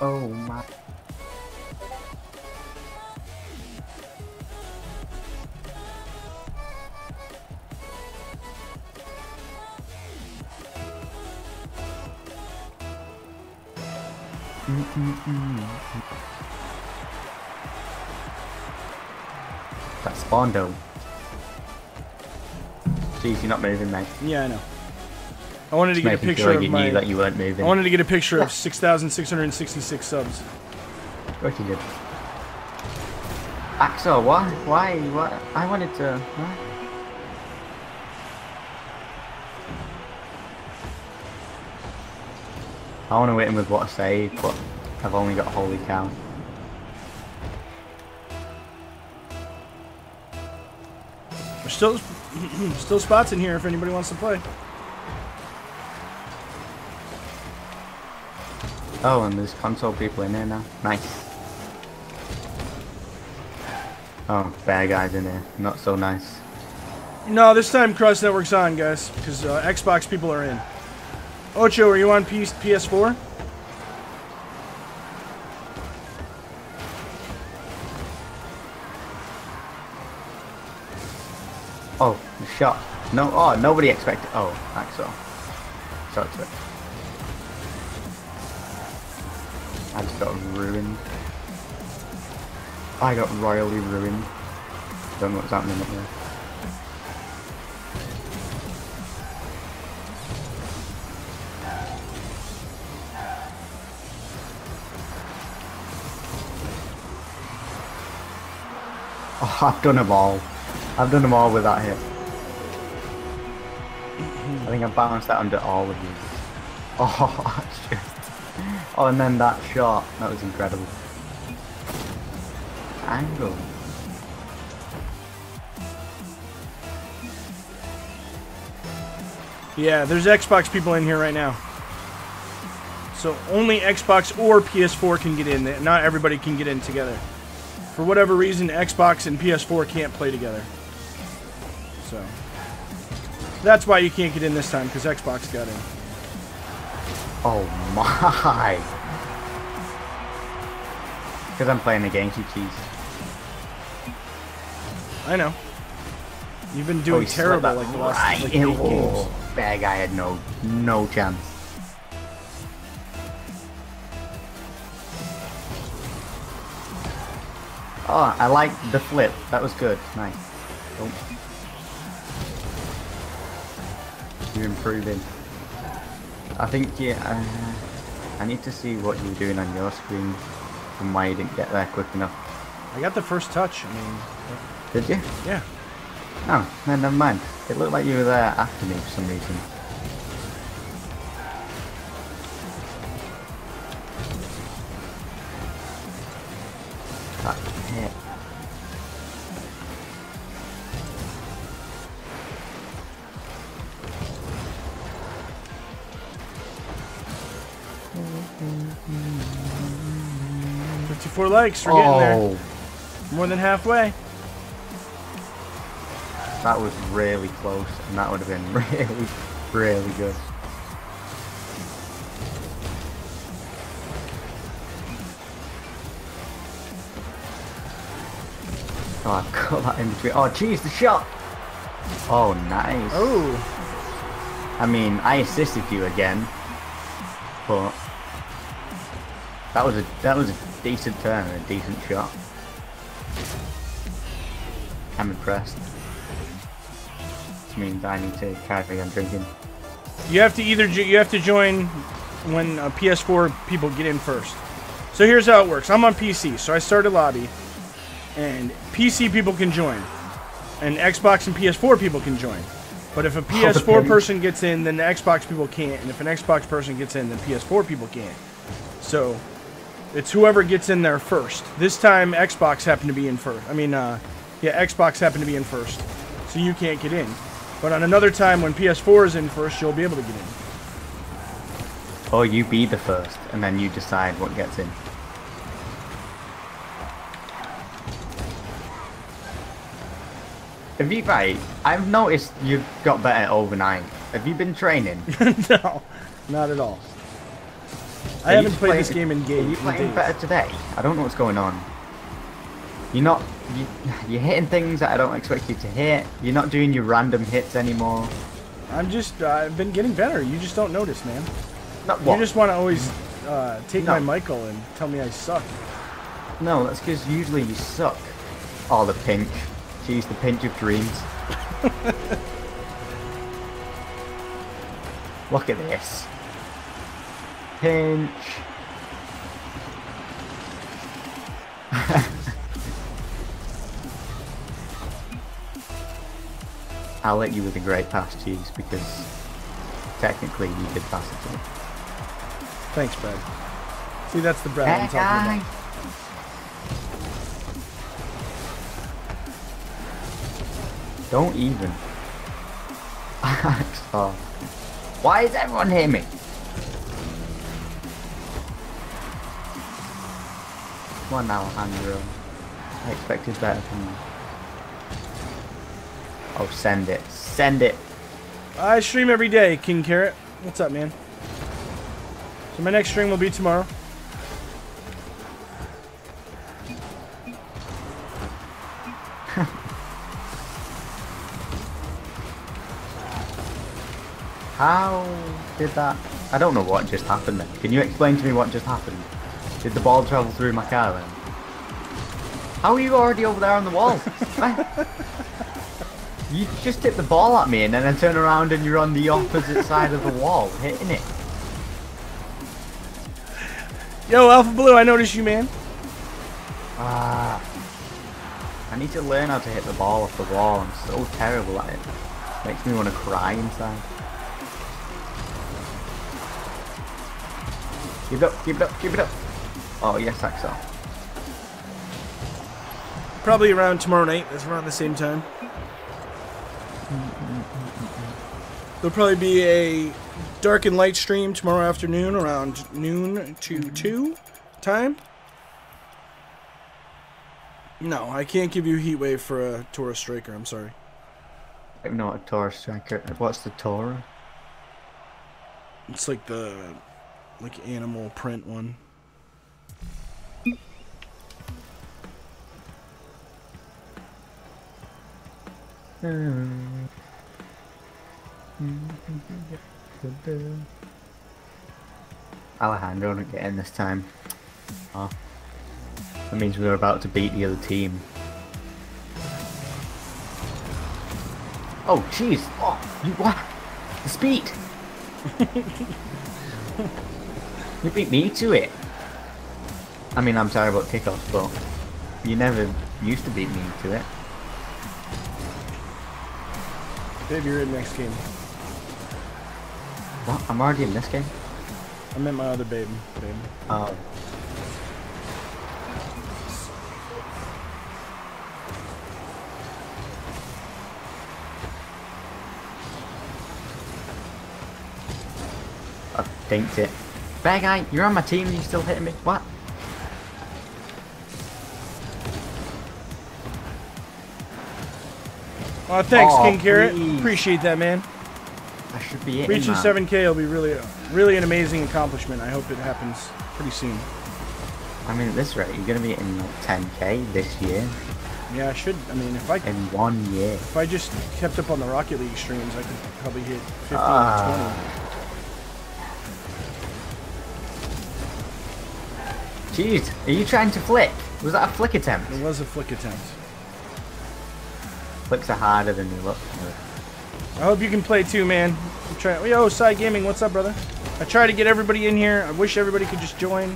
Speaker 1: Oh my. That spawn dome. Jeez, you're not moving, mate.
Speaker 2: Yeah, I know. I wanted to
Speaker 1: Just
Speaker 2: get a picture
Speaker 1: sure
Speaker 2: of
Speaker 1: you
Speaker 2: my.
Speaker 1: knew that you weren't moving.
Speaker 2: I wanted to get a picture of 6,666 subs.
Speaker 1: You did? Axel, why? Why? What? I wanted to. What? I want to hit him with what I say, but I've only got holy cow.
Speaker 2: There's still still spots in here if anybody wants to play.
Speaker 1: Oh, and there's console people in there now. Nice. Oh, bad guys in there. Not so nice.
Speaker 2: No, this time cross network's on, guys, because uh, Xbox people are in. Ocho, are you on P- PS4?
Speaker 1: Oh, the shot. No, oh, nobody expected. Oh, Axel. Sorry, sorry. I just got ruined. I got royally ruined. Don't know what's happening up there. Oh, I've done them all. I've done them all with that hit. Hmm. I think I balanced that under all of these. Oh, just... Oh, and then that shot. That was incredible. Angle.
Speaker 2: Yeah, there's Xbox people in here right now. So only Xbox or PS4 can get in. Not everybody can get in together. For whatever reason, Xbox and PS4 can't play together. So that's why you can't get in this time because Xbox got in.
Speaker 1: Oh my! Because I'm playing the you, cheese.
Speaker 2: I know. You've been
Speaker 1: Oh,
Speaker 2: doing
Speaker 1: slipped
Speaker 2: terrible like the last
Speaker 1: right
Speaker 2: like, eight games.
Speaker 1: oh, Bad guy had no no chance. Oh, I like the flip. That was good. Nice. Oh. You're improving. I think yeah. Uh, I need to see what you're doing on your screen and why you didn't get there quick enough.
Speaker 2: I got the first touch. I mean,
Speaker 1: Did you?
Speaker 2: yeah.
Speaker 1: Oh, no, never mind. It looked like you were there after me for some reason. That
Speaker 2: Fifty-four likes. We're getting there.
Speaker 1: Oh,
Speaker 2: More than halfway.
Speaker 1: that was really close, and that would have been really, really good. Oh, I've got that in between. Oh, jeez, the shot! Oh, nice.
Speaker 2: Oh,
Speaker 1: I mean, I assisted you again, but that was a that was a decent turn and a decent shot. I'm impressed. Which means I need to carry on drinking.
Speaker 2: you have to either you have to join when uh, PS4 people get in first. So here's how it works. I'm on PC, so I start a lobby, and PC people can join, and Xbox and PS4 people can join. But if a PS4 person gets in, then the Xbox people can't, and if an Xbox person gets in, then PS4 people can't. So it's whoever gets in there first. This time Xbox happened to be in first. I mean, uh, yeah, Xbox happened to be in first, so you can't get in. But on another time when PS4 is in first, you'll be able to get in.
Speaker 1: Or you be the first, and then you decide what gets in. Have you, right, I've noticed you've got better overnight. Have you been training?
Speaker 2: no, not at all. I
Speaker 1: Are you
Speaker 2: haven't played this game in
Speaker 1: Are
Speaker 2: game.
Speaker 1: you
Speaker 2: in
Speaker 1: playing
Speaker 2: days.
Speaker 1: better today? I don't know what's going on. You're not. You, you're hitting things that I don't expect you to hit. You're not doing your random hits anymore.
Speaker 2: I'm just, uh, I've been getting better. You just don't notice, man.
Speaker 1: Not what?
Speaker 2: You just want to always uh, take
Speaker 1: No.
Speaker 2: my Michael and tell me I suck.
Speaker 1: No, that's because usually you suck. Oh, the pinch. Jeez, the pinch of dreams. Look at this. Pinch. I'll let you with a great pass, Cheese, because technically you did pass it to me.
Speaker 2: Thanks, Brad. See, that's the Brad I'm
Speaker 1: That
Speaker 2: talking
Speaker 1: guy.
Speaker 2: about.
Speaker 1: Don't even. oh. Why is everyone hitting me? Come on now, Andrew. I expected better from you. Oh, send it. Send it.
Speaker 2: I stream every day, King Carrot. What's up, man? So my next stream will be tomorrow.
Speaker 1: How did that? I don't know what just happened then. Can you explain to me what just happened? Did the ball travel through my car then? How are you already over there on the wall? you just hit the ball at me and then I turn around and you're on the opposite side of the wall, hitting it.
Speaker 2: Yo, Alpha Blue, I noticed you, man.
Speaker 1: Ah. I need to learn how to hit the ball off the wall. I'm so terrible at it. Makes me want to cry inside. Keep it up, keep it up, keep it up. Oh, yes, Axel.
Speaker 2: Probably around tomorrow night. That's around the same time. There'll probably be a dark and light stream tomorrow afternoon around noon to 2 time. No, I can't give you Heatwave for a Taurus Striker. I'm sorry.
Speaker 1: I don't a Taurus striker. What's the Taurus?
Speaker 2: It's like the like animal print one.
Speaker 1: Alejandro didn't get in this time. Oh. That means we were about to beat the other team. Oh, jeez! Oh, you what? The speed! you beat me to it! I mean, I'm sorry about kickoffs, but you never used to beat me to it.
Speaker 2: Dave, you're in next game.
Speaker 1: What? I'm already in this game?
Speaker 2: I meant my other babe. babe.
Speaker 1: Oh. I dinked it. Bear guy, you're on my team and you're still hitting me. What?
Speaker 2: Oh, thanks,
Speaker 1: Aw,
Speaker 2: King Carrot. Appreciate that, man.
Speaker 1: I should be
Speaker 2: Reaching
Speaker 1: man.
Speaker 2: 7K will be really, really an amazing accomplishment. I hope it happens pretty soon.
Speaker 1: I mean, at this rate, you're gonna be in like 10k this year
Speaker 2: Yeah, I should. I mean, if I
Speaker 1: in one year.
Speaker 2: if I just kept up on the Rocket League streams, I could probably hit 15
Speaker 1: Ah. Jeez, are you trying to flick? Was that a flick attempt?
Speaker 2: It was a flick attempt.
Speaker 1: Flicks are harder than they look.
Speaker 2: I hope you can play too, man. I'm trying. Yo, Side Gaming, what's up, brother? I try to get everybody in here. I wish everybody could just join.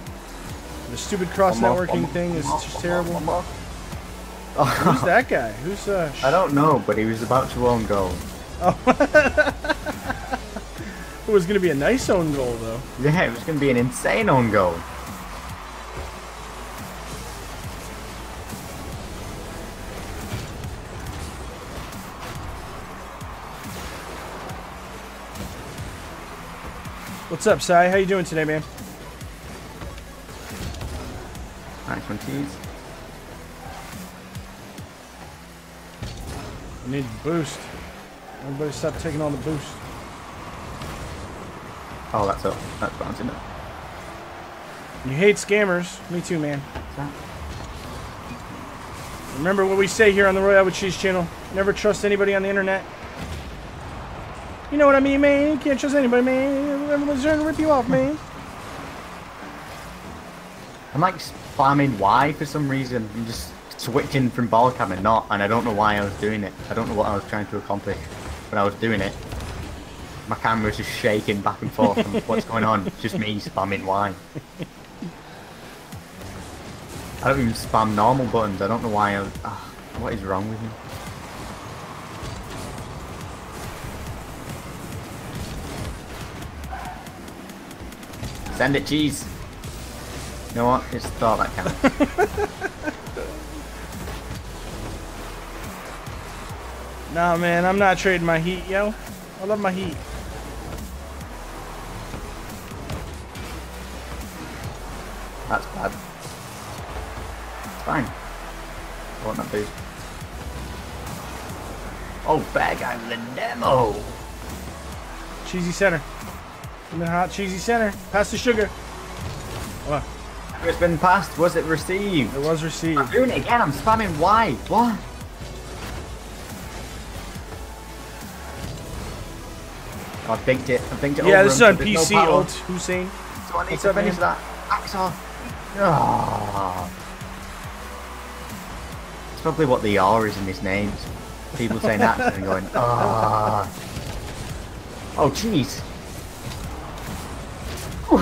Speaker 2: The stupid cross networking thing is just terrible. Who's that guy? Who's uh?
Speaker 1: I don't know, but he was about to own goal. Oh.
Speaker 2: It was gonna be a nice own goal though.
Speaker 1: Yeah, it was going to be an insane own goal.
Speaker 2: What's up, Sai? How you doing today, man?
Speaker 1: Nice one, cheese.
Speaker 2: I need boost. Everybody stop taking all the boost.
Speaker 1: Oh, that's up. That's bouncing up.
Speaker 2: You hate scammers. Me too, man. Remember what we say here on the Royale with Cheese channel. Never trust anybody on the internet. You know what I mean, man? You can't trust anybody, man. Everyone's trying to rip you off, man.
Speaker 1: I'm like spamming Y for some reason. I'm just switching from ball cam and not, and I don't know why I was doing it. I don't know what I was trying to accomplish when I was doing it. My camera camera's just shaking back and forth. and what's going on? It's just me spamming Y. I don't even spam normal buttons. I don't know why I was... ah, what is wrong with me? Send it, cheese. You know what? It's thought that counts.
Speaker 2: Nah, man, I'm not trading my heat, yo. I love my heat.
Speaker 1: That's bad. It's fine. I want that boost. Oh, bad guy the demo.
Speaker 2: Cheesy center. Give me the hot cheesy center. Pass the sugar. Oh,
Speaker 1: It's been passed. Was it received?
Speaker 2: it was received.
Speaker 1: I'm doing it again. I'm spamming Y. What? I've binked it. I've binked it
Speaker 2: Yeah,
Speaker 1: over
Speaker 2: this is on
Speaker 1: no
Speaker 2: PC,
Speaker 1: power.
Speaker 2: old Hussein.
Speaker 1: So I need
Speaker 2: What's
Speaker 1: to
Speaker 2: up,
Speaker 1: finish
Speaker 2: man?
Speaker 1: that. Axe off. Ah. It's probably what the R is in his name. People saying that and going, ah. Oh, jeez.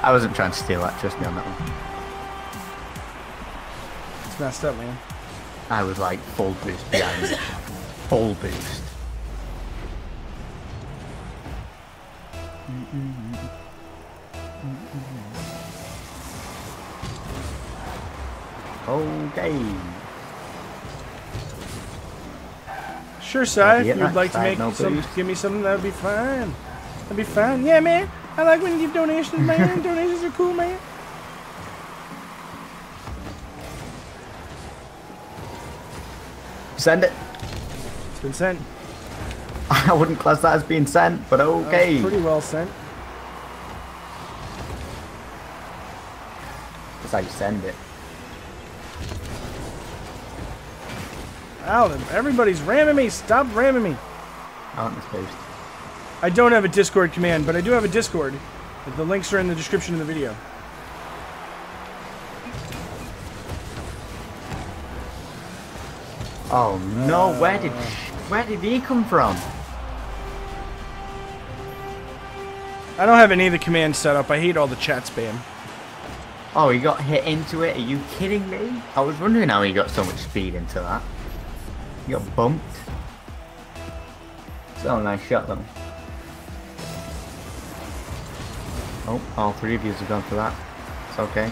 Speaker 1: I wasn't trying to steal that, trust me on that one.
Speaker 2: It's messed up, man.
Speaker 1: I was like full boost behind it. Full boost. Okay.
Speaker 2: Sure.
Speaker 1: Yeah,
Speaker 2: If you'd like to make
Speaker 1: no
Speaker 2: some,
Speaker 1: boost.
Speaker 2: give me something, that'd be fine. That'd be fine. Yeah, man. I like when you give donations, man. donations are cool, man.
Speaker 1: Send it.
Speaker 2: It's been sent.
Speaker 1: I wouldn't class that as being sent, but
Speaker 2: That was
Speaker 1: okay.
Speaker 2: pretty well sent.
Speaker 1: That's how you send it.
Speaker 2: Ow, everybody's ramming me. Stop ramming me.
Speaker 1: Aren't they supposed to?
Speaker 2: I don't have a Discord command, but I do have a Discord. The links are in the description of the video.
Speaker 1: Oh no, where did where did he come from?
Speaker 2: I don't have any of the commands set up. I hate all the chat spam.
Speaker 1: Oh, he got hit into it. Are you kidding me? I was wondering how he got so much speed into that. He got bumped. So nice shot though. Oh, all three of you have gone for that. It's okay.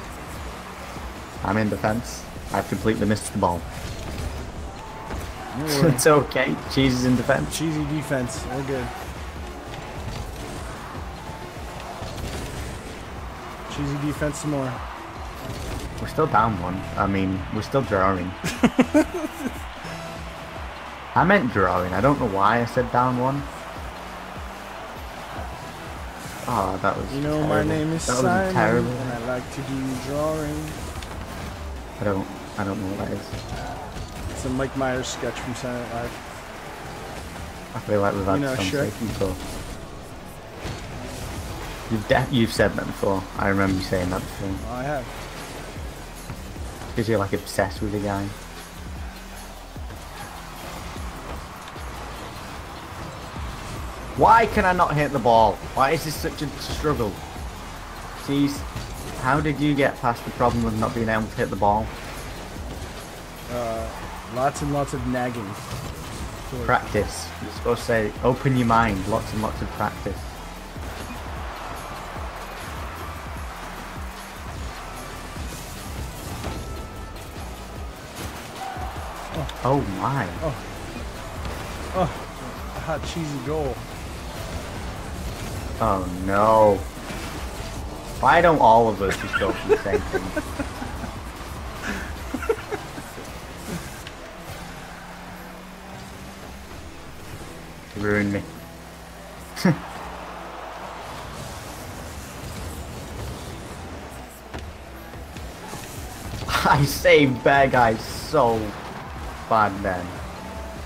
Speaker 1: I'm in defense. I've completely missed the ball.
Speaker 2: No
Speaker 1: it's okay. Cheese is in defense.
Speaker 2: Cheesy defense. We're good. Cheesy defense some more.
Speaker 1: We're still down one. I mean, we're still drawing. I meant drawing. I don't know why I said down one. Oh, that was.
Speaker 2: You know, my name is
Speaker 1: that
Speaker 2: Simon,
Speaker 1: terrible.
Speaker 2: and I like to do drawing.
Speaker 1: I don't. I don't know what that is.
Speaker 2: It's a Mike Myers sketch from Silent Live.
Speaker 1: I feel like we've had
Speaker 2: You know,
Speaker 1: conversation before. You've de- you've said that before. I remember you saying that before.
Speaker 2: Oh, I have.
Speaker 1: Because you're like obsessed with the guy. Why can I not hit the ball? Why is this such a struggle? Jeez, how did you get past the problem of not being able to hit the ball?
Speaker 2: Uh, lots and lots of nagging.
Speaker 1: Practice. You're supposed to say, open your mind, lots and lots of practice. Oh my.
Speaker 2: Oh, a hot cheesy goal.
Speaker 1: Oh no. Why don't all of us just go for the same thing? Ruined me. I saved bad guys so bad then.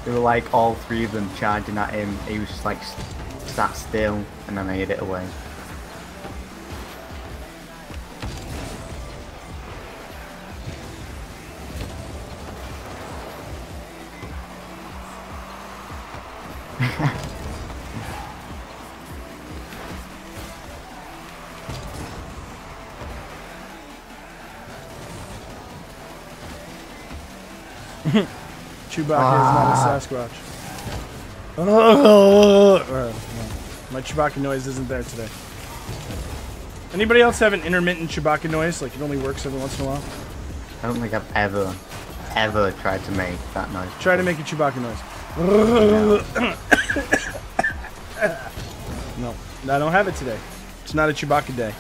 Speaker 1: They were like all three of them charging at him. He was just like sat still, and then I hit it away.
Speaker 2: Chewbacca is not a Sasquatch. Uh, no. My Chewbacca noise isn't there today. Anybody else have an intermittent Chewbacca noise? Like it only works every once in a while?
Speaker 1: I don't think I've ever, ever tried to make that noise.
Speaker 2: Try to make a Chewbacca noise. No, I don't have it today. It's not a Chewbacca day.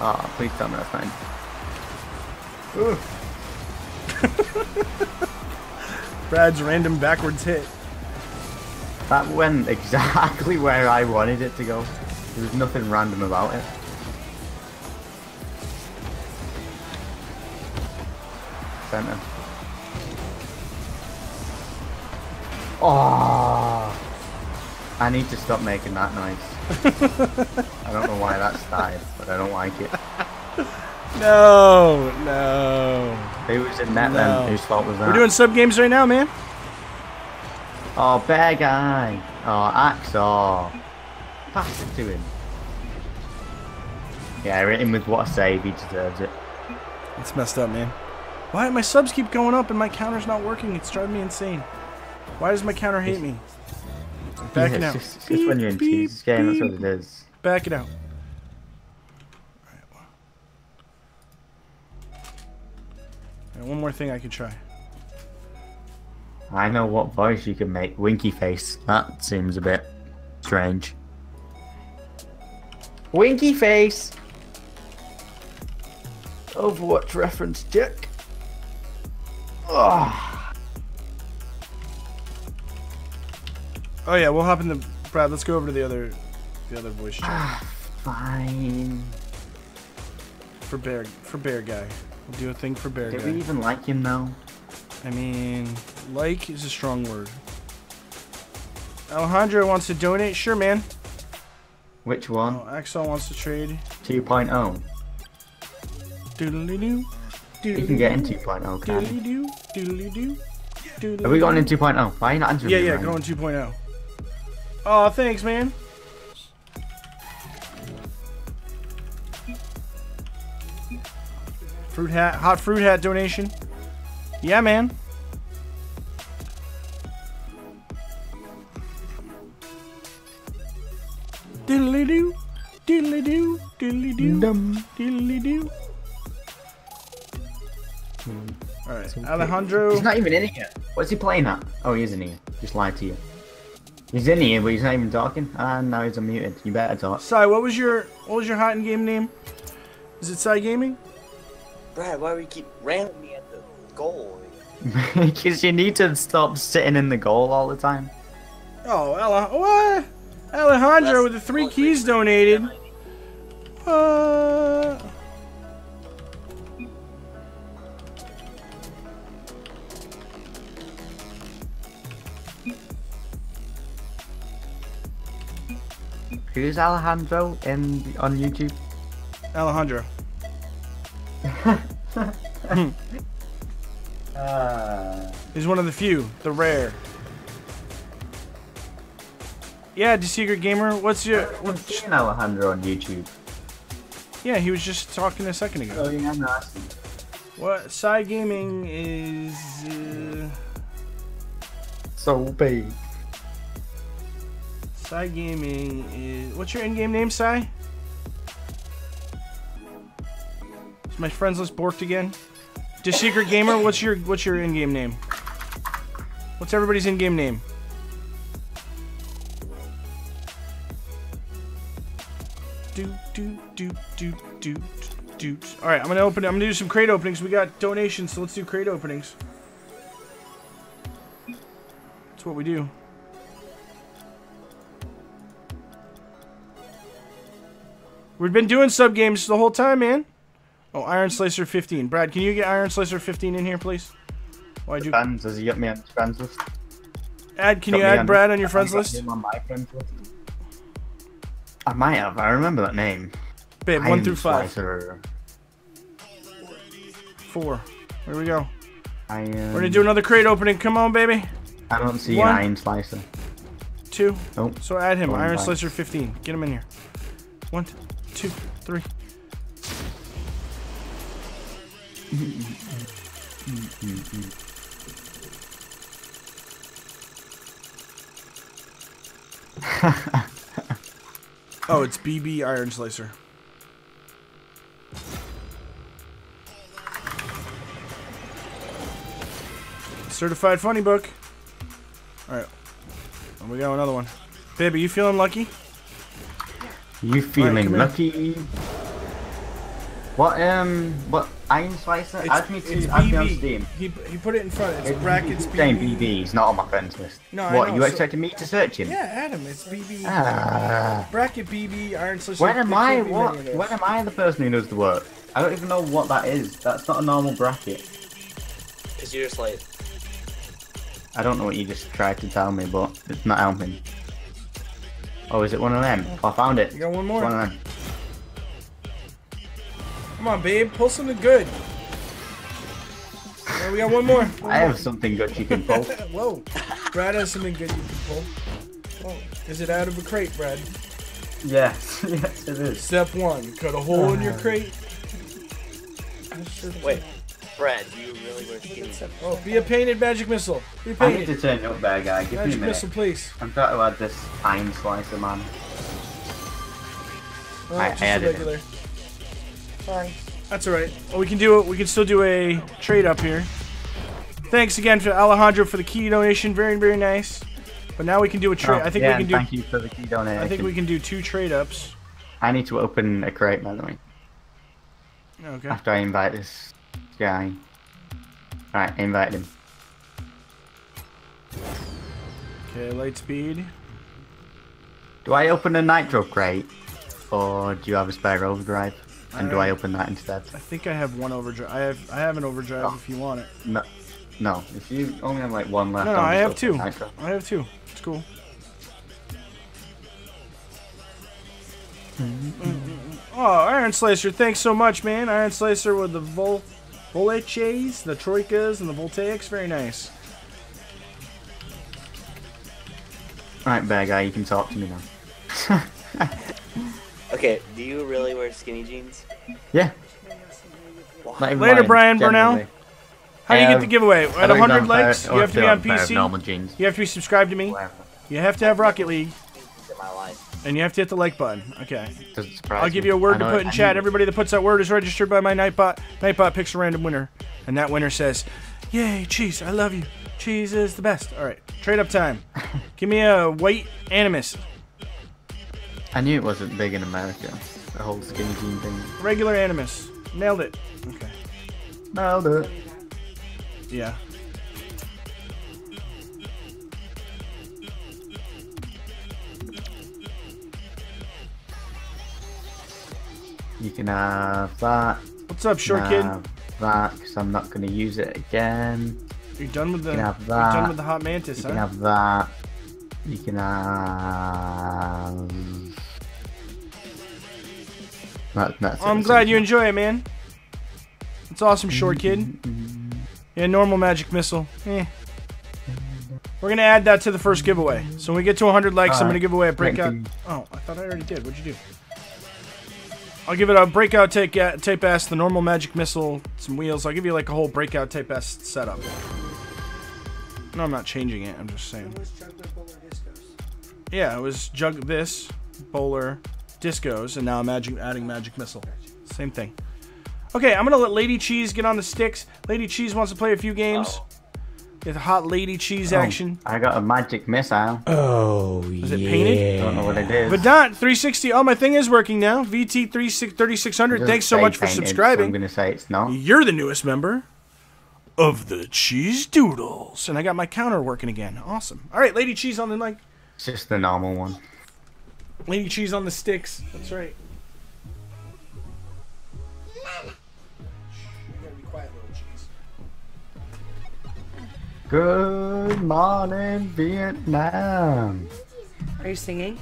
Speaker 1: Oh, please tell me that's fine.
Speaker 2: Brad's random backwards hit.
Speaker 1: That went exactly where I wanted it to go. There was nothing random about it. Center. Oh. I need to stop making that noise. I don't know why that started, but I don't like it.
Speaker 2: No, no.
Speaker 1: Who was in net
Speaker 2: No.
Speaker 1: then? Whose fault was that?
Speaker 2: We're doing sub games right now, man.
Speaker 1: Oh, bear guy. Oh, axe. Oh. Pass it to him. Yeah, hit him with what I save. He deserves it.
Speaker 2: It's messed up, man. Why my subs keep going up and my counter's not working? It's driving me insane. Why does my counter hate me? Back
Speaker 1: yeah,
Speaker 2: it out.
Speaker 1: Just, it's just when you're in
Speaker 2: Beep,
Speaker 1: Jesus game, that's what it is.
Speaker 2: Back it out. One more thing I can try.
Speaker 1: I know what voice you can make. Winky face. That seems a bit strange. Winky face. Overwatch reference, Jack. Oh.
Speaker 2: Oh yeah, we'll hop in the Brad. Let's go over to the other, the other voice chat ah,
Speaker 1: Fine.
Speaker 2: for bear for bear guy. We'll do a thing for bear
Speaker 1: Do
Speaker 2: guy.
Speaker 1: we even like him though?
Speaker 2: I mean, like is a strong word. Alejandro wants to donate. Sure, man.
Speaker 1: Which one?
Speaker 2: Oh, Axel wants to trade.
Speaker 1: 2.0.
Speaker 2: Doodly doo.
Speaker 1: You can get in 2.0, can you?
Speaker 2: Doodly doo. Doodly doo. Doodly
Speaker 1: Have we gone in 2.0? Why are you not answering
Speaker 2: Yeah, yeah,
Speaker 1: right
Speaker 2: going 2.0. Oh, thanks, man. Fruit hat, hot fruit hat donation. Yeah, man. Diddly doo, diddly doo, diddly doo,
Speaker 1: Dum.
Speaker 2: diddly doo. Hmm. All right, Alejandro.
Speaker 1: He's not even in here. What's he playing at? Oh, he is in here. Just lied to you. He's in here, but he's not even talking. And now he's unmuted. You better talk.
Speaker 2: Sai, what was your what was your hot in game name? Is it Sai Gaming?
Speaker 3: Brad, why do we keep ramming me at the goal?
Speaker 1: Because you need to stop sitting in the goal all the time.
Speaker 2: Oh, Ella, what? Alejandro with the three keys donated. Uh,
Speaker 1: Who's Alejandro in on YouTube?
Speaker 2: Alejandro.
Speaker 1: Uh,
Speaker 2: He's one of the few, the rare. Yeah, the Secret Gamer. What's your?
Speaker 1: I'm seeing Alejandro on YouTube.
Speaker 2: yeah, he was just talking a second ago.
Speaker 1: Oh yeah, nice.
Speaker 2: What? Sai Gaming is. Uh,
Speaker 1: So big.
Speaker 2: Sai Gaming is. What's your in-game name, Sai? Is my friends list borked again? The Secret Gamer, what's your what's your in-game name? What's everybody's in-game name? Do do do do do do. All right, I'm gonna open. I'm gonna do some crate openings. We got donations, so let's do crate openings. That's what we do. We've been doing sub games the whole time, man. Oh, Iron Slicer 15. Brad, can you get Iron Slicer 15 in here, please? Why'd you
Speaker 1: Fans, has he got me on his friends list?
Speaker 2: add? Can
Speaker 1: Got
Speaker 2: you add Brad on your friends list?
Speaker 1: on my friends list. I might have. I remember that name.
Speaker 2: Babe, one through five.
Speaker 1: Slicer.
Speaker 2: Four. Here we go.
Speaker 1: I,
Speaker 2: We're gonna do another crate opening. Come on, baby.
Speaker 1: I don't see
Speaker 2: One.
Speaker 1: an Iron Slicer.
Speaker 2: Two.
Speaker 1: Nope.
Speaker 2: So add him. Iron
Speaker 1: back.
Speaker 2: Slicer 15. Get him in here. One, two, three. oh, it's BB Iron Slicer. Certified funny book. All right. And we got another one. Baby, you feeling lucky?
Speaker 1: You feeling
Speaker 2: here.
Speaker 1: lucky? What um what Iron Slicer? add me to
Speaker 2: it's
Speaker 1: add me on Steam.
Speaker 2: He, he put it in front. It's
Speaker 1: It's
Speaker 2: brackets
Speaker 1: saying
Speaker 2: BB.
Speaker 1: BB. He's not on my friends list.
Speaker 2: No, I
Speaker 1: what
Speaker 2: know,
Speaker 1: you
Speaker 2: so-
Speaker 1: expecting me to search him?
Speaker 2: Yeah, Adam, it's BB.
Speaker 1: Ah.
Speaker 2: Bracket BB, Iron Slicer.
Speaker 1: When am I what?
Speaker 2: many.
Speaker 1: When am I the person who does the work? I don't even know what that is. That's not a normal bracket.
Speaker 3: Cause you're just like,
Speaker 1: I don't know what you just tried to tell me, but it's not helping. Oh, is it one of them? Oh, I found it.
Speaker 2: You got one more?
Speaker 1: One of them.
Speaker 2: Come on, babe. Pull something good. Yeah, we got one more. One
Speaker 1: I
Speaker 2: more.
Speaker 1: have something good you can pull.
Speaker 2: Whoa. Brad has something good you can pull. Oh, is it out of a crate, Brad?
Speaker 1: yes, yes it is.
Speaker 2: Step one, cut a hole in your crate.
Speaker 3: Wait, Brad, do you really wear skinny jeans?
Speaker 2: Oh, be a painted magic missile. Be a
Speaker 1: I need to turn up there, guy. Give me a
Speaker 2: magic
Speaker 1: minute.
Speaker 2: missile, please.
Speaker 1: I'm trying to add this time slicer, man.
Speaker 2: Oh,
Speaker 1: I
Speaker 2: just
Speaker 1: added
Speaker 2: a
Speaker 1: it.
Speaker 2: Regular. Sorry. That's all right. Well, we can do it. We can still do a trade up here. Thanks again to Alejandro for the key donation. Very, very nice. But now we can do a trade.
Speaker 1: Oh,
Speaker 2: I think
Speaker 1: yeah,
Speaker 2: we can do.
Speaker 1: Thank you for the key donation.
Speaker 2: I think we can do two trade ups.
Speaker 1: I need to open a crate, by the way,
Speaker 2: Okay.
Speaker 1: after I invite this guy. Alright, invite him.
Speaker 2: Okay, light speed.
Speaker 1: Do I open a nitro crate? Or do you have a spare overdrive? And do I open that instead?
Speaker 2: I think I have one overdrive. I have I have an overdrive
Speaker 1: Oh.
Speaker 2: if you want it.
Speaker 1: No. No, if you only have like one left.
Speaker 2: No, no, I have two. I have two. It's cool. Mm-hmm. Oh, Iron Slicer, thanks so much, man. Iron Slicer with the Vol Voleches, the Troikas, and the Voltaics. Very nice.
Speaker 1: Alright, bear guy, you can talk to me now.
Speaker 3: Okay, do you really wear skinny jeans?
Speaker 1: yeah. Not even
Speaker 2: Later,
Speaker 1: lying,
Speaker 2: Brian Burnell. How do you get
Speaker 1: Um,
Speaker 2: the giveaway?
Speaker 1: I
Speaker 2: At
Speaker 1: don't
Speaker 2: 100 likes, you have to be on
Speaker 1: a pair of
Speaker 2: PC. You have to be subscribed to me. You have to have Rocket League,
Speaker 3: In my life.
Speaker 2: and you have to hit the like button. Okay.
Speaker 1: Doesn't surprise
Speaker 2: I'll give you a word to put in chat. Everybody that puts that word is registered by my Nightbot. Nightbot picks a random winner, and that winner says, "Yay, cheese! I love you. Cheese is the best." All right, trade up time. give me a white animus,
Speaker 1: I knew it wasn't big in America. The whole skin jean thing.
Speaker 2: regular animus. Nailed it. Okay.
Speaker 1: Nailed it.
Speaker 2: Yeah.
Speaker 1: You can have that.
Speaker 2: What's up, short kid?
Speaker 1: have That, because I'm not going to use it again.
Speaker 2: You're done with the.
Speaker 1: can have
Speaker 2: You're done with the hot mantis,
Speaker 1: You
Speaker 2: huh?
Speaker 1: can have that. You can have. That, that's it,
Speaker 2: I'm glad you enjoy it, man. It's awesome, short kid. Yeah, normal magic missile. Eh. We're gonna add that to the first giveaway. So when we get to 100 likes, I'm gonna give away a breakout. Oh, I thought I already did. What'd you do? I'll give it a breakout tape, uh, type S, the normal magic missile, some wheels. I'll give you like a whole breakout type S setup. No, I'm not changing it. I'm just saying. Yeah, it was jug this, bowler, discos, and now I'm adding, adding magic missile. Same thing. Okay, I'm gonna let Lady Cheese get on the sticks. Lady Cheese wants to play a few games. Get the hot Lady Cheese
Speaker 1: Oh,
Speaker 2: action.
Speaker 1: I got a magic missile. Oh, yeah.
Speaker 2: Is it painted?
Speaker 1: I don't know what it is.
Speaker 2: Vedant 360. Oh, my thing is working now. VT 3600. Thanks so much for
Speaker 1: painted, so I'm gonna say it's not.
Speaker 2: You're the newest member of the Cheese Doodles, and I got my counter working again. Awesome. All right, Lady Cheese on the like.
Speaker 1: It's just the normal one.
Speaker 2: Lady Cheese on the sticks. That's right.
Speaker 1: Good morning, Vietnam.
Speaker 4: Are you singing?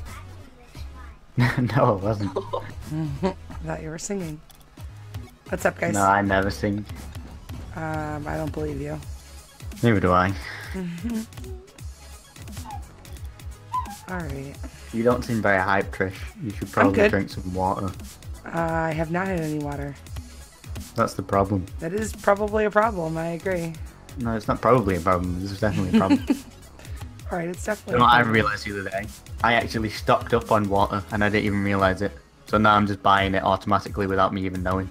Speaker 1: no, it wasn't.
Speaker 4: I thought you were singing. What's up, guys?
Speaker 1: No, I never sing.
Speaker 4: Um, I don't believe you.
Speaker 1: Neither do I.
Speaker 4: All right.
Speaker 1: You don't seem very hyped, Trish. You should probably drink some water.
Speaker 4: Uh, I have not had any water.
Speaker 1: That's the problem.
Speaker 4: That is probably a problem. I agree.
Speaker 1: No, it's not probably a problem. This is definitely a problem.
Speaker 4: All right, it's definitely.
Speaker 1: you
Speaker 4: definitely.
Speaker 1: know
Speaker 4: a
Speaker 1: what I
Speaker 4: problem.
Speaker 1: realized the other day? I actually stocked up on water and I didn't even realize it. So now I'm just buying it automatically without me even knowing.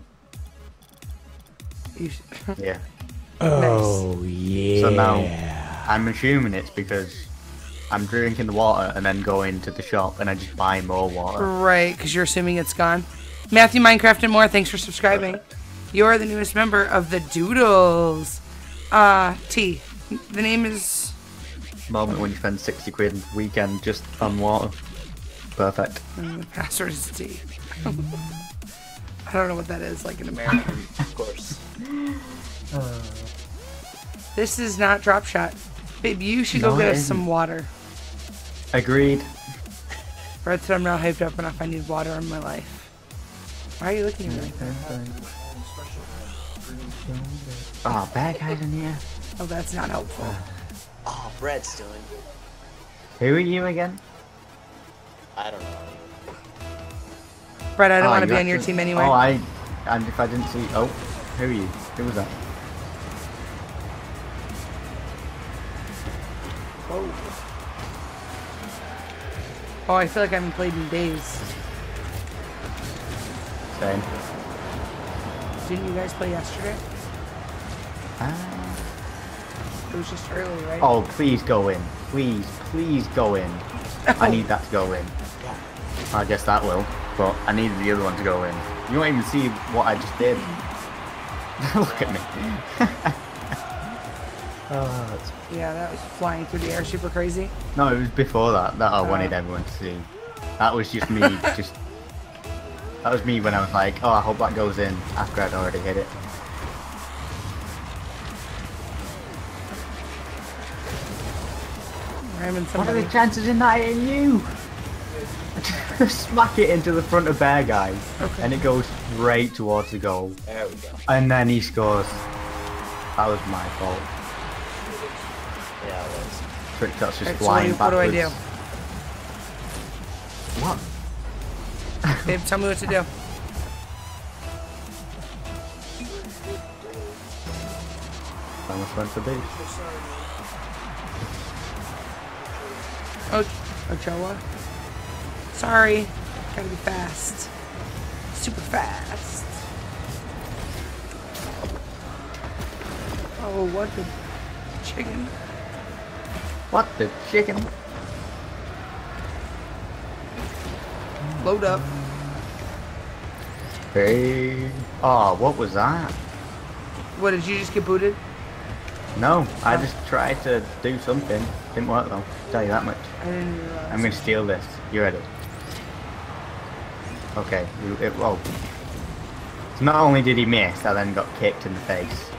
Speaker 4: You sh-
Speaker 1: Yeah.
Speaker 4: nice.
Speaker 5: yeah.
Speaker 1: So now I'm assuming it's because I'm drinking the water and then going to the shop and I just buy more water.
Speaker 4: Right, because you're assuming it's gone. Matthew Minecraft and more. Thanks for subscribing. You're the newest member of the Doodles. Uh, T. The name is.
Speaker 1: Moment when you spend 60 quid a weekend just on water. Perfect.
Speaker 4: And The password is T. I don't know what that is, like in American.
Speaker 3: Of course.
Speaker 4: This is not Drop Shot. Babe, you should go get us some water.
Speaker 1: Agreed.
Speaker 4: Brett said I'm not hyped up enough. I need water in my life. Why are you looking at me like that?
Speaker 1: Oh, bad guys in here.
Speaker 4: Oh, that's not helpful.
Speaker 3: Oh, Brett's doing.
Speaker 1: Who are you again?
Speaker 3: I don't know.
Speaker 4: Brett, I don't ah,
Speaker 1: Oh,
Speaker 4: want to be on your
Speaker 1: actually-
Speaker 4: team anyway.
Speaker 1: Oh, I. And if I didn't see. Oh, who are you? Who was that?
Speaker 4: Oh, I feel like I haven't played in days.
Speaker 1: Same.
Speaker 4: Didn't you guys play yesterday?
Speaker 1: Ah.
Speaker 4: It was just early, right?
Speaker 1: Oh, please go in. Please, please go in. I
Speaker 4: Oh.
Speaker 1: need that to go in. Yeah. I guess that will, but I needed the other one to go in. You won't even see what I just did. Look at me. oh, that's...
Speaker 4: Yeah, that was flying through the air super crazy.
Speaker 1: No, it was before that that I wanted
Speaker 4: Oh.
Speaker 1: everyone to see. That was just me, just. That was me when I was like, oh, I hope that goes in after I'd already hit it.
Speaker 4: Ramming
Speaker 1: What are
Speaker 4: somebody.
Speaker 1: the chances in that hitting you? Smack it into the front of Bear Guy,
Speaker 4: Okay.
Speaker 1: and it goes straight towards the goal.
Speaker 3: There we go.
Speaker 1: And then he scores. That was my fault.
Speaker 3: Yeah, it was.
Speaker 1: Trick shot's just
Speaker 4: Alright, so what do, what do I do?
Speaker 1: What?
Speaker 4: Babe, tell me what to do.
Speaker 1: I Almost went for boost.
Speaker 4: Oh, oh, Ochoa. Sorry. Gotta be fast. Super fast. Oh, what the chicken?
Speaker 1: What the chicken?
Speaker 4: Load up.
Speaker 1: Hey. Oh, what was that?
Speaker 4: What, did you just get booted?
Speaker 1: No, I oh. just tried to do something. Didn't work though. Tell you that much.
Speaker 4: I didn't realize.
Speaker 1: I'm gonna steal this. You ready? Okay. You, it, oh. So not only did he miss, I then got kicked in the face.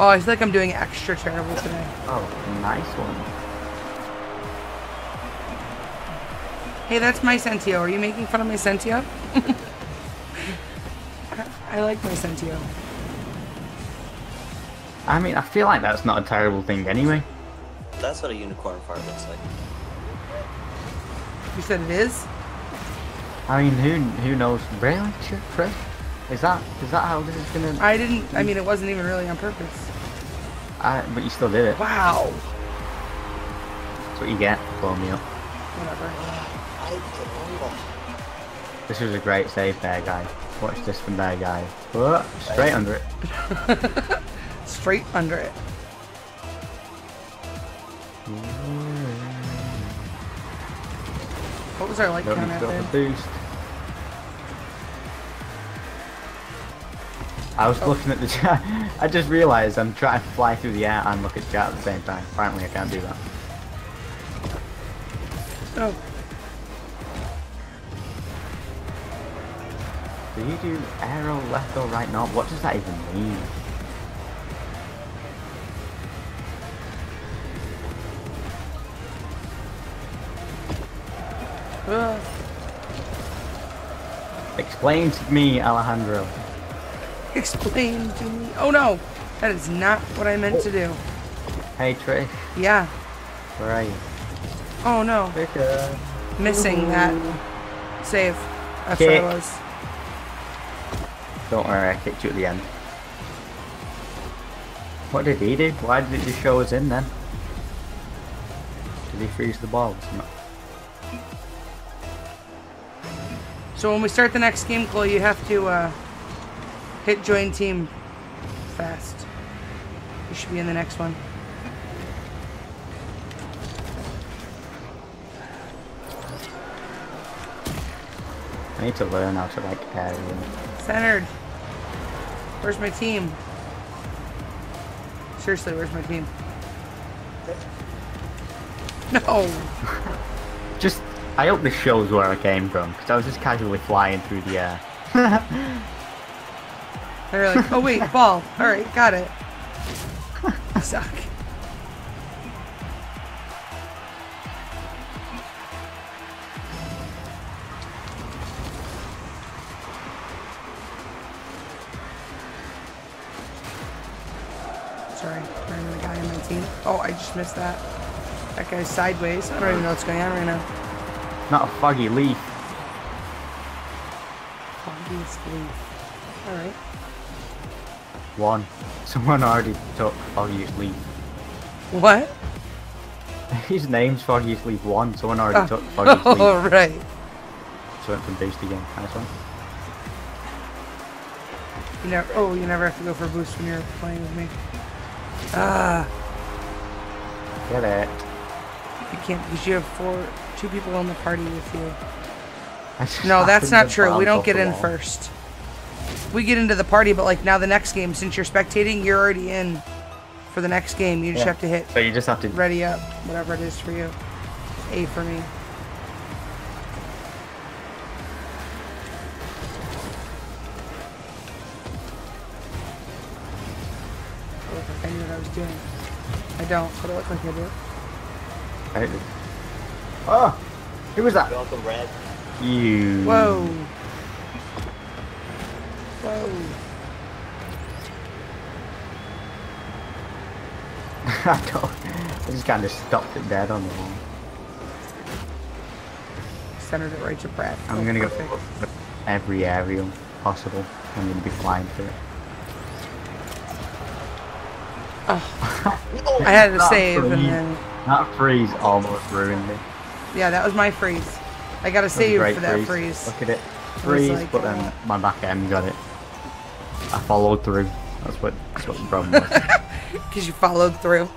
Speaker 4: Oh, I feel like I'm doing extra terrible today.
Speaker 1: Oh, nice one.
Speaker 4: Hey, that's my Centio. Are you making fun of my Centio? I like my Centio.
Speaker 1: I mean, I feel like that's not a terrible thing anyway.
Speaker 3: That's what a unicorn fart looks like.
Speaker 4: You said it is?
Speaker 1: I mean, who who knows? Really, Ch- Chris? Is that is that how this is gonna?
Speaker 4: I didn't, I mean, it wasn't even really on purpose.
Speaker 1: I, but you still did it.
Speaker 4: Wow.
Speaker 1: That's what you get. Blow me up.
Speaker 4: Whatever.
Speaker 3: I can rumble.
Speaker 1: This was a great save there, guy. Watch this from there, guy. Whoa, straight under it.
Speaker 4: Straight under it. What was our light
Speaker 1: Don't
Speaker 4: count
Speaker 1: need
Speaker 4: at
Speaker 1: to go
Speaker 4: then?
Speaker 1: for boost. I was looking at the chat. I just realised I'm trying to fly through the air and look at chat at the same time. Apparently, I can't do that.
Speaker 4: Oh,
Speaker 1: Do you do arrow left or right knob? What does that even mean?
Speaker 4: ugh.
Speaker 1: Explain to me, Alejandro.
Speaker 4: Explain to me. Oh no, that is not what I meant to do.
Speaker 1: Hey Trish,
Speaker 4: Yeah.
Speaker 1: where are you?
Speaker 4: Oh no,
Speaker 1: Trisha.
Speaker 4: missing that save. That's what it was.
Speaker 1: Don't worry, I kicked you at the end. What did he do? Why did it just show us in then? Did he freeze the balls? No.
Speaker 4: So when we start the next game, Cole, you have to uh, hit join team fast. You should be in the next one.
Speaker 1: I need to learn how to like aerial.
Speaker 4: Centered. Where's my team? Seriously, where's my team? No.
Speaker 1: Just, I hope this shows where I came from, because I was just casually flying through the air.
Speaker 4: They're like, oh wait, ball. All right, got it. suck. Sorry, ran the guy on my team. Oh, I just missed that. That guy's sideways. I don't even know what's going on right now.
Speaker 1: Not a foggy leaf.
Speaker 4: Foggy leaf. Alright.
Speaker 1: One. Someone already took foggiest leaf.
Speaker 4: What?
Speaker 1: His name's foggiest leaf one. Someone already
Speaker 4: Oh.
Speaker 1: took foggiest leaf.
Speaker 4: Oh, right.
Speaker 1: So it can boost again. Nice one.
Speaker 4: You never. Oh, you never have to go for a boost when you're playing with me. Ah,
Speaker 1: Get it.
Speaker 4: you can't because you have four, two people on the party with you. No, that's not true. We don't get in
Speaker 1: wall.
Speaker 4: first. We get into the party, but like now the next game, since you're spectating, you're already in for the next game. You just
Speaker 1: Yeah.
Speaker 4: have to hit
Speaker 1: So you just have to.
Speaker 4: ready up, whatever it is for you. A for me. I look like I knew what I was doing. I don't, but I look like I do.
Speaker 1: I did. Oh, ah, who was that?
Speaker 3: Welcome, Brad.
Speaker 1: You.
Speaker 4: Whoa. Whoa.
Speaker 1: I don't. I just kind of stopped it dead on the wall.
Speaker 4: Centered it right to Brad.
Speaker 1: I'm
Speaker 4: Oh,
Speaker 1: gonna go
Speaker 4: perfect.
Speaker 1: for every aerial possible. I'm gonna be flying through it. Oh.
Speaker 4: I had to save and then.
Speaker 1: That freeze almost ruined me.
Speaker 4: Yeah, that was my freeze. I got to
Speaker 1: a
Speaker 4: save for that freeze.
Speaker 1: Look at it. Freeze,
Speaker 4: like,
Speaker 1: but
Speaker 4: uh,
Speaker 1: then my back end got it. I followed through. That's what. That's what the problem was.
Speaker 4: Because you followed through.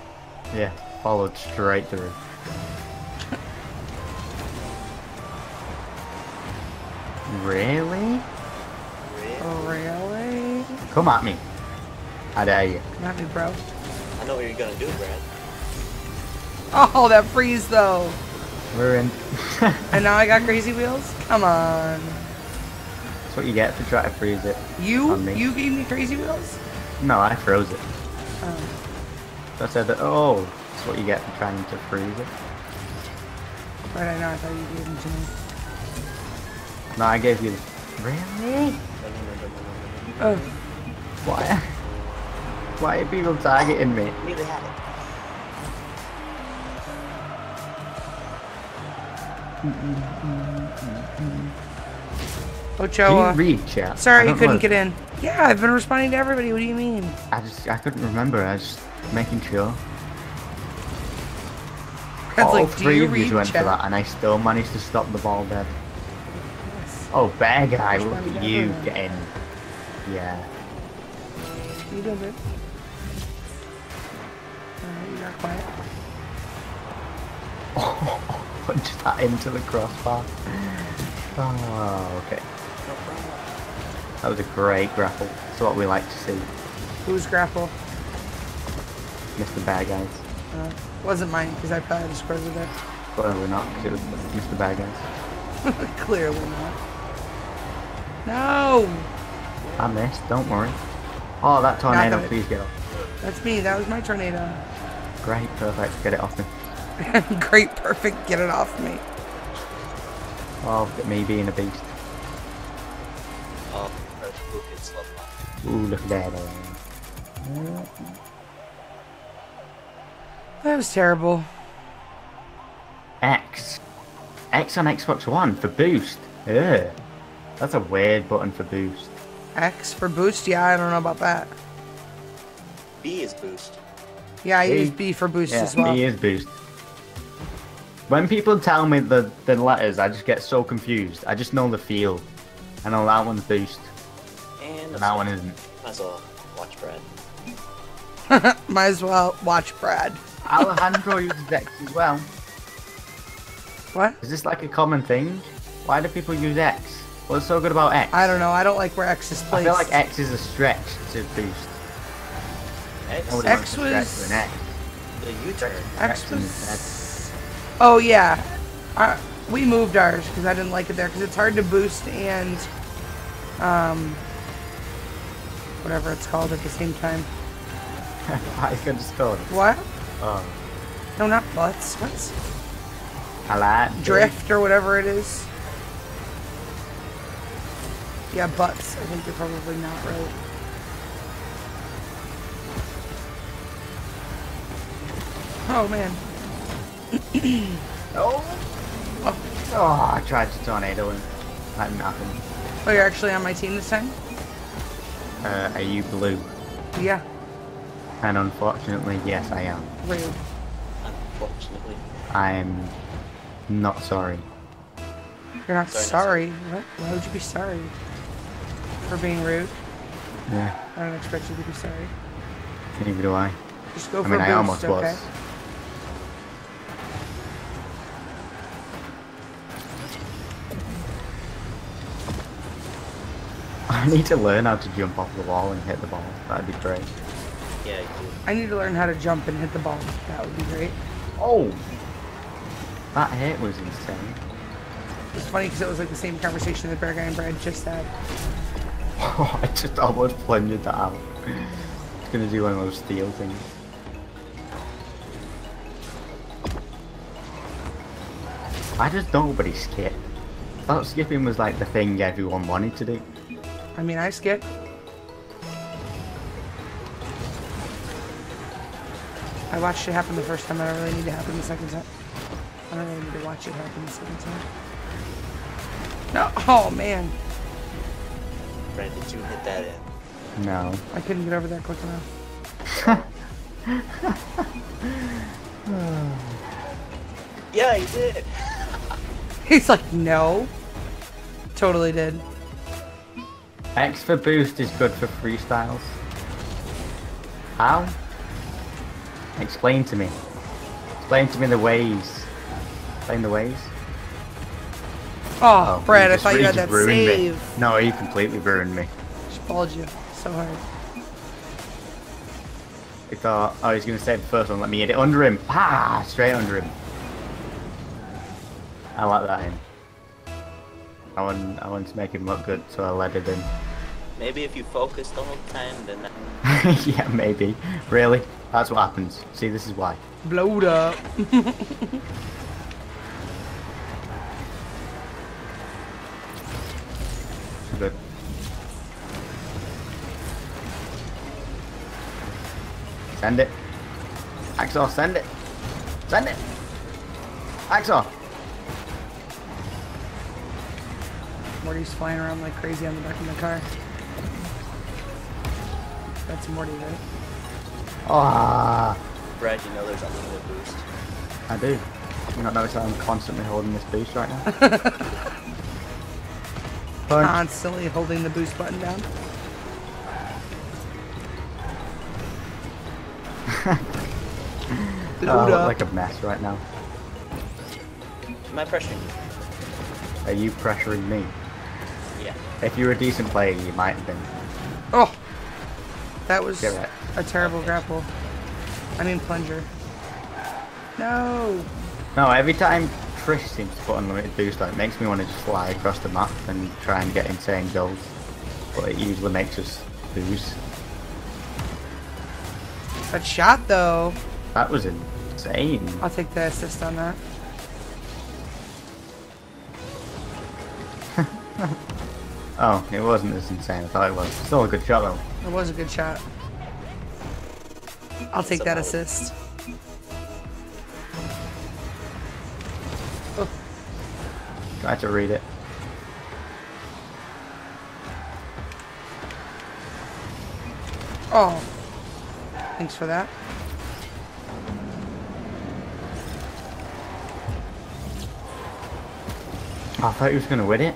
Speaker 1: yeah, followed straight through. Really?
Speaker 4: Oh, really?
Speaker 1: Come at me. I dare you.
Speaker 4: Come at me, bro.
Speaker 3: I know what you're gonna do, Brad.
Speaker 4: Oh, that freeze, though.
Speaker 1: We're in.
Speaker 4: And now I got crazy wheels? Come on.
Speaker 1: That's what you get for trying to freeze it.
Speaker 4: You? You gave me crazy wheels?
Speaker 1: No, I froze it.
Speaker 4: Oh.
Speaker 1: I said that. Oh, that's what you get for trying to freeze it.
Speaker 4: Right, I know. I thought you gave them to me.
Speaker 1: No, I gave you. Really?
Speaker 4: Oh.
Speaker 1: Why? Why are people targeting me?
Speaker 3: Nearly had it.
Speaker 1: Do
Speaker 4: Ochoa.
Speaker 1: you read chat?
Speaker 4: Sorry you couldn't get in. Yeah, I've been responding to everybody. What do you mean?
Speaker 1: I just I couldn't remember. I was just making sure.
Speaker 4: That's
Speaker 1: All
Speaker 4: like,
Speaker 1: three of you went for that, and I still managed to stop the ball dead.
Speaker 4: Yes.
Speaker 1: Oh, bear guy, look at
Speaker 4: you got?
Speaker 1: getting. Yeah.
Speaker 4: You doing? Alright, uh, you got quiet.
Speaker 1: Punch that into the crossbar. Oh, okay. That was a great grapple. That's what we like to see,
Speaker 4: Who's grapple?
Speaker 1: Mr. Bear Guys.
Speaker 4: Uh, wasn't mine because I probably just scored with it.
Speaker 1: Clearly not, because it was Mr. Bear Guys.
Speaker 4: Clearly not. No!
Speaker 1: I missed, don't worry. Oh, that tornado, please get off.
Speaker 4: That's me. That was my tornado.
Speaker 1: Great, perfect, get it off me.
Speaker 4: Great, perfect. Get it off me.
Speaker 1: Oh, look at me being a beast.
Speaker 3: Oh,
Speaker 1: Ooh, look at that.
Speaker 4: Uh, that was terrible.
Speaker 1: X. X on Xbox One for boost. Ugh. That's a weird button for boost.
Speaker 4: X for boost? Yeah, I don't know about that.
Speaker 3: B is boost.
Speaker 4: Yeah, I
Speaker 1: B.
Speaker 4: use B for boost
Speaker 1: Yeah,
Speaker 4: as well.
Speaker 1: me is boost. When people tell me the, the letters, I just get so confused. I just know the feel. I know that one's boost,
Speaker 3: And
Speaker 1: and that one isn't.
Speaker 3: Might as well watch Brad.
Speaker 4: Might as well watch Brad.
Speaker 1: Alejandro uses X as well.
Speaker 4: What?
Speaker 1: Is this like a common thing? Why do people use X? What's so good about X?
Speaker 4: I don't know. I don't like where X is placed.
Speaker 1: I feel like X is a stretch to boost.
Speaker 3: X,
Speaker 1: Nobody
Speaker 4: X
Speaker 1: wants to stretch
Speaker 4: was-
Speaker 1: X.
Speaker 3: the U-turn.
Speaker 4: X
Speaker 1: X and
Speaker 4: was. Oh yeah, uh, we moved ours because I didn't like it there because it's hard to boost and um whatever it's called at the same time.
Speaker 1: I can just it.
Speaker 4: What?
Speaker 1: Oh,
Speaker 4: No, not butts. What's
Speaker 1: like
Speaker 4: drift or whatever it is? Yeah, butts. I think you're probably not right. Oh man.
Speaker 1: Oh. oh, Oh, I tried to tornado him. That nothing.
Speaker 4: Oh, you're actually on my team this time?
Speaker 1: Uh, are you blue?
Speaker 4: Yeah.
Speaker 1: And unfortunately, yes, I am.
Speaker 4: Rude.
Speaker 3: Unfortunately.
Speaker 1: I'm not sorry.
Speaker 4: You're not
Speaker 3: Sorry,
Speaker 4: sorry. What? Why would you be sorry? For being rude?
Speaker 1: Yeah,
Speaker 4: I don't expect you to be sorry.
Speaker 1: neither do I.
Speaker 4: Just go
Speaker 1: I
Speaker 4: for
Speaker 1: mean,
Speaker 4: a
Speaker 1: I
Speaker 4: boost,
Speaker 1: almost
Speaker 4: okay?
Speaker 1: was. I need to learn how to jump off the wall and hit the ball. That'd be great.
Speaker 3: Yeah, you.
Speaker 4: I need to learn how to jump and hit the ball. That would be great.
Speaker 1: Oh! That hit was insane.
Speaker 4: It's funny because it was like the same conversation that Bear Guy and Brad just had.
Speaker 1: Oh, I just almost plunged that out. It's gonna do one of those steel things. Why does nobody skip? I thought skipping was like the thing everyone wanted to do.
Speaker 4: I mean, I skip. I watched it happen the first time. I don't really need to happen the second time. I don't really need to watch it happen the second time. No. Oh man,
Speaker 3: Brad, did you hit that in?
Speaker 1: No.
Speaker 4: I couldn't get over that quick enough.
Speaker 3: Yeah, you did.
Speaker 4: He's like, no. Totally did.
Speaker 1: X for boost is good for freestyles. How? Explain to me. Explain to me the ways. Explain the ways.
Speaker 4: Oh, Brad, I
Speaker 1: just
Speaker 4: thought you had that
Speaker 1: ruined me.
Speaker 4: save.
Speaker 1: No, you completely ruined me.
Speaker 4: Just balled you so hard.
Speaker 1: I thought, oh, he's gonna save the first one. Let me hit it under him. Ah, straight under him. I like that in. I want, I want to make him look good, so I let it in.
Speaker 3: Maybe if you focus the whole time, then that...
Speaker 1: yeah, maybe. Really? That's what happens. See, this is why.
Speaker 4: Blowed up.
Speaker 1: Good. Send it. Axel, send it. Send it. Axel.
Speaker 4: Morty's flying around like crazy on the back of my car. That's Morty, right?
Speaker 1: Ah,
Speaker 3: Brad, you know there's unlimited boost.
Speaker 1: I do. You not notice that I'm constantly holding this boost right now? Punch.
Speaker 4: Constantly holding the boost button down.
Speaker 1: Oh, I
Speaker 4: Blowed
Speaker 1: look like a mess right now.
Speaker 3: Am I pressuring you?
Speaker 1: Are you pressuring me?
Speaker 3: Yeah.
Speaker 1: If you were a decent player, you might have been.
Speaker 4: Oh! That was
Speaker 1: right.
Speaker 4: a terrible grapple. I mean plunger. No!
Speaker 1: No, every time Trish seems to put unlimited boost on, it makes me want to just fly across the map and try and get insane goals. But it usually makes us lose.
Speaker 4: That shot though.
Speaker 1: That was insane.
Speaker 4: I'll take the assist on that.
Speaker 1: Oh, it wasn't as insane. I thought it was. Still a good shot though.
Speaker 4: It was a good shot. I'll take that assist.
Speaker 1: Try to read it.
Speaker 4: Oh. Thanks for that.
Speaker 1: I thought he was gonna win it.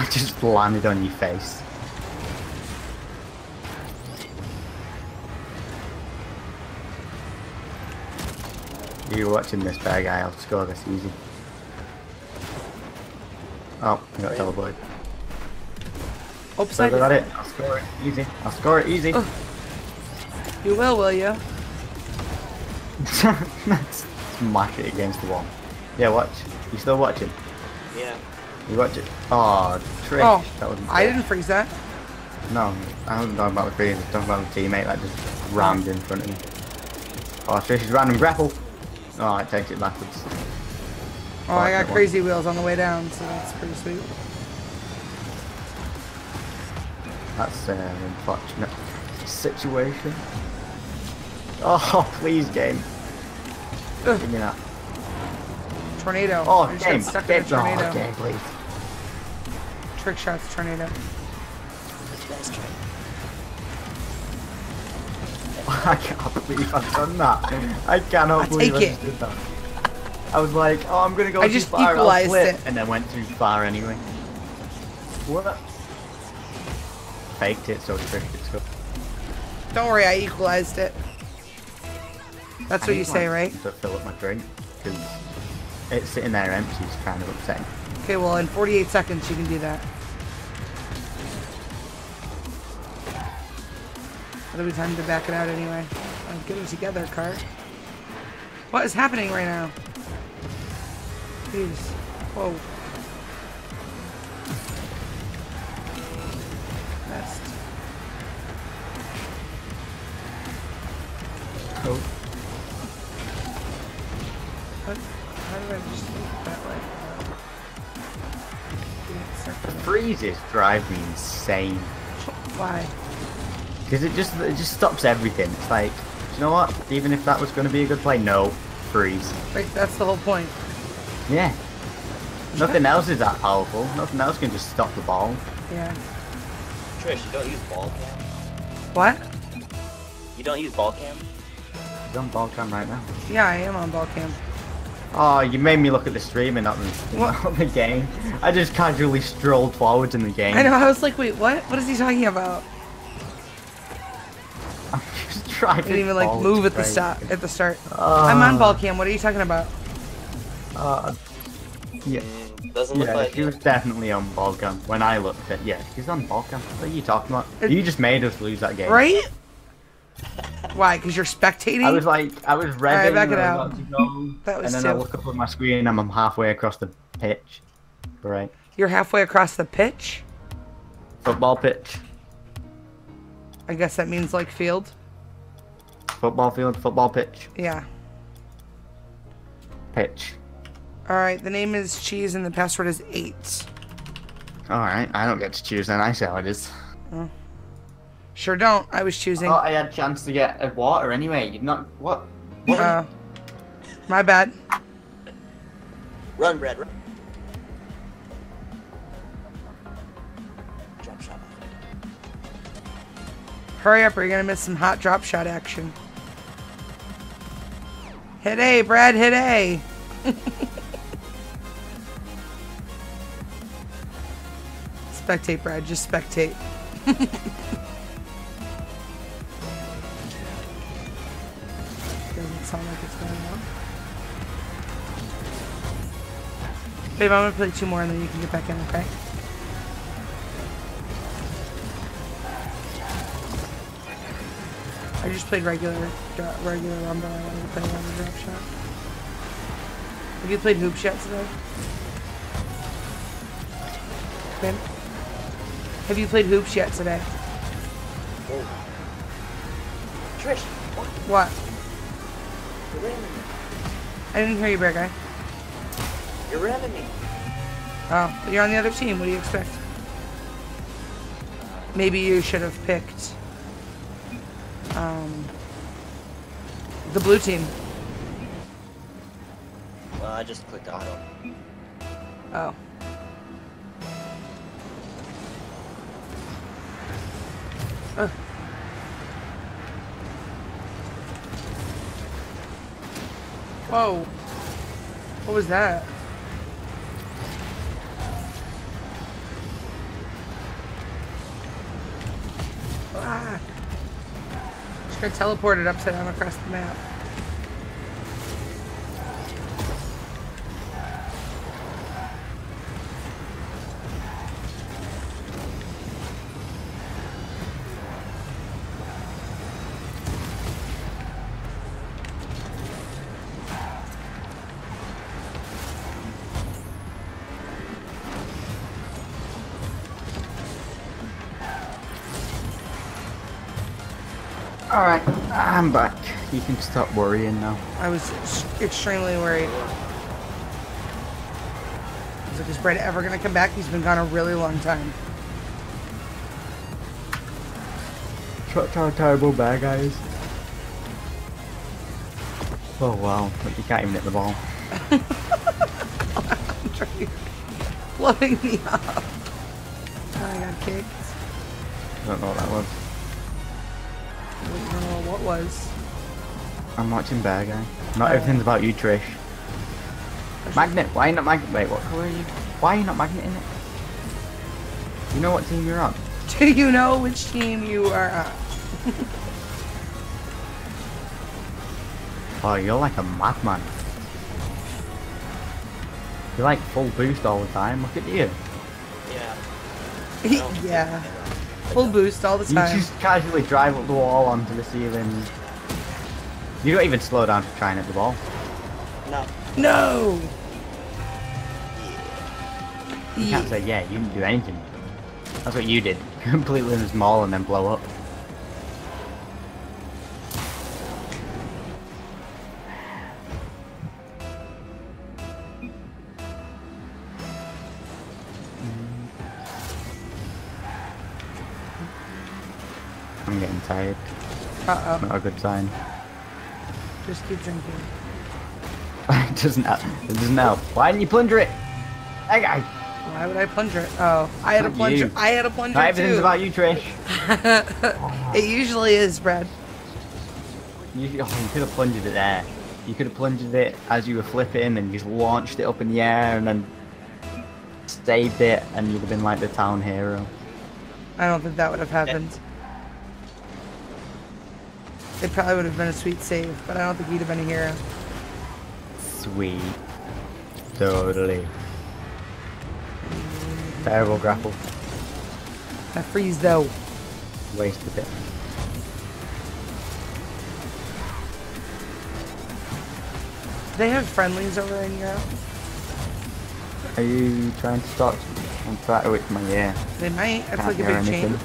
Speaker 1: I just landed on your face. You're watching this bad guy, I'll score this easy. Oh, you got teleported.
Speaker 4: Oops,
Speaker 1: So
Speaker 4: I
Speaker 1: I got it. I'll score it easy. I'll score it easy.
Speaker 4: You will, will you?
Speaker 1: Smash it against the wall. Yeah, watch. You still watching?
Speaker 3: Yeah.
Speaker 1: You watch it. Oh, trick.
Speaker 4: Oh,
Speaker 1: that was
Speaker 4: I didn't freeze that.
Speaker 1: No, I haven't talking about the freeze. I'm talking about the teammate that just rammed in front of me. Oh, Trish's random grapple. Oh, it takes it backwards.
Speaker 4: Oh, I got
Speaker 1: Fortunate one.
Speaker 4: crazy wheels on the way down, so that's pretty sweet.
Speaker 1: That's uh, an unfortunate situation. Oh, please, game.
Speaker 4: Ugh.
Speaker 1: Give me that.
Speaker 4: Tornado.
Speaker 1: Oh,
Speaker 4: just got
Speaker 1: game.
Speaker 4: in a tornado.
Speaker 1: Oh, game, please.
Speaker 4: Trick shots, tornado.
Speaker 1: I can't believe I've done that. I cannot
Speaker 4: I
Speaker 1: believe
Speaker 4: take
Speaker 1: I
Speaker 4: it.
Speaker 1: just did that. I was like, oh, I'm gonna go
Speaker 4: I
Speaker 1: too
Speaker 4: just
Speaker 1: far, I'll
Speaker 4: equalized
Speaker 1: flip,
Speaker 4: it.
Speaker 1: and then went too far anyway. What? Faked it so tricky. So
Speaker 4: Don't worry, I equalized it. That's what you say, right?
Speaker 1: To fill up my drink because it's sitting there empty is kind of upsetting.
Speaker 4: Okay, well, in 48 seconds, you can do that. It'll be time to back it out anyway. Oh, get it together, car. What is happening right now? Jeez. Whoa. Messed.
Speaker 1: Oh.
Speaker 4: What? How did I just
Speaker 1: freezes drive me insane
Speaker 4: Why?
Speaker 1: because it just it just stops everything. It's like, do you know what? Even if that was going to be a good play, no, freeze.
Speaker 4: Like, that's the whole point.
Speaker 1: Yeah. Nothing else is that powerful. Nothing else can just stop the ball.
Speaker 4: Yeah.
Speaker 3: Trish, you don't use ball cam?
Speaker 4: What?
Speaker 3: You don't use ball cam?
Speaker 1: He's on ball cam right now.
Speaker 4: Yeah, I am on ball cam.
Speaker 1: Oh, you made me look at the stream and not the,
Speaker 4: What?
Speaker 1: not the game. I just casually strolled forwards in the game.
Speaker 4: I know, I was like, wait, what? What is he talking about?
Speaker 1: I'm just trying
Speaker 4: I
Speaker 1: to
Speaker 4: didn't even like move at the
Speaker 1: straight.
Speaker 4: start. At the start. I'm on ball cam. What are you talking about?
Speaker 1: Uh, yeah,
Speaker 3: Mm, doesn't look
Speaker 1: yeah,
Speaker 3: like
Speaker 1: he was definitely on ball cam when I looked at. Yeah, he's on ball cam. What are you talking about?
Speaker 4: It-
Speaker 1: you just made us lose that game.
Speaker 4: Right? Why? Because you're spectating?
Speaker 1: I was like, I was ready.
Speaker 4: Alright, back it out.
Speaker 1: was about to go,
Speaker 4: That was
Speaker 1: and then I look up at my screen and I'm halfway across the pitch. Right,
Speaker 4: You're halfway across the pitch.
Speaker 1: football pitch,
Speaker 4: I guess that means like field.
Speaker 1: football field, football pitch,
Speaker 4: Yeah.
Speaker 1: pitch.
Speaker 4: All right. The name is Cheese and the password is eight.
Speaker 1: All right, I don't get to choose then. I see how it is. Mm.
Speaker 4: Sure don't. I was choosing.
Speaker 1: Oh, I had a chance to get a water anyway. You're not what? What?
Speaker 4: Uh, my bad.
Speaker 3: Run, Brad, run. Drop shot.
Speaker 4: Hurry up, or you're gonna miss some hot drop shot action. Hit A, Brad. Hit A. spectate, Brad. Just spectate. sound like it's going on. Babe, I'm gonna play two more and then you can get back in, okay? I just played regular, dro- regular rumble. I wanted to play another drop shot. Have you played hoops yet today? Ben? Have you played hoops yet today?
Speaker 3: Oh. Trish, what?
Speaker 4: What?
Speaker 3: You're ramming me.
Speaker 4: I didn't hear you, bear guy.
Speaker 3: You're ramming me.
Speaker 4: Oh, but you're on the other team. What do you expect? Maybe you should have picked um, the blue team.
Speaker 3: Well, I just clicked auto.
Speaker 4: Oh. Whoa. What was that? Ah. Just got teleported upside down across the map.
Speaker 1: I'm back. You can stop worrying now.
Speaker 4: I was extremely worried. I was like, is Brett ever gonna come back? He's been gone a really long time.
Speaker 1: Such our terrible bad guys. Oh wow, look, you can't even hit the ball.
Speaker 4: Blowing me up. Oh, I got kicked.
Speaker 1: I don't know what that was.
Speaker 4: Was.
Speaker 1: I'm watching Bear Guy. Not everything's about you, Trish. Magnet, why are you not magnet? Wait, what colour are you? Why are you not magneting it? You know what team you're on?
Speaker 4: Do you know which team you are on?
Speaker 1: Oh, you're like a madman. You're like full boost all the time. Look at you.
Speaker 3: Yeah.
Speaker 4: yeah. Full boost all the time.
Speaker 1: You just casually drive up the wall onto the ceiling. You don't even slow down to try and hit the ball.
Speaker 3: No.
Speaker 4: No!
Speaker 1: You
Speaker 4: Yeah.
Speaker 1: can't say, yeah, you didn't do anything. That's what you did. Completely in the small and then blow up. Not a good sign.
Speaker 4: Just keep drinking.
Speaker 1: it doesn't help. It doesn't help. Why didn't you plunger it? That guy.
Speaker 4: Why would I plunger it? Oh, I had a plunger.
Speaker 1: you.
Speaker 4: I had a plunger
Speaker 1: everything's
Speaker 4: too.
Speaker 1: about you, Trish.
Speaker 4: It usually is, Brad.
Speaker 1: You, oh, you could have plunged it there. You could have plunged it as you were flipping and just launched it up in the air and then saved it and you'd have been like the town hero.
Speaker 4: I don't think that would have happened. It probably would have been a sweet save, but I don't think he'd have been a hero.
Speaker 1: Sweet. Totally. Terrible grapple.
Speaker 4: That freeze though.
Speaker 1: Wasted it.
Speaker 4: Do they have friendlies over in Europe?
Speaker 1: Are you trying to start? Trying to with my ear.
Speaker 4: They might. That's
Speaker 1: Can't
Speaker 4: like a big
Speaker 1: anything.
Speaker 4: chain.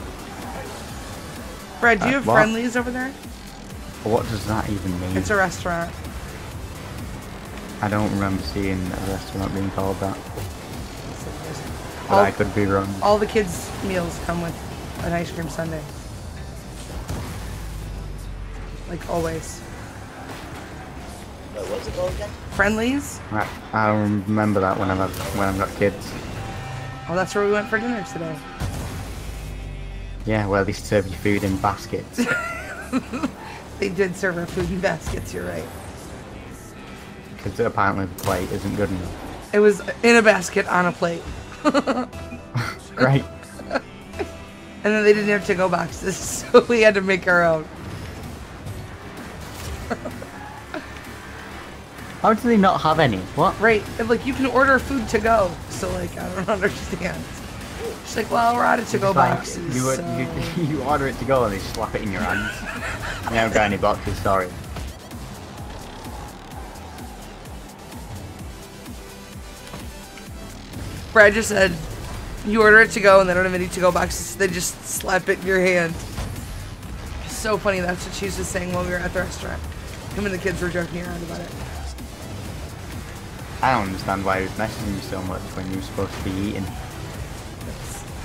Speaker 4: Brad, do you
Speaker 1: Uh,
Speaker 4: have
Speaker 1: what?
Speaker 4: friendlies over there?
Speaker 1: What does that even mean?
Speaker 4: It's a restaurant.
Speaker 1: I don't remember seeing a restaurant being called that. But
Speaker 4: All,
Speaker 1: I could be wrong.
Speaker 4: all the kids' meals come with an ice cream sundae. Like always.
Speaker 3: Wait, what's it called again?
Speaker 4: Friendlies?
Speaker 1: Right, I remember that when I've when I've got kids.
Speaker 4: Oh, that's where we went for dinner today.
Speaker 1: Yeah, well, they serve you food in baskets.
Speaker 4: They did serve our food in baskets, you're right.
Speaker 1: Because apparently the plate isn't good enough.
Speaker 4: It was in a basket on a plate.
Speaker 1: Great.
Speaker 4: And then they didn't have to go boxes, so we had to make our own.
Speaker 1: How do they not have any? What?
Speaker 4: Right. Like you can order food to go. So like I don't understand. She's like, well, we're out of to go
Speaker 1: It's
Speaker 4: boxes.
Speaker 1: You,
Speaker 4: so-
Speaker 1: you, you order it to go and they slap it in your hands. I haven't got any boxes, sorry.
Speaker 4: Brad just said, you order it to go and they don't have any to go boxes. They just slap it in your hand. It's So funny. That's what she was just saying while we were at the restaurant. Him and the kids were joking around about it.
Speaker 1: I don't understand why he was messaging you so much when you were supposed to be eating.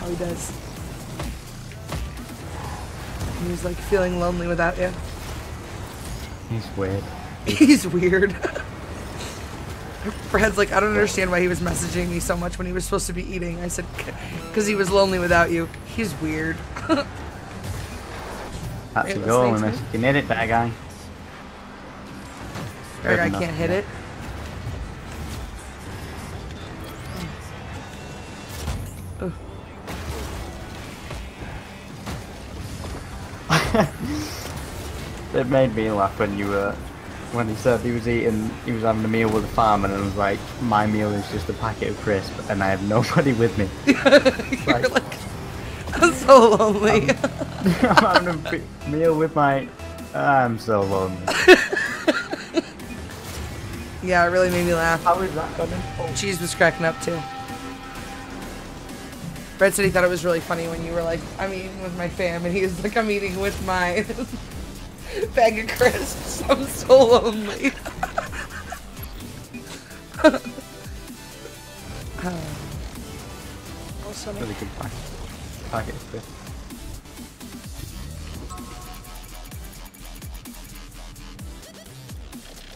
Speaker 4: How he does. He was like feeling lonely without you.
Speaker 1: He's weird.
Speaker 4: He's weird. Brad's like, I don't understand why he was messaging me so much when he was supposed to be eating. I said, because he was lonely without you. He's weird.
Speaker 1: That's a goal,
Speaker 4: listening to
Speaker 1: unless you can hit it, that guy.
Speaker 4: I can't hit it.
Speaker 1: It made me laugh when you were when he said he was eating he was having a meal with a farmer and I was like, my meal is just a packet of crisp and I have nobody with me.
Speaker 4: You're
Speaker 1: Right.
Speaker 4: like, ah, I'm so lonely.
Speaker 1: I'm having a meal with my I'm so lonely.
Speaker 4: yeah, it really made me laugh.
Speaker 1: How is that oh.
Speaker 4: Cheese was cracking up too. Brad said he thought it was really funny when you were like, I'm eating with my fam, and he was like, I'm eating with my Bag of crisps. I'm so lonely. Uh, also,
Speaker 1: Really good pack. Packet of crisps.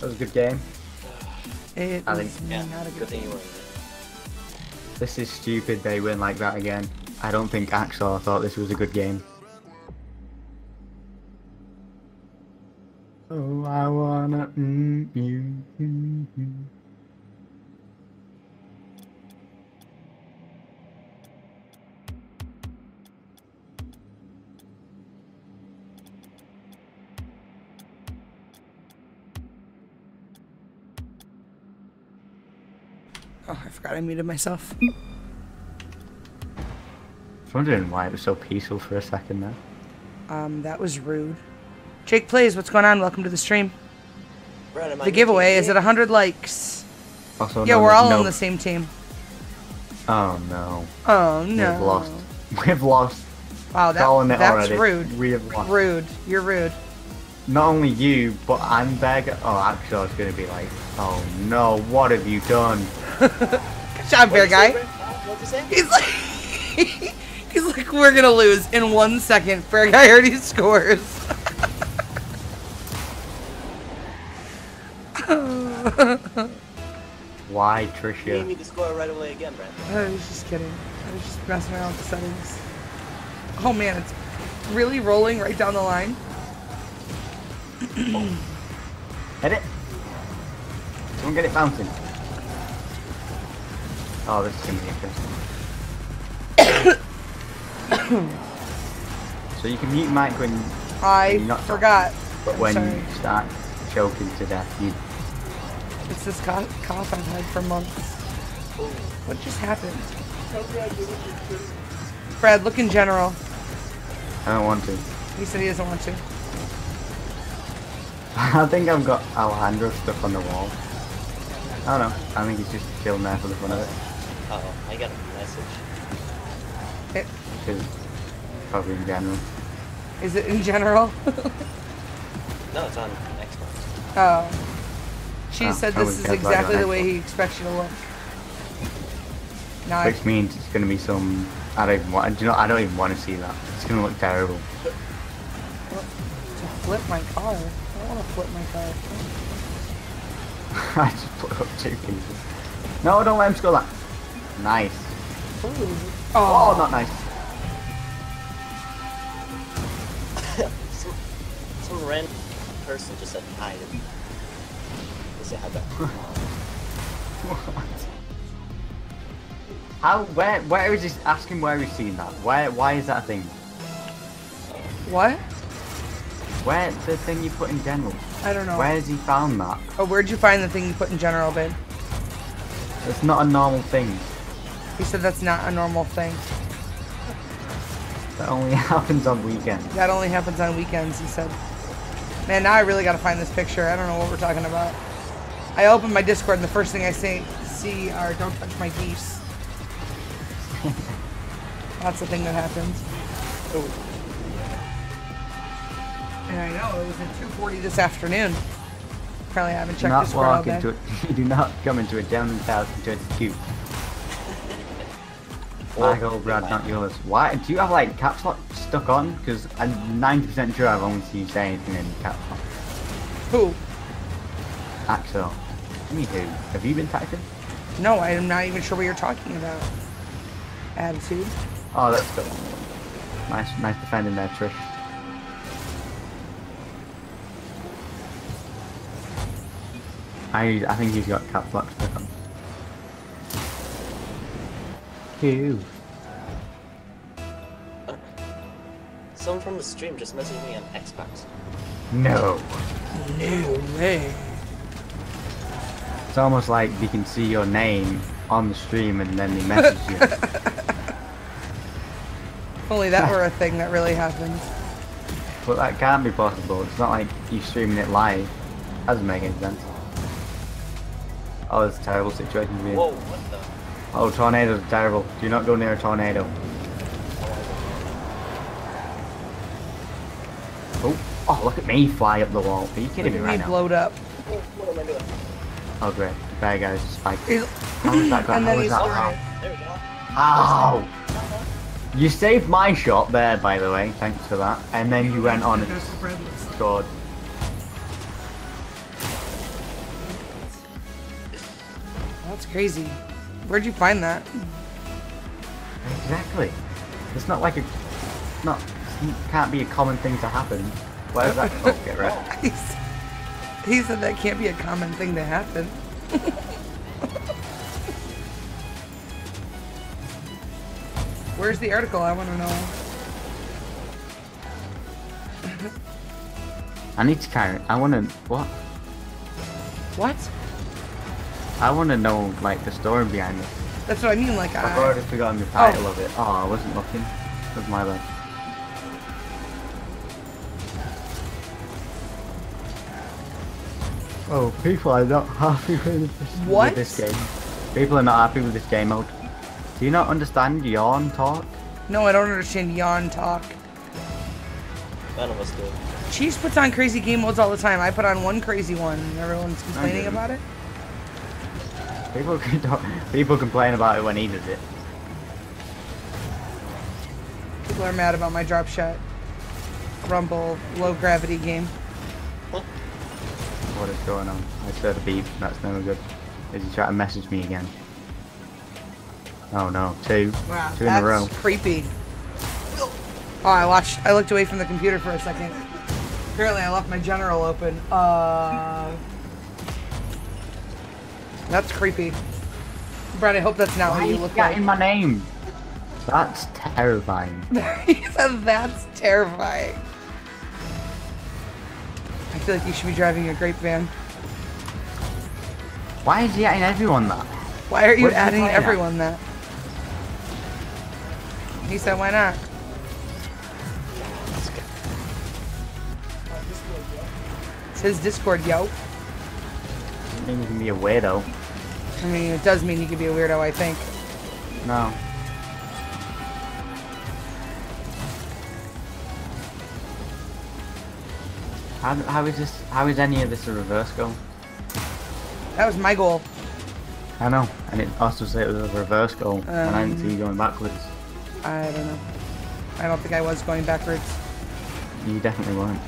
Speaker 1: That was a good game.
Speaker 4: it
Speaker 1: I
Speaker 4: was
Speaker 1: think-
Speaker 3: Yeah,
Speaker 4: not a good
Speaker 3: good thing you
Speaker 4: game.
Speaker 3: were in it.
Speaker 1: This is stupid they win like that again. I don't think Axel thought this was a good game. Oh, I wanna mm, you. mm, mm.
Speaker 4: Oh, I forgot I muted myself.
Speaker 1: I was wondering why it was so peaceful for a second there.
Speaker 4: Um, that was rude. Jake plays. What's going on? Welcome to the stream.
Speaker 3: Brad,
Speaker 4: The giveaway
Speaker 3: team?
Speaker 4: is it 100 likes?
Speaker 1: Also,
Speaker 4: Yeah,
Speaker 1: known
Speaker 4: we're all
Speaker 1: no-
Speaker 4: on the same team.
Speaker 1: Oh no,
Speaker 4: Oh no.
Speaker 1: we've lost. We've lost.
Speaker 4: Wow, that, that's
Speaker 1: already.
Speaker 4: rude.
Speaker 1: We have lost.
Speaker 4: Rude. You're rude.
Speaker 1: Not only you, but I'm Beggar. Oh, Axel's gonna be like, oh no, what have you done?
Speaker 4: Good job, bear
Speaker 3: What'd you say,
Speaker 4: guy.
Speaker 3: What'd you say?
Speaker 4: He's like, he's like, we're gonna lose in one second. Bear guy already scores.
Speaker 1: Why,
Speaker 3: You
Speaker 1: Tricia?
Speaker 3: need me to score right away again, Brad.
Speaker 4: I was just kidding. I was just messing around with the settings. Oh man, it's really rolling right down the line.
Speaker 1: Hit it. Someone get it bouncing. Oh, this is gonna be interesting. so you can mute mic when,
Speaker 4: I
Speaker 1: not-
Speaker 4: forgot.
Speaker 1: but
Speaker 4: I'm
Speaker 1: when
Speaker 4: sorry.
Speaker 1: you start choking to death, you.
Speaker 4: It's this cough, cough I've had for months. What just happened? Brad, look in general.
Speaker 1: I don't want to.
Speaker 4: He said he doesn't want to.
Speaker 1: I think I've got Alejandro stuck on the wall. I don't know. I think he's just chilling there for the fun of it.
Speaker 3: Uh oh, I got a message.
Speaker 4: It,
Speaker 1: Because probably in general.
Speaker 4: is it in general?
Speaker 3: No, it's on Xbox.
Speaker 4: oh. She
Speaker 1: Oh,
Speaker 4: said this is exactly the way he expects you to look. Now
Speaker 1: Which means it's gonna be some. I don't even want. Do you know? I don't even want to see that. It's gonna look terrible.
Speaker 4: to flip my car. I don't want to flip my car.
Speaker 1: I just put up two pieces. No, don't let him score that. Nice.
Speaker 4: Ooh.
Speaker 1: Oh, oh. not nice.
Speaker 3: some, some random person just said hi to me. They say hi back.
Speaker 1: How? Where? Where is this? Ask him where he's seen that. Where? Why is that a thing?
Speaker 4: What?
Speaker 1: Where the thing you put in general?
Speaker 4: I don't know.
Speaker 1: Where has he found that?
Speaker 4: Oh, where'd you find the thing you put in general, babe?
Speaker 1: It's not a normal thing.
Speaker 4: He said that's not a normal thing.
Speaker 1: That only happens on weekends.
Speaker 4: That only happens on weekends, he said. Man, now I really gotta find this picture. I don't know what we're talking about. I open my Discord and the first thing I see, see are don't touch my geese. That's the thing that happens.
Speaker 3: Oh,
Speaker 4: And I know, it was at 2.40 this afternoon. Apparently I haven't checked
Speaker 1: not
Speaker 4: Discord all
Speaker 1: walk into it. You do not come into a gentleman's house and turn to cute. My
Speaker 3: Or-
Speaker 1: old Brad, not yours. Why? Do you have like caps lock stuck on? Because I'm 90% sure I've only seen you say anything in caps lock.
Speaker 4: Who?
Speaker 1: Axel. Me Anywho, have you been tacking?
Speaker 4: No, I'm not even sure what you're talking about. Attitude.
Speaker 1: Oh, that's good. Nice, nice defending there, Trish. I, I think he's got caps lock stuck on. Ew.
Speaker 3: someone from the stream just messaged me on Xbox.
Speaker 1: No.
Speaker 4: No way.
Speaker 1: It's almost like you can see your name on the stream and then they message you.
Speaker 4: If only that were a thing that really happened.
Speaker 1: but that can't be possible. It's not like you streaming it live. Doesn't make any sense. Oh, it's a terrible situation to be in.
Speaker 3: Whoa, what the?
Speaker 1: Oh, tornadoes are terrible. Do not go near a tornado. Oh, oh, look at me fly up the wall. Are you kidding me
Speaker 4: Look
Speaker 1: right
Speaker 4: at me
Speaker 1: now?
Speaker 4: blowed up.
Speaker 3: What am I doing?
Speaker 1: Oh, great. Bad guys, spike.
Speaker 4: He's-
Speaker 1: How was that?
Speaker 4: and
Speaker 1: How was that?
Speaker 4: flying.
Speaker 3: There we go.
Speaker 1: Ow! You saved my shot there, by the way. Thanks for that. And then you went on and scored.
Speaker 4: That's crazy. Where'd you find that?
Speaker 1: Exactly. It's not like a. Not. It can't be a common thing to happen. Where is that? Oh, get right.
Speaker 4: He said that can't be a common thing to happen. Where's the article? I want to know.
Speaker 1: I need to carry. I want to. What?
Speaker 4: What?
Speaker 1: I want to know like the story behind this.
Speaker 4: That's what I mean. Like
Speaker 1: I've
Speaker 4: I.
Speaker 1: already forgotten the title of it. Oh, I wasn't looking. That was my bad. Oh, people are not happy with this,
Speaker 4: What?
Speaker 1: with this game. People are not happy with this game mode. Do you not understand yawn talk?
Speaker 4: No, I don't understand yawn talk.
Speaker 3: None of us do.
Speaker 4: Cheese puts on crazy game modes all the time. I put on one crazy one, and everyone's complaining about it.
Speaker 1: People people complain about it when he does it.
Speaker 4: People are mad about my drop shot. Rumble low gravity game.
Speaker 1: What is going on? I said a beep. That's never good. Is he trying to message me again? Oh no, two.
Speaker 4: Wow,
Speaker 1: Two in a row.
Speaker 4: that's creepy. Oh, I watched. I looked away from the computer for a second. Apparently, I left my general open. Uh, that's creepy. Brad, I hope that's not
Speaker 1: Why
Speaker 4: what you look like.
Speaker 1: my name? That's terrifying.
Speaker 4: he said that's terrifying. I feel like you should be driving a grape van.
Speaker 1: Why is he adding everyone that?
Speaker 4: Why are you
Speaker 1: What's
Speaker 4: adding
Speaker 1: at?
Speaker 4: everyone that? He said, why not? It's his Discord, yo.
Speaker 1: I mean, you can be a weirdo.
Speaker 4: I mean, it does mean he could be a weirdo, I think.
Speaker 1: No. How, how is this? How is any of this a reverse goal?
Speaker 4: That was my goal.
Speaker 1: I know, and it also said it was a reverse goal, and I didn't see you um, going backwards.
Speaker 4: I don't know. I don't think I was going backwards.
Speaker 1: You definitely weren't.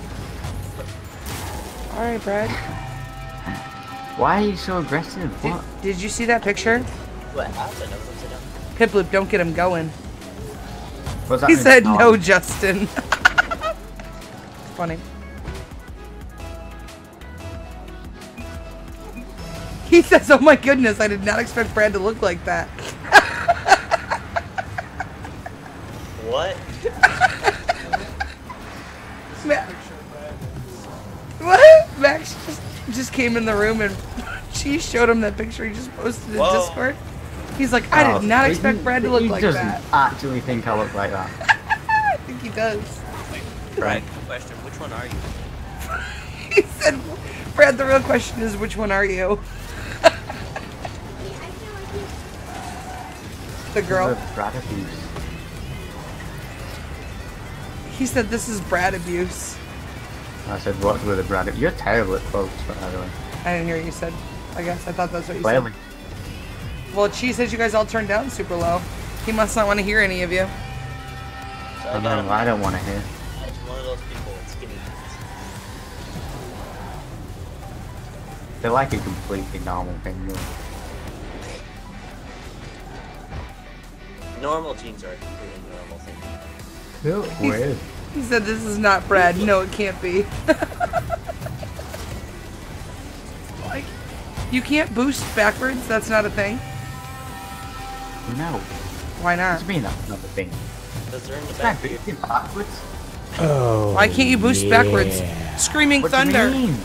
Speaker 4: Alright, Brad.
Speaker 1: Why are you so aggressive?
Speaker 4: Did,
Speaker 1: What?
Speaker 4: did you see that picture?
Speaker 3: What happened? I was.
Speaker 4: Piploop, don't get him going.
Speaker 1: What's that
Speaker 4: He
Speaker 1: mean?
Speaker 4: said,
Speaker 1: Oh,
Speaker 4: no, Justin. Funny. He says, oh my goodness, I did not expect Brad to look like that.
Speaker 3: What?
Speaker 4: Ma- what? Max just, just came in the room and she showed him that picture he just posted in
Speaker 3: Whoa.
Speaker 4: Discord. He's like, I
Speaker 1: Oh,
Speaker 4: did not
Speaker 1: he-
Speaker 4: expect Brad to look like that.
Speaker 1: he doesn't actually think I look like that.
Speaker 4: I think he does.
Speaker 3: Right. Question: Which one are you?
Speaker 4: He said, Brad, the real question is, which one are you? the girl.
Speaker 1: Brad abuse.
Speaker 4: He said, this is Brad abuse.
Speaker 1: I said, what's with the Brad? You're terrible at quotes, by the way.
Speaker 4: I didn't hear what you said. I guess I thought that's what you
Speaker 1: Clearly.
Speaker 4: said. Well, Chi says you guys all turned down super low. He must not want to hear any of you.
Speaker 3: So
Speaker 1: I,
Speaker 3: I got
Speaker 1: know, I don't want to hear.
Speaker 3: I'm one of those people with skinny jeans.
Speaker 1: They're like a completely normal thing.
Speaker 3: Normal jeans are a completely normal thing.
Speaker 1: They look weird.
Speaker 4: He said, this is not Brad. No, it can't be. like, you can't boost backwards? That's not a thing?
Speaker 1: No.
Speaker 4: Why not?
Speaker 1: It's you mean that's not the thing?
Speaker 3: Because they're in the
Speaker 1: Can't
Speaker 3: back.
Speaker 1: do it backwards.
Speaker 4: Oh, why can't you boost backwards? Screaming
Speaker 1: What
Speaker 4: Thunder.
Speaker 1: do you mean?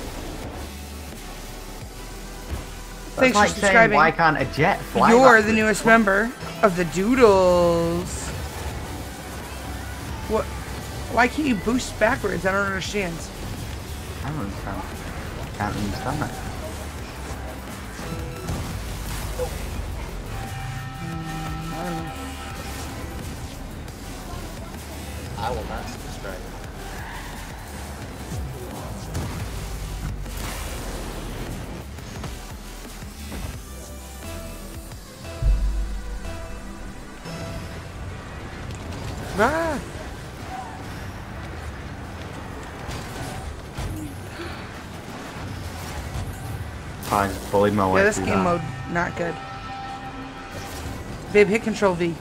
Speaker 4: Thanks
Speaker 1: That's
Speaker 4: for
Speaker 1: like saying,
Speaker 4: subscribing.
Speaker 1: why can't a jet fly
Speaker 4: You're
Speaker 1: backwards?
Speaker 4: the newest member of the Doodles. What? Why can't you boost backwards? I don't understand.
Speaker 1: I don't understand. I can't understand that.
Speaker 4: I
Speaker 3: will not subscribe.
Speaker 4: Ah!
Speaker 1: I just bullied my way
Speaker 4: Yeah, this game
Speaker 1: that.
Speaker 4: mode not good. Babe, hit Control V.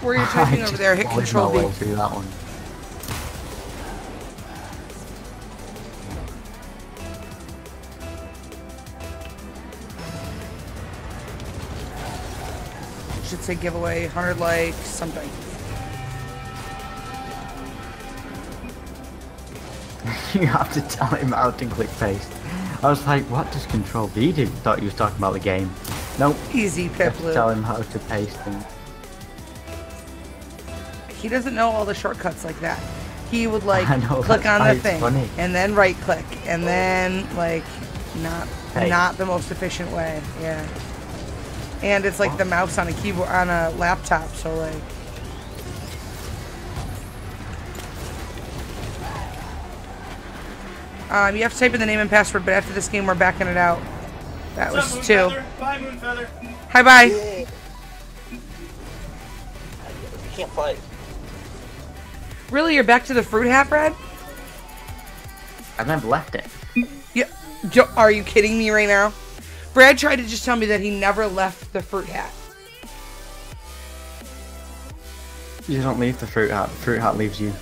Speaker 4: Where you're
Speaker 1: I
Speaker 4: typing over there, hit Control V.
Speaker 1: through that one.
Speaker 4: Should say giveaway, 100 likes, something.
Speaker 1: you have to tell him how to click paste. I was like, what does Control V do? Thought he was talking about the game. Nope.
Speaker 4: Easy,
Speaker 1: You tell him how to paste things.
Speaker 4: He doesn't know all the shortcuts like that. He would like
Speaker 1: know,
Speaker 4: click on the thing
Speaker 1: funny.
Speaker 4: and then right click and then like not
Speaker 1: Hey.
Speaker 4: not the most efficient way. Yeah. And it's like the mouse on a keyboard on a laptop, so like Um, you have to type in the name and password, but after this game, we're backing it out. That was two.
Speaker 2: Bye, Moonfeather.
Speaker 4: Hi, bye.
Speaker 3: Yay. You can't fight.
Speaker 4: Really, you're back to the fruit hat, Brad?
Speaker 1: I've never left it.
Speaker 4: Yeah. Are you kidding me right now? Brad tried to just tell me that he never left the fruit hat.
Speaker 1: You don't leave the fruit hat. The fruit hat leaves you.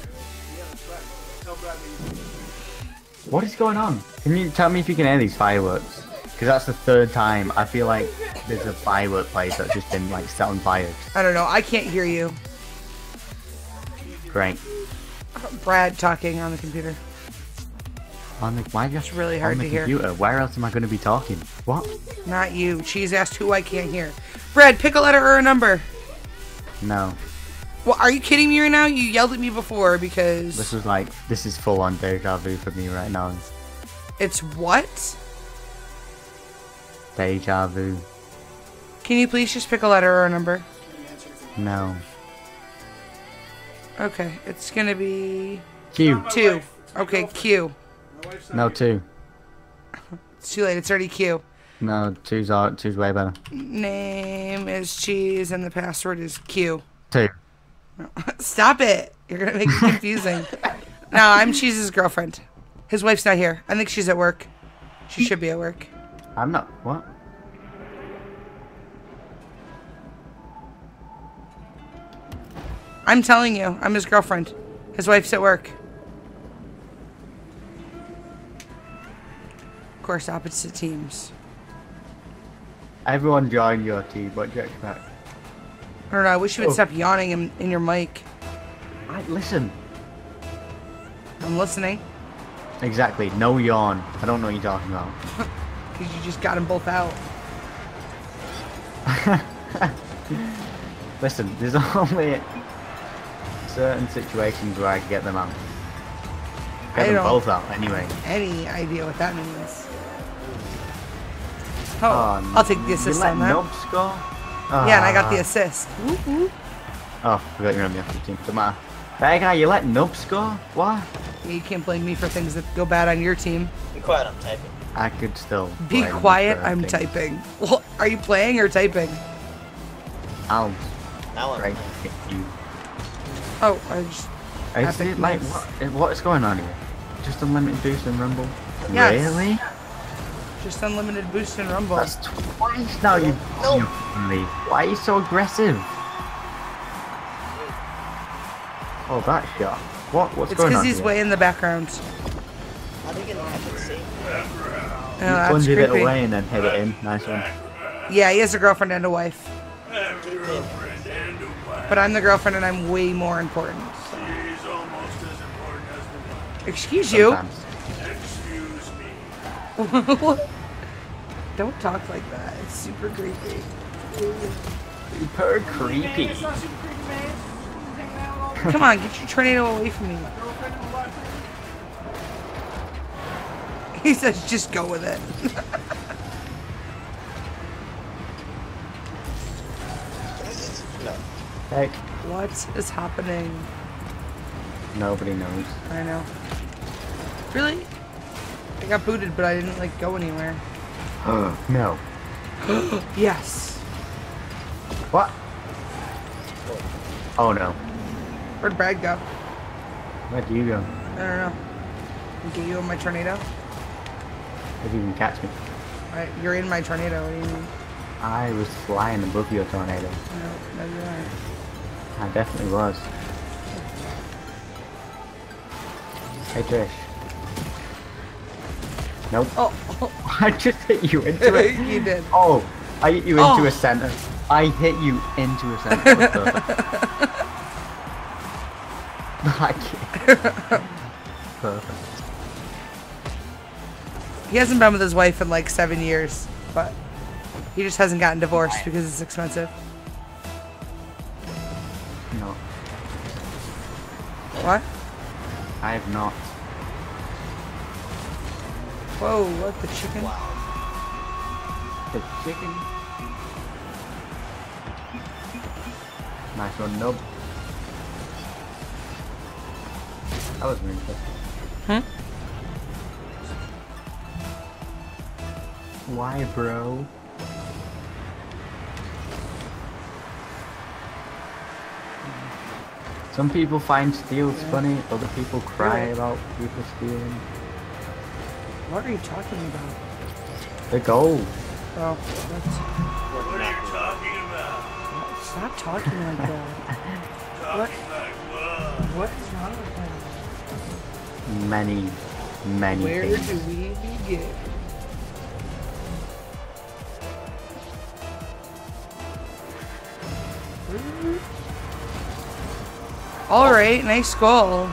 Speaker 1: What is going on? Can you tell me if you can hear these fireworks? Because that's the third time I feel like there's a firework place that's just been like set on fire.
Speaker 4: I don't know. I can't hear you.
Speaker 1: Great.
Speaker 4: Brad talking on the computer.
Speaker 1: On the, why just
Speaker 4: really hard
Speaker 1: on the
Speaker 4: to hear.
Speaker 1: computer? Where else am I going to be talking? What?
Speaker 4: Not you. She's asked who I can't hear. Brad, pick a letter or a number.
Speaker 1: No.
Speaker 4: Well, are you kidding me right now? You yelled at me before because
Speaker 1: This is like this is full on deja vu for me right now.
Speaker 4: it's what?
Speaker 1: Deja vu.
Speaker 4: Can you please just pick a letter or a number?
Speaker 1: No.
Speaker 4: Okay, it's gonna be
Speaker 1: Q.
Speaker 4: two. Okay, Q.
Speaker 1: No two.
Speaker 4: It's too late. It's already Q.
Speaker 1: No two's are two's way better.
Speaker 4: Name is cheese and the password is Q.
Speaker 1: Two.
Speaker 4: Stop it. You're gonna make it confusing. no, I'm Cheese's girlfriend. His wife's not here. I think she's at work. She should be at work.
Speaker 1: I'm not. What?
Speaker 4: I'm telling you, I'm his girlfriend. His wife's at work. Of course, opposite teams.
Speaker 1: Everyone join your team. Do you expect?
Speaker 4: I don't know. I wish you would
Speaker 1: Oh.
Speaker 4: stop yawning in, in your mic.
Speaker 1: I, listen.
Speaker 4: I'm listening
Speaker 1: Exactly. No yawn. I don't know what you're talking about.
Speaker 4: because you just got them both out.
Speaker 1: Listen, there's only certain situations where I can get them out. Get
Speaker 4: I
Speaker 1: them
Speaker 4: don't-
Speaker 1: both out anyway.
Speaker 4: Any idea what that means? Oh,
Speaker 1: Oh,
Speaker 4: I'll take the assist on that.
Speaker 1: Nub score?
Speaker 4: Yeah, and I got the
Speaker 1: Ah.
Speaker 4: assist. Whoop, whoop.
Speaker 1: Oh, I forgot you're on the opposite team. Doesn't matter. Hey guy, you let Nub score? Why?
Speaker 4: Yeah, You can't blame me for things that go bad on your team.
Speaker 3: Be quiet, I'm typing.
Speaker 1: I could still.
Speaker 4: Be quiet, I'm
Speaker 1: things.
Speaker 4: typing. Well, are you playing or typing?
Speaker 1: I'll
Speaker 3: Now I'm
Speaker 1: break
Speaker 3: playing.
Speaker 1: you.
Speaker 4: Oh, I just.
Speaker 1: I
Speaker 4: see,
Speaker 1: it like what? What is going on here? Just unlimited boost and rumble?
Speaker 4: Yes.
Speaker 1: Really?
Speaker 4: Just unlimited boost and rumble.
Speaker 1: That's twice now. You.
Speaker 3: No.
Speaker 1: you me. Why are you so aggressive? Oh, that shot. What? What's
Speaker 4: it's
Speaker 1: going
Speaker 4: because he's
Speaker 1: here?
Speaker 4: way in the background.
Speaker 3: How do you get an epic save?
Speaker 4: Oh, uh,
Speaker 1: You
Speaker 4: that's
Speaker 1: plunged it away and then hit it in. Nice one.
Speaker 4: Yeah, he has a girlfriend and a wife. But I'm the girlfriend and I'm way more important. so. Excuse you?
Speaker 1: Sometimes.
Speaker 4: Don't talk like that. It's super creepy.
Speaker 1: Super creepy.
Speaker 4: Come on, get your tornado away from me. He says, just go with it.
Speaker 3: No.
Speaker 1: Heck,
Speaker 4: what is happening?
Speaker 1: nobody knows.
Speaker 4: I know. Really? I got booted, but I didn't like go anywhere.
Speaker 1: no.
Speaker 4: Yes.
Speaker 1: What? Oh no.
Speaker 4: Where'd Brad go?
Speaker 1: Where do you go?
Speaker 4: I don't know. Get you in my tornado?
Speaker 1: If you can catch me.
Speaker 4: Right, you're in my tornado. What do you mean?
Speaker 1: I was flying above your tornado.
Speaker 4: No, no, you aren't.
Speaker 1: I definitely was. Hey Trish. Nope.
Speaker 4: Oh,
Speaker 1: I just hit you into it.
Speaker 4: you did.
Speaker 1: Oh, I hit you into
Speaker 4: Oh.
Speaker 1: a center. I hit you into a center. Perfect. Perfect.
Speaker 4: He hasn't been with his wife in like seven years, but he just hasn't gotten divorced because it's expensive.
Speaker 1: No,
Speaker 4: What?
Speaker 1: I have not.
Speaker 4: Whoa, what the chicken?
Speaker 1: The chicken. Nice one, nub. That was really good.
Speaker 4: Hmm?
Speaker 1: Why, bro? Some people find steals funny, other people cry
Speaker 4: Yeah.
Speaker 1: about people stealing.
Speaker 4: What are you talking about?
Speaker 1: The gold.
Speaker 4: Oh, that's,
Speaker 2: What are you talking about?
Speaker 4: stop talking like that. What? What is wrong with him?
Speaker 1: Many, many
Speaker 4: Where
Speaker 1: things.
Speaker 4: do we begin? All right, nice goal.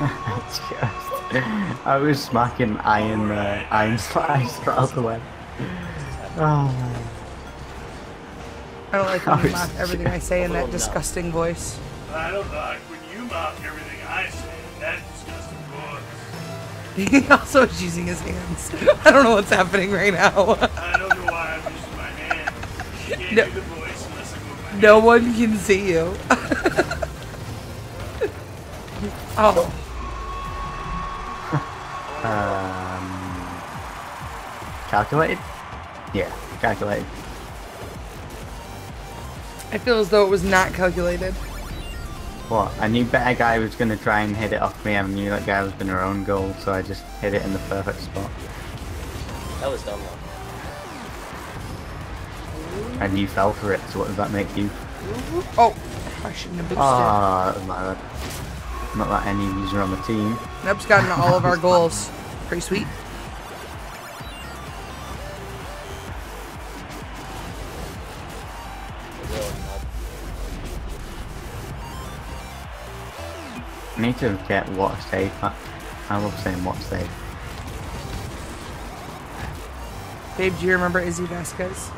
Speaker 1: Just, I was smacking iron, uh, iron slice out the way. Oh,
Speaker 4: I don't like when you mock everything I say in that
Speaker 3: no.
Speaker 4: disgusting voice.
Speaker 2: I don't like when you mock everything I say. That's disgusting voice.
Speaker 4: He also is using his hands. I don't know what's happening right now.
Speaker 2: I don't know why I'm using my hand. You can't
Speaker 4: No.
Speaker 2: do the voice unless I move my
Speaker 4: No one can see you. oh,
Speaker 1: um, calculated? Yeah, calculated.
Speaker 4: I feel as though it was not calculated.
Speaker 1: What? I knew better guy was gonna try and hit it off me. I knew that guy was gonna own goal, so I just hit it in the perfect spot.
Speaker 3: That was dumb though.
Speaker 1: And you fell for it. So what does that make you?
Speaker 4: Oh, I shouldn't have boosted.
Speaker 1: Ah, that was my bad. Not that any user on the team.
Speaker 4: Neb's gotten all of our goals. Pretty sweet.
Speaker 1: I need to get what save. I, I love saying what save.
Speaker 4: Babe, do you remember Izzy Vasquez?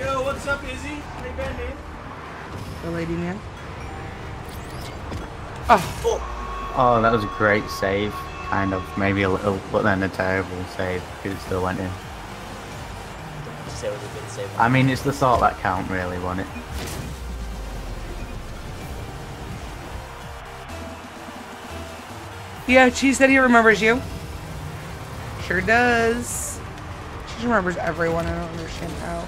Speaker 2: Yo, what's up, Izzy? How you been, man?
Speaker 4: The lady man? Oh,
Speaker 1: Oh, that was a great save. Kind of, maybe a little, but then a terrible save because it still went in.
Speaker 3: Just say it was a good save.
Speaker 1: I mean, it's the thought that count, really, wasn't it?
Speaker 4: yeah, she said he remembers you. Sure does. She remembers everyone. I don't understand how.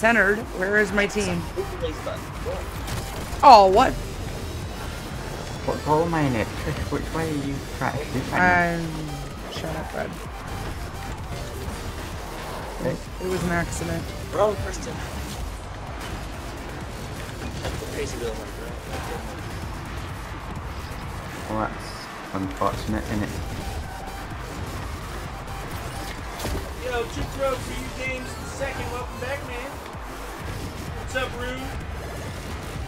Speaker 4: Centered. Where is my team?
Speaker 3: Who plays button? Well,
Speaker 4: Oh, what?
Speaker 1: What goal am I in it? Which way are you trying to do? right
Speaker 4: Um, shut up, Fred.
Speaker 1: now?
Speaker 4: It was an accident.
Speaker 3: Wrong person. That's the crazy wheel one, bro.
Speaker 1: Well, that's unfortunate, isn't it?
Speaker 2: Yo, two pro for you games in second. Welcome back, man. What's up, Rude?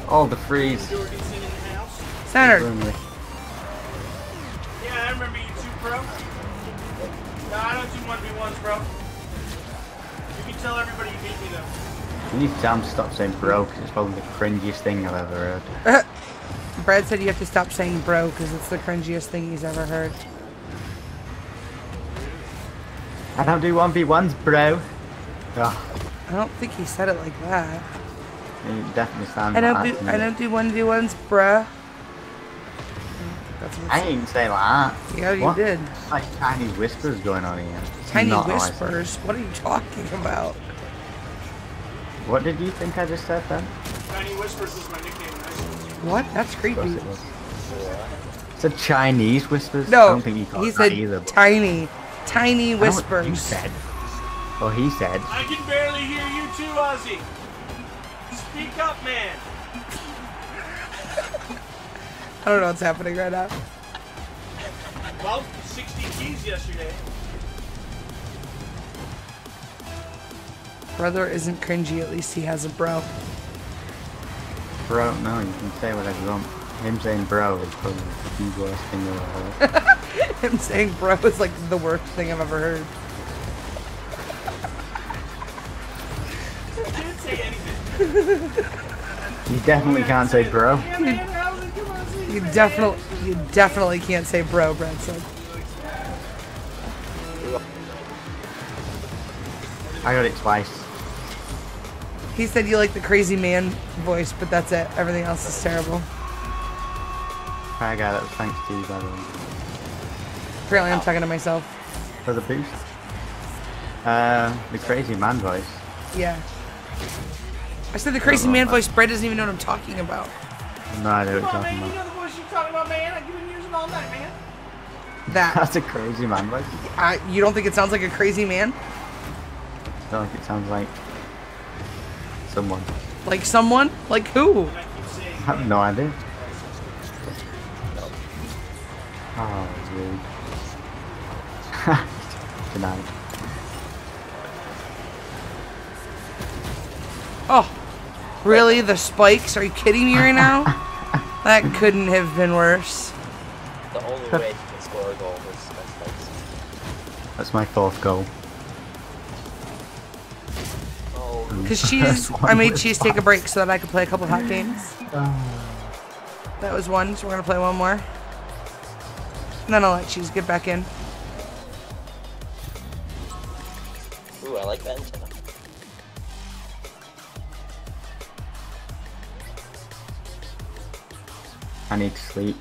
Speaker 1: Oh, the freeze.
Speaker 2: Jorgensen in the house.
Speaker 4: Centered.
Speaker 1: Boomly.
Speaker 2: Yeah, I remember you two, pro. No, I don't do 1v1s, bro. You can tell everybody you beat me, though.
Speaker 1: You need to tell him to stop saying bro, 'cause it's probably the cringiest thing I've ever heard.
Speaker 4: Brad said you have to stop saying bro because it's the cringiest thing he's ever heard.
Speaker 1: I don't do 1v1s, bro. Oh,
Speaker 4: I don't think he said it like that.
Speaker 1: It definitely sounds
Speaker 4: I don't do I don't do one v ones, bruh. That's That's
Speaker 1: I didn't say that.
Speaker 4: Yeah, you
Speaker 1: What?
Speaker 4: did.
Speaker 1: Like tiny whispers going on here. It's
Speaker 4: Tiny
Speaker 1: not how I said it.
Speaker 4: whispers. What are you talking about?
Speaker 1: What did you think I just said then?
Speaker 2: Tiny Whispers is my nickname in high school.
Speaker 4: What? That's creepy.
Speaker 1: it. It's a Chinese whispers. I
Speaker 4: No,
Speaker 1: don't think you call
Speaker 4: he
Speaker 1: it
Speaker 4: said
Speaker 1: either. but-
Speaker 4: tiny, tiny
Speaker 1: I know what
Speaker 4: whispers.
Speaker 1: You said. Well, he said.
Speaker 2: I can barely hear you too, Ozzy. Speak up, man.
Speaker 4: I don't know what's happening right now.
Speaker 2: Well, 60 keys yesterday.
Speaker 4: Brother isn't cringy. At least he has a bro.
Speaker 1: Bro, no, you can say whatever you want. Him saying bro is probably the worst thing you've ever heard.
Speaker 4: Him saying bro is like the worst thing I've ever heard.
Speaker 2: Can't say anything.
Speaker 1: You definitely can't say bro.
Speaker 2: Yeah, man, how's it going?
Speaker 4: You definitely, you definitely can't say bro, Brad said.
Speaker 1: I got it twice.
Speaker 4: He said you like the crazy man voice, but that's it. Everything else is terrible.
Speaker 1: I got it thanks to you, by the way.
Speaker 4: Apparently, I'm talking to myself.
Speaker 1: For the boost. Uh, the crazy man voice.
Speaker 4: Yeah. I said the crazy man voice. Brad doesn't even know what I'm talking about.
Speaker 1: No idea what
Speaker 2: Come
Speaker 1: you're talking
Speaker 2: man. You know the voice you're talking about, man. I've been using all night, man.
Speaker 4: That.
Speaker 1: That's a crazy man voice.
Speaker 4: I, you don't think it sounds like a crazy man?
Speaker 1: I feel like it sounds like someone.
Speaker 4: Like someone? Like who?
Speaker 2: I keep saying,
Speaker 1: I have no idea. Oh, rude. Denied.
Speaker 4: Oh, really? The spikes? Are you kidding me right now? that couldn't have been worse.
Speaker 3: The only way you can score a goal is by spikes.
Speaker 1: That's my fourth goal.
Speaker 3: Oh,
Speaker 4: Because cheese, I made cheese take a break so that I could play a couple hot games. That was one, so we're gonna play one more. And then I'll let cheese get back in.
Speaker 3: ooh, I like that
Speaker 1: I need to sleep.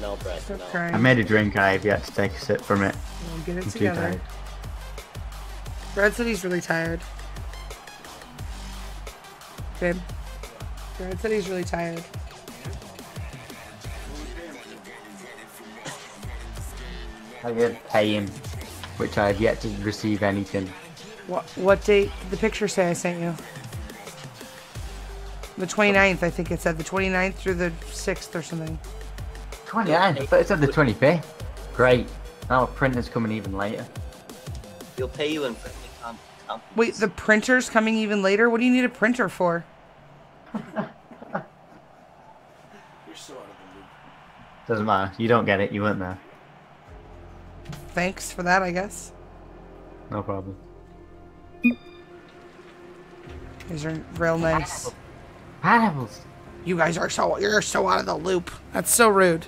Speaker 3: No, Brett,
Speaker 4: Stop
Speaker 3: no.
Speaker 4: crying.
Speaker 1: I made a drink. I have yet to take a sip from it.
Speaker 4: We'll get it
Speaker 1: I'm too
Speaker 4: together.
Speaker 1: tired.
Speaker 4: Brad said he's really tired. Babe. Brad said he's really tired.
Speaker 1: I did pay him, which I have yet to receive anything.
Speaker 4: What what date did the picture say I sent you? The 29th, I think it said. The 29th through the 6th or something.
Speaker 1: 29th? I thought it said the 25th. Great. Now a printer's coming even later.
Speaker 3: He'll pay you in friendly com- compliments.
Speaker 4: Wait, the printer's coming even later? What do you need a printer for?
Speaker 2: you're so out of the loop.
Speaker 1: Doesn't matter. You don't get it. You weren't there.
Speaker 4: Thanks for that, I guess.
Speaker 1: No problem.
Speaker 4: These are real nice.
Speaker 1: Pineapples.
Speaker 4: You guys are so you're so out of the loop. That's so rude.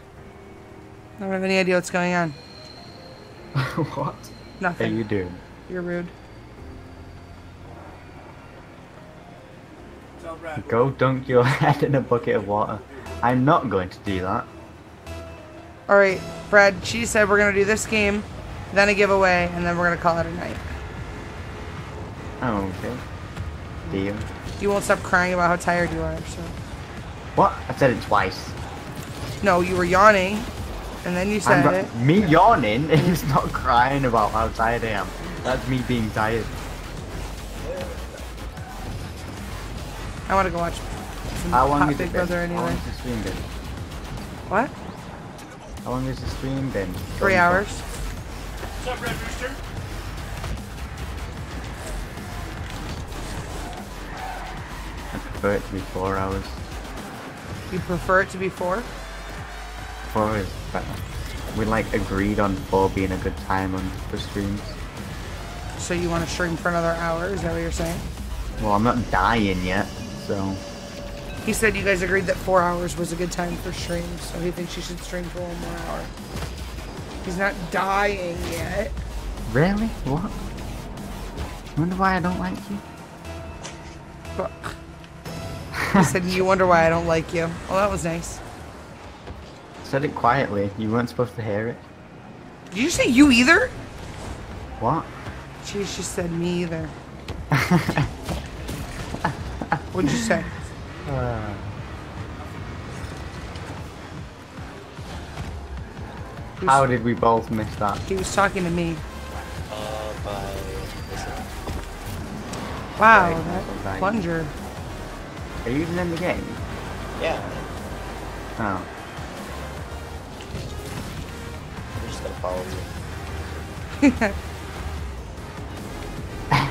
Speaker 4: I don't have any idea what's going on.
Speaker 1: what? are
Speaker 4: Nothing.
Speaker 1: you do.
Speaker 4: You're rude.
Speaker 1: Go dunk your head in a bucket of water. I'm not going to do that.
Speaker 4: All right, Brad. She said we're gonna do this game, then a giveaway, and then we're gonna call it a night.
Speaker 1: Oh, okay. Deal.
Speaker 4: You won't stop crying about how tired you are. So.
Speaker 1: What? I said it twice.
Speaker 4: No, you were yawning, and then you
Speaker 1: I'm
Speaker 4: said it.
Speaker 1: me yawning is not crying about how tired I am. That's me being tired.
Speaker 4: I want to go watch some
Speaker 1: How long
Speaker 4: Hot
Speaker 1: has
Speaker 4: Big
Speaker 1: it been?
Speaker 4: Brother
Speaker 1: How long
Speaker 4: anyway.
Speaker 1: has the stream been?
Speaker 4: What?
Speaker 1: How long has the stream been?
Speaker 4: Three hours.
Speaker 2: What's up, Red Rooster?
Speaker 1: Prefer it to be four hours.
Speaker 4: You prefer it to be four?
Speaker 1: Four is better. We like agreed on four being a good time on the streams.
Speaker 4: So you want to stream for another hour? Is that what you're saying?
Speaker 1: Well, I'm not dying yet, so
Speaker 4: He said you guys agreed that four hours was a good time for streams, so he thinks you should stream for one more hour. He's not dying yet.
Speaker 1: really? What? Wonder why I don't like you?
Speaker 4: But he said you wonder why I don't like you. Well, that was nice.
Speaker 1: said it quietly. You weren't supposed to hear it.
Speaker 4: Did you say you either?
Speaker 1: What?
Speaker 4: She just said me either. What'd you say?
Speaker 1: Uh, how did we both miss that?
Speaker 4: He was talking to me.
Speaker 3: Uh, by.
Speaker 4: Wow,
Speaker 1: Right,
Speaker 4: that
Speaker 1: right.
Speaker 4: plunger.
Speaker 1: Are you even in the game?
Speaker 3: Yeah,
Speaker 1: Oh.
Speaker 3: I'm just gonna follow you.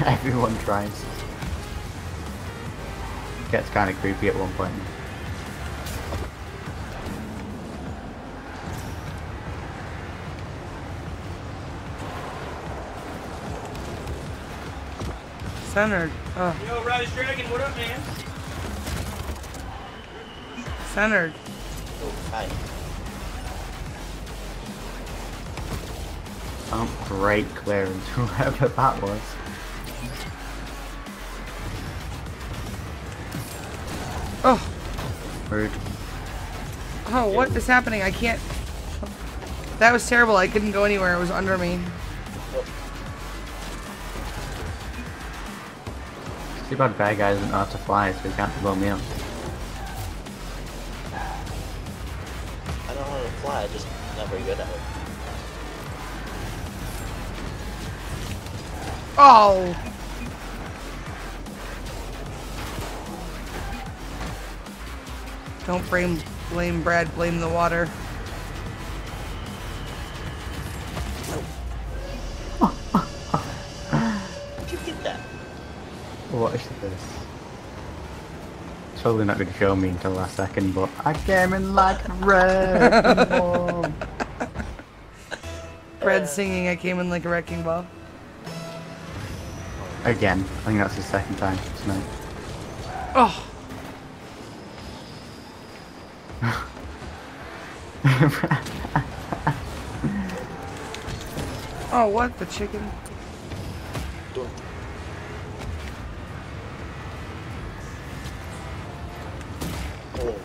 Speaker 1: Everyone tries. Gets kind of creepy at one point.
Speaker 4: Centered. Oh,
Speaker 2: Yo, Rise Dragon, what up, man?
Speaker 4: Centered.
Speaker 3: Oh, hi.
Speaker 1: Oh, great clearance, whoever that was.
Speaker 4: Oh,
Speaker 1: Rude.
Speaker 4: oh, what is happening? I can't. That was terrible. I couldn't go anywhere. It was under me.
Speaker 1: Too bad bad guy doesn't know how to fly, so he can't blow me up.
Speaker 3: Fly, I'm just not very good at it.
Speaker 4: Oh. Don't blame blame Brad. Blame the water.
Speaker 3: Did you get that?
Speaker 1: What is this? Totally not going to show me until last second, but I came in like red. Whoa.
Speaker 4: Brad singing. I came in like a wrecking ball.
Speaker 1: Again, I think that's the second time tonight.
Speaker 4: Oh. Oh, what? The chicken?
Speaker 3: Oh,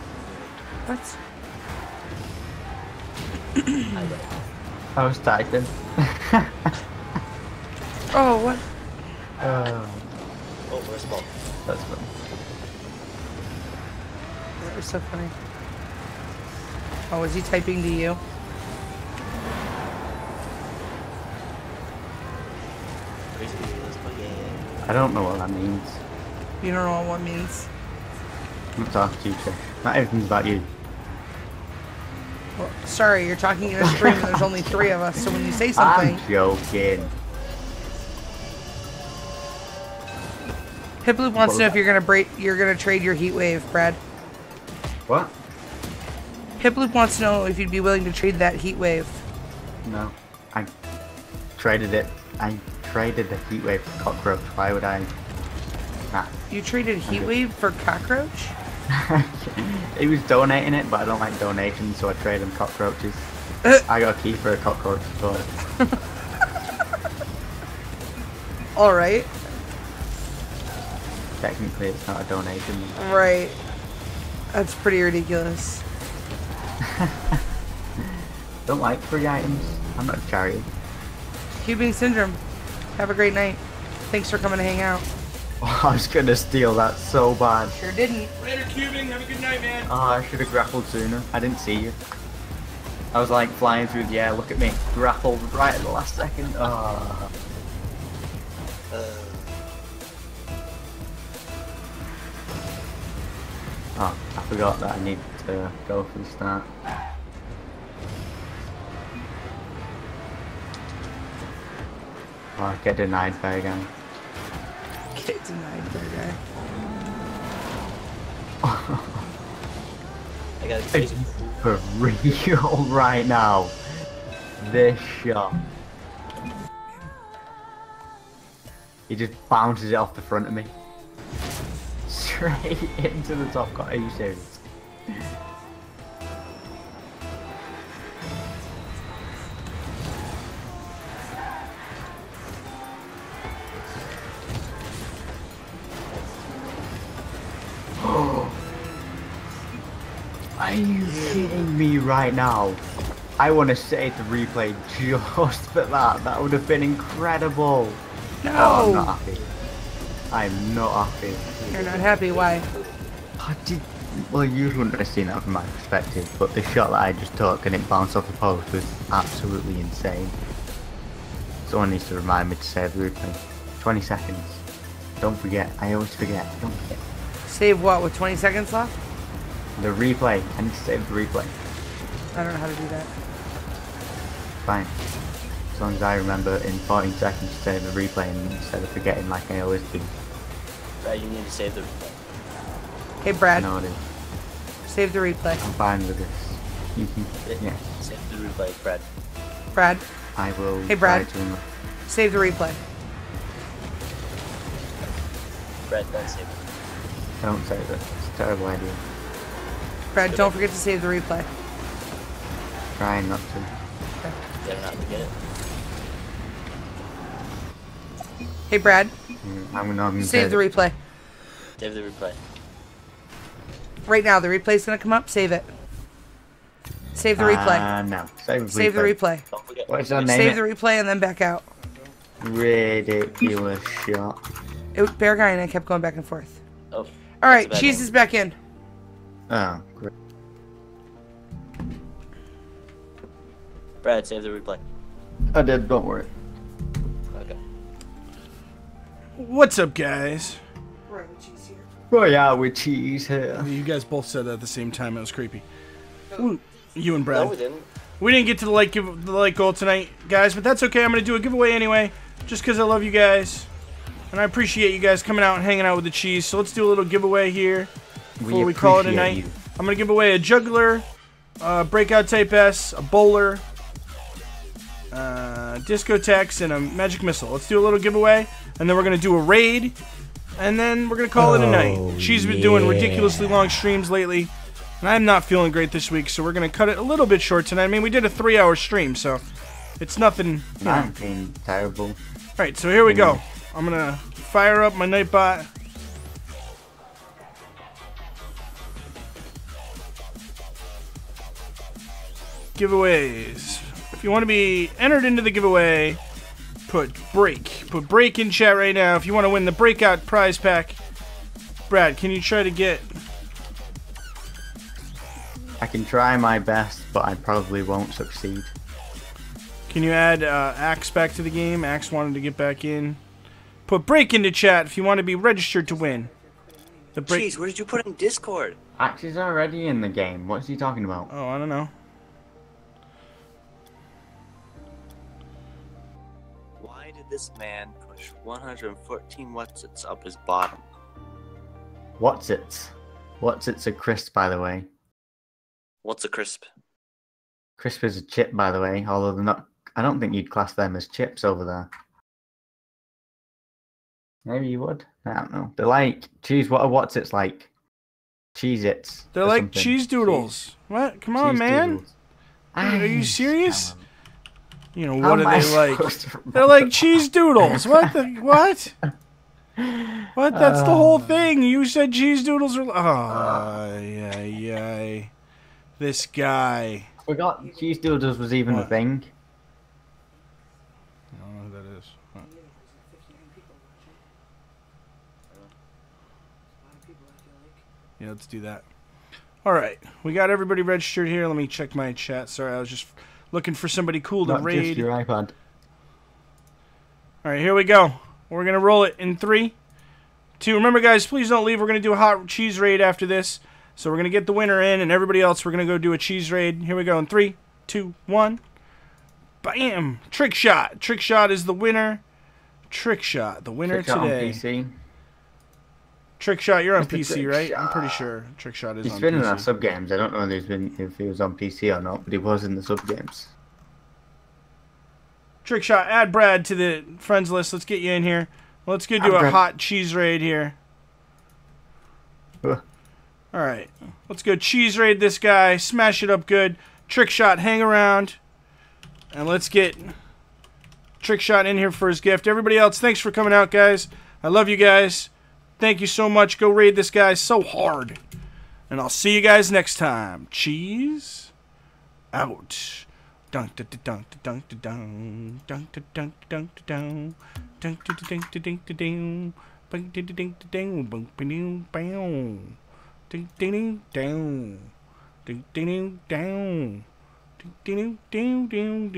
Speaker 4: What?
Speaker 3: I
Speaker 1: was typing.
Speaker 4: Oh, what?
Speaker 1: oh,
Speaker 3: Oh, where's the ball?
Speaker 1: that's funny.
Speaker 4: That was so funny. Oh, was he typing to you?
Speaker 3: Crazy is my game.
Speaker 1: I don't know what that means.
Speaker 4: You don't know what it means.
Speaker 1: I'm not talking to you, Trish. Not everything's about you.
Speaker 4: Well, sorry, you're talking in a stream and there's only three of us, so when you say something...
Speaker 1: I'm joking.
Speaker 4: Hiploop wants to know if you're gonna break, you're gonna trade your Heatwave, Brad.
Speaker 1: What?
Speaker 4: Hiploop wants to know if you'd be willing to trade that Heatwave.
Speaker 1: No. I traded it. I traded the Heatwave for cockroach. Why would I? Nah.
Speaker 4: You traded heat wave for cockroach?
Speaker 1: he was donating it, but I don't like donations, so I trade him cockroaches. Uh. I got a key for a cockroach toy.
Speaker 4: All right,
Speaker 1: Technically, it's not a donation.
Speaker 4: right. That's pretty ridiculous.
Speaker 1: Don't like free items. I'm not a charity.
Speaker 4: Cubing syndrome. Have a great night. Thanks for coming to hang out.
Speaker 1: Oh, I was gonna steal that so bad.
Speaker 4: Sure didn't.
Speaker 2: Later, Cubing. Have a good night, man.
Speaker 1: Oh, I should have grappled sooner. I didn't see you. I was like flying through the air. Look at me, grappled right at the last second. Oh.
Speaker 3: Uh,
Speaker 1: Oh, I forgot that I need to go for the start. Oh, I get denied by again.
Speaker 3: I got a.
Speaker 1: For real right now. This shot. He just bounces it off the front of me. Straight into the top corner. Are you serious? Right now? I want to save the replay just for that. That would have been incredible.
Speaker 4: No.
Speaker 1: Oh, I'm not happy. I'm not happy.
Speaker 4: You're not happy. Why?
Speaker 1: I did, well, you wouldn't have seen that from my perspective, but the shot that I just took and it bounced off the post was absolutely insane. Someone needs to remind me to save the replay. 20 seconds. Don't forget. I always forget. Don't forget.
Speaker 4: Save what with 20 seconds left?
Speaker 1: The replay. I need to save the replay.
Speaker 4: I don't know how to do that.
Speaker 1: Fine. As long as I remember in 14 seconds to save the replay instead of forgetting like I always do.
Speaker 3: Brad, you need to save the replay.
Speaker 4: Hey
Speaker 1: I
Speaker 4: Brad,
Speaker 1: know it is.
Speaker 4: save the replay.
Speaker 1: I'm fine with this. You can, yeah.
Speaker 3: Save the replay, Brad.
Speaker 4: Brad,
Speaker 1: I will
Speaker 4: Hey, Brad.
Speaker 1: try to
Speaker 4: save the replay.
Speaker 3: Brad, don't save it.
Speaker 1: Don't save it. It's a terrible idea.
Speaker 4: Brad, don't forget to save the replay.
Speaker 1: Trying not to.
Speaker 3: You better not forget it.
Speaker 4: Hey Brad,
Speaker 1: Mm, I'm not gonna
Speaker 4: save the replay.
Speaker 3: Save the replay.
Speaker 4: Right now, the replay's gonna come up. Save it. Save the replay.
Speaker 1: Uh, no. Save the
Speaker 4: Save the
Speaker 1: replay.
Speaker 4: replay.
Speaker 3: Don't forget.
Speaker 1: What's our name?
Speaker 4: Save
Speaker 1: it?
Speaker 4: the replay and then back out.
Speaker 1: Ridiculous shot.
Speaker 4: It, Bear Guy and I kept going back and forth.
Speaker 3: Oh.
Speaker 4: All right, cheese
Speaker 3: name.
Speaker 4: is back in.
Speaker 1: Oh, great.
Speaker 3: Brad, save the replay.
Speaker 1: I did, don't worry.
Speaker 3: Okay.
Speaker 2: What's up, guys?
Speaker 1: Oh yeah, with cheese here. We are with cheese here.
Speaker 2: You guys both said that at the same time. It was creepy. Ooh, You and Brad.
Speaker 3: No, we didn't.
Speaker 2: We didn't get to the light give the light goal tonight, guys, but that's okay. I'm gonna do a giveaway anyway, just because I love you guys, and I appreciate you guys coming out and hanging out with the cheese. So let's do a little giveaway here before we, call it a night.
Speaker 1: you.
Speaker 2: I'm gonna give away a juggler, uh, breakout type S, a bowler, uh, discotex, and a magic missile. Let's do a little giveaway, and then we're gonna do a raid, and then we're gonna call it a night. She's been doing ridiculously long streams lately. And I'm not feeling great this week, so we're gonna cut it a little bit short tonight. I mean, we did a three-hour stream, so it's nothing. you know.
Speaker 1: I'm being terrible.
Speaker 2: All right, so here we go. I'm gonna fire up my Nightbot. Giveaways. If you want to be entered into the giveaway, put break. Put break in chat right now. If you want to win the breakout prize pack, Brad, can you try to get?
Speaker 1: I can try my best, but I probably won't succeed.
Speaker 2: Can you add uh, Axe back to the game? Axe wanted to get back in. Put break into chat if you want to be registered to win. The break.
Speaker 3: Jeez, where did you put in Discord?
Speaker 1: Axe is already in the game. What's he talking about?
Speaker 2: Oh, I don't know.
Speaker 3: This man push 114 Wotsits up his bottom?
Speaker 1: What's it? What's it's a crisp, by the way.
Speaker 3: What's a crisp?
Speaker 1: Crisp is a chip, by the way. Although they're not. I don't think you'd class them as chips over there. Maybe you would. I don't know. They're like cheese. What are what's it's like? Cheez-Its.
Speaker 2: They're like cheese doodles. What? Come on, man. Are you serious? You know what are they like? They're like cheese doodles. What the what? What? That's the whole thing. You said cheese doodles are. Oh, yeah, yeah. This guy.
Speaker 1: Forgot cheese doodles was even a thing.
Speaker 2: I don't know who that is. What? Yeah, let's do that. All right, we got everybody registered here. Let me check my chat. Sorry, I was just looking for somebody cool to
Speaker 1: Not just
Speaker 2: raid.
Speaker 1: your iPad.
Speaker 2: All right, here we go. We're gonna roll it in three, two. Remember, guys, please don't leave. We're gonna do a hot cheese raid after this. So we're gonna get the winner in, and everybody else, we're gonna go do a cheese raid. Here we go in three, two, one. Bam! Trick shot. Trick shot is the winner. Trick shot, the winner
Speaker 1: Check it out on
Speaker 2: today.
Speaker 1: PC.
Speaker 2: Trick shot, you're on
Speaker 1: Mr.
Speaker 2: PC, right? I'm pretty sure Trick shot is
Speaker 1: He's
Speaker 2: on
Speaker 1: been in our sub games. I don't know if he's been if he was on PC or not, but he was in the sub games.
Speaker 2: Trick shot, add Brad to the friends list. Let's get you in here. Let's go do
Speaker 1: Add
Speaker 2: a
Speaker 1: Brad.
Speaker 2: hot cheese raid here. All right, let's go cheese raid this guy. Smash it up good. Trick shot, hang around, and let's get trick shot in here for his gift. Everybody else, thanks for coming out, guys. I love you guys. Thank you so much. Go raid this guy so hard. And I'll see you guys next time. Cheese out. Dunk dunk dunk dunk dunk dunk dunk dunk dunk da dink da dink da ding ding bunk ba ding bow ding ding ding down ding ding ding down ding ding ding ding ding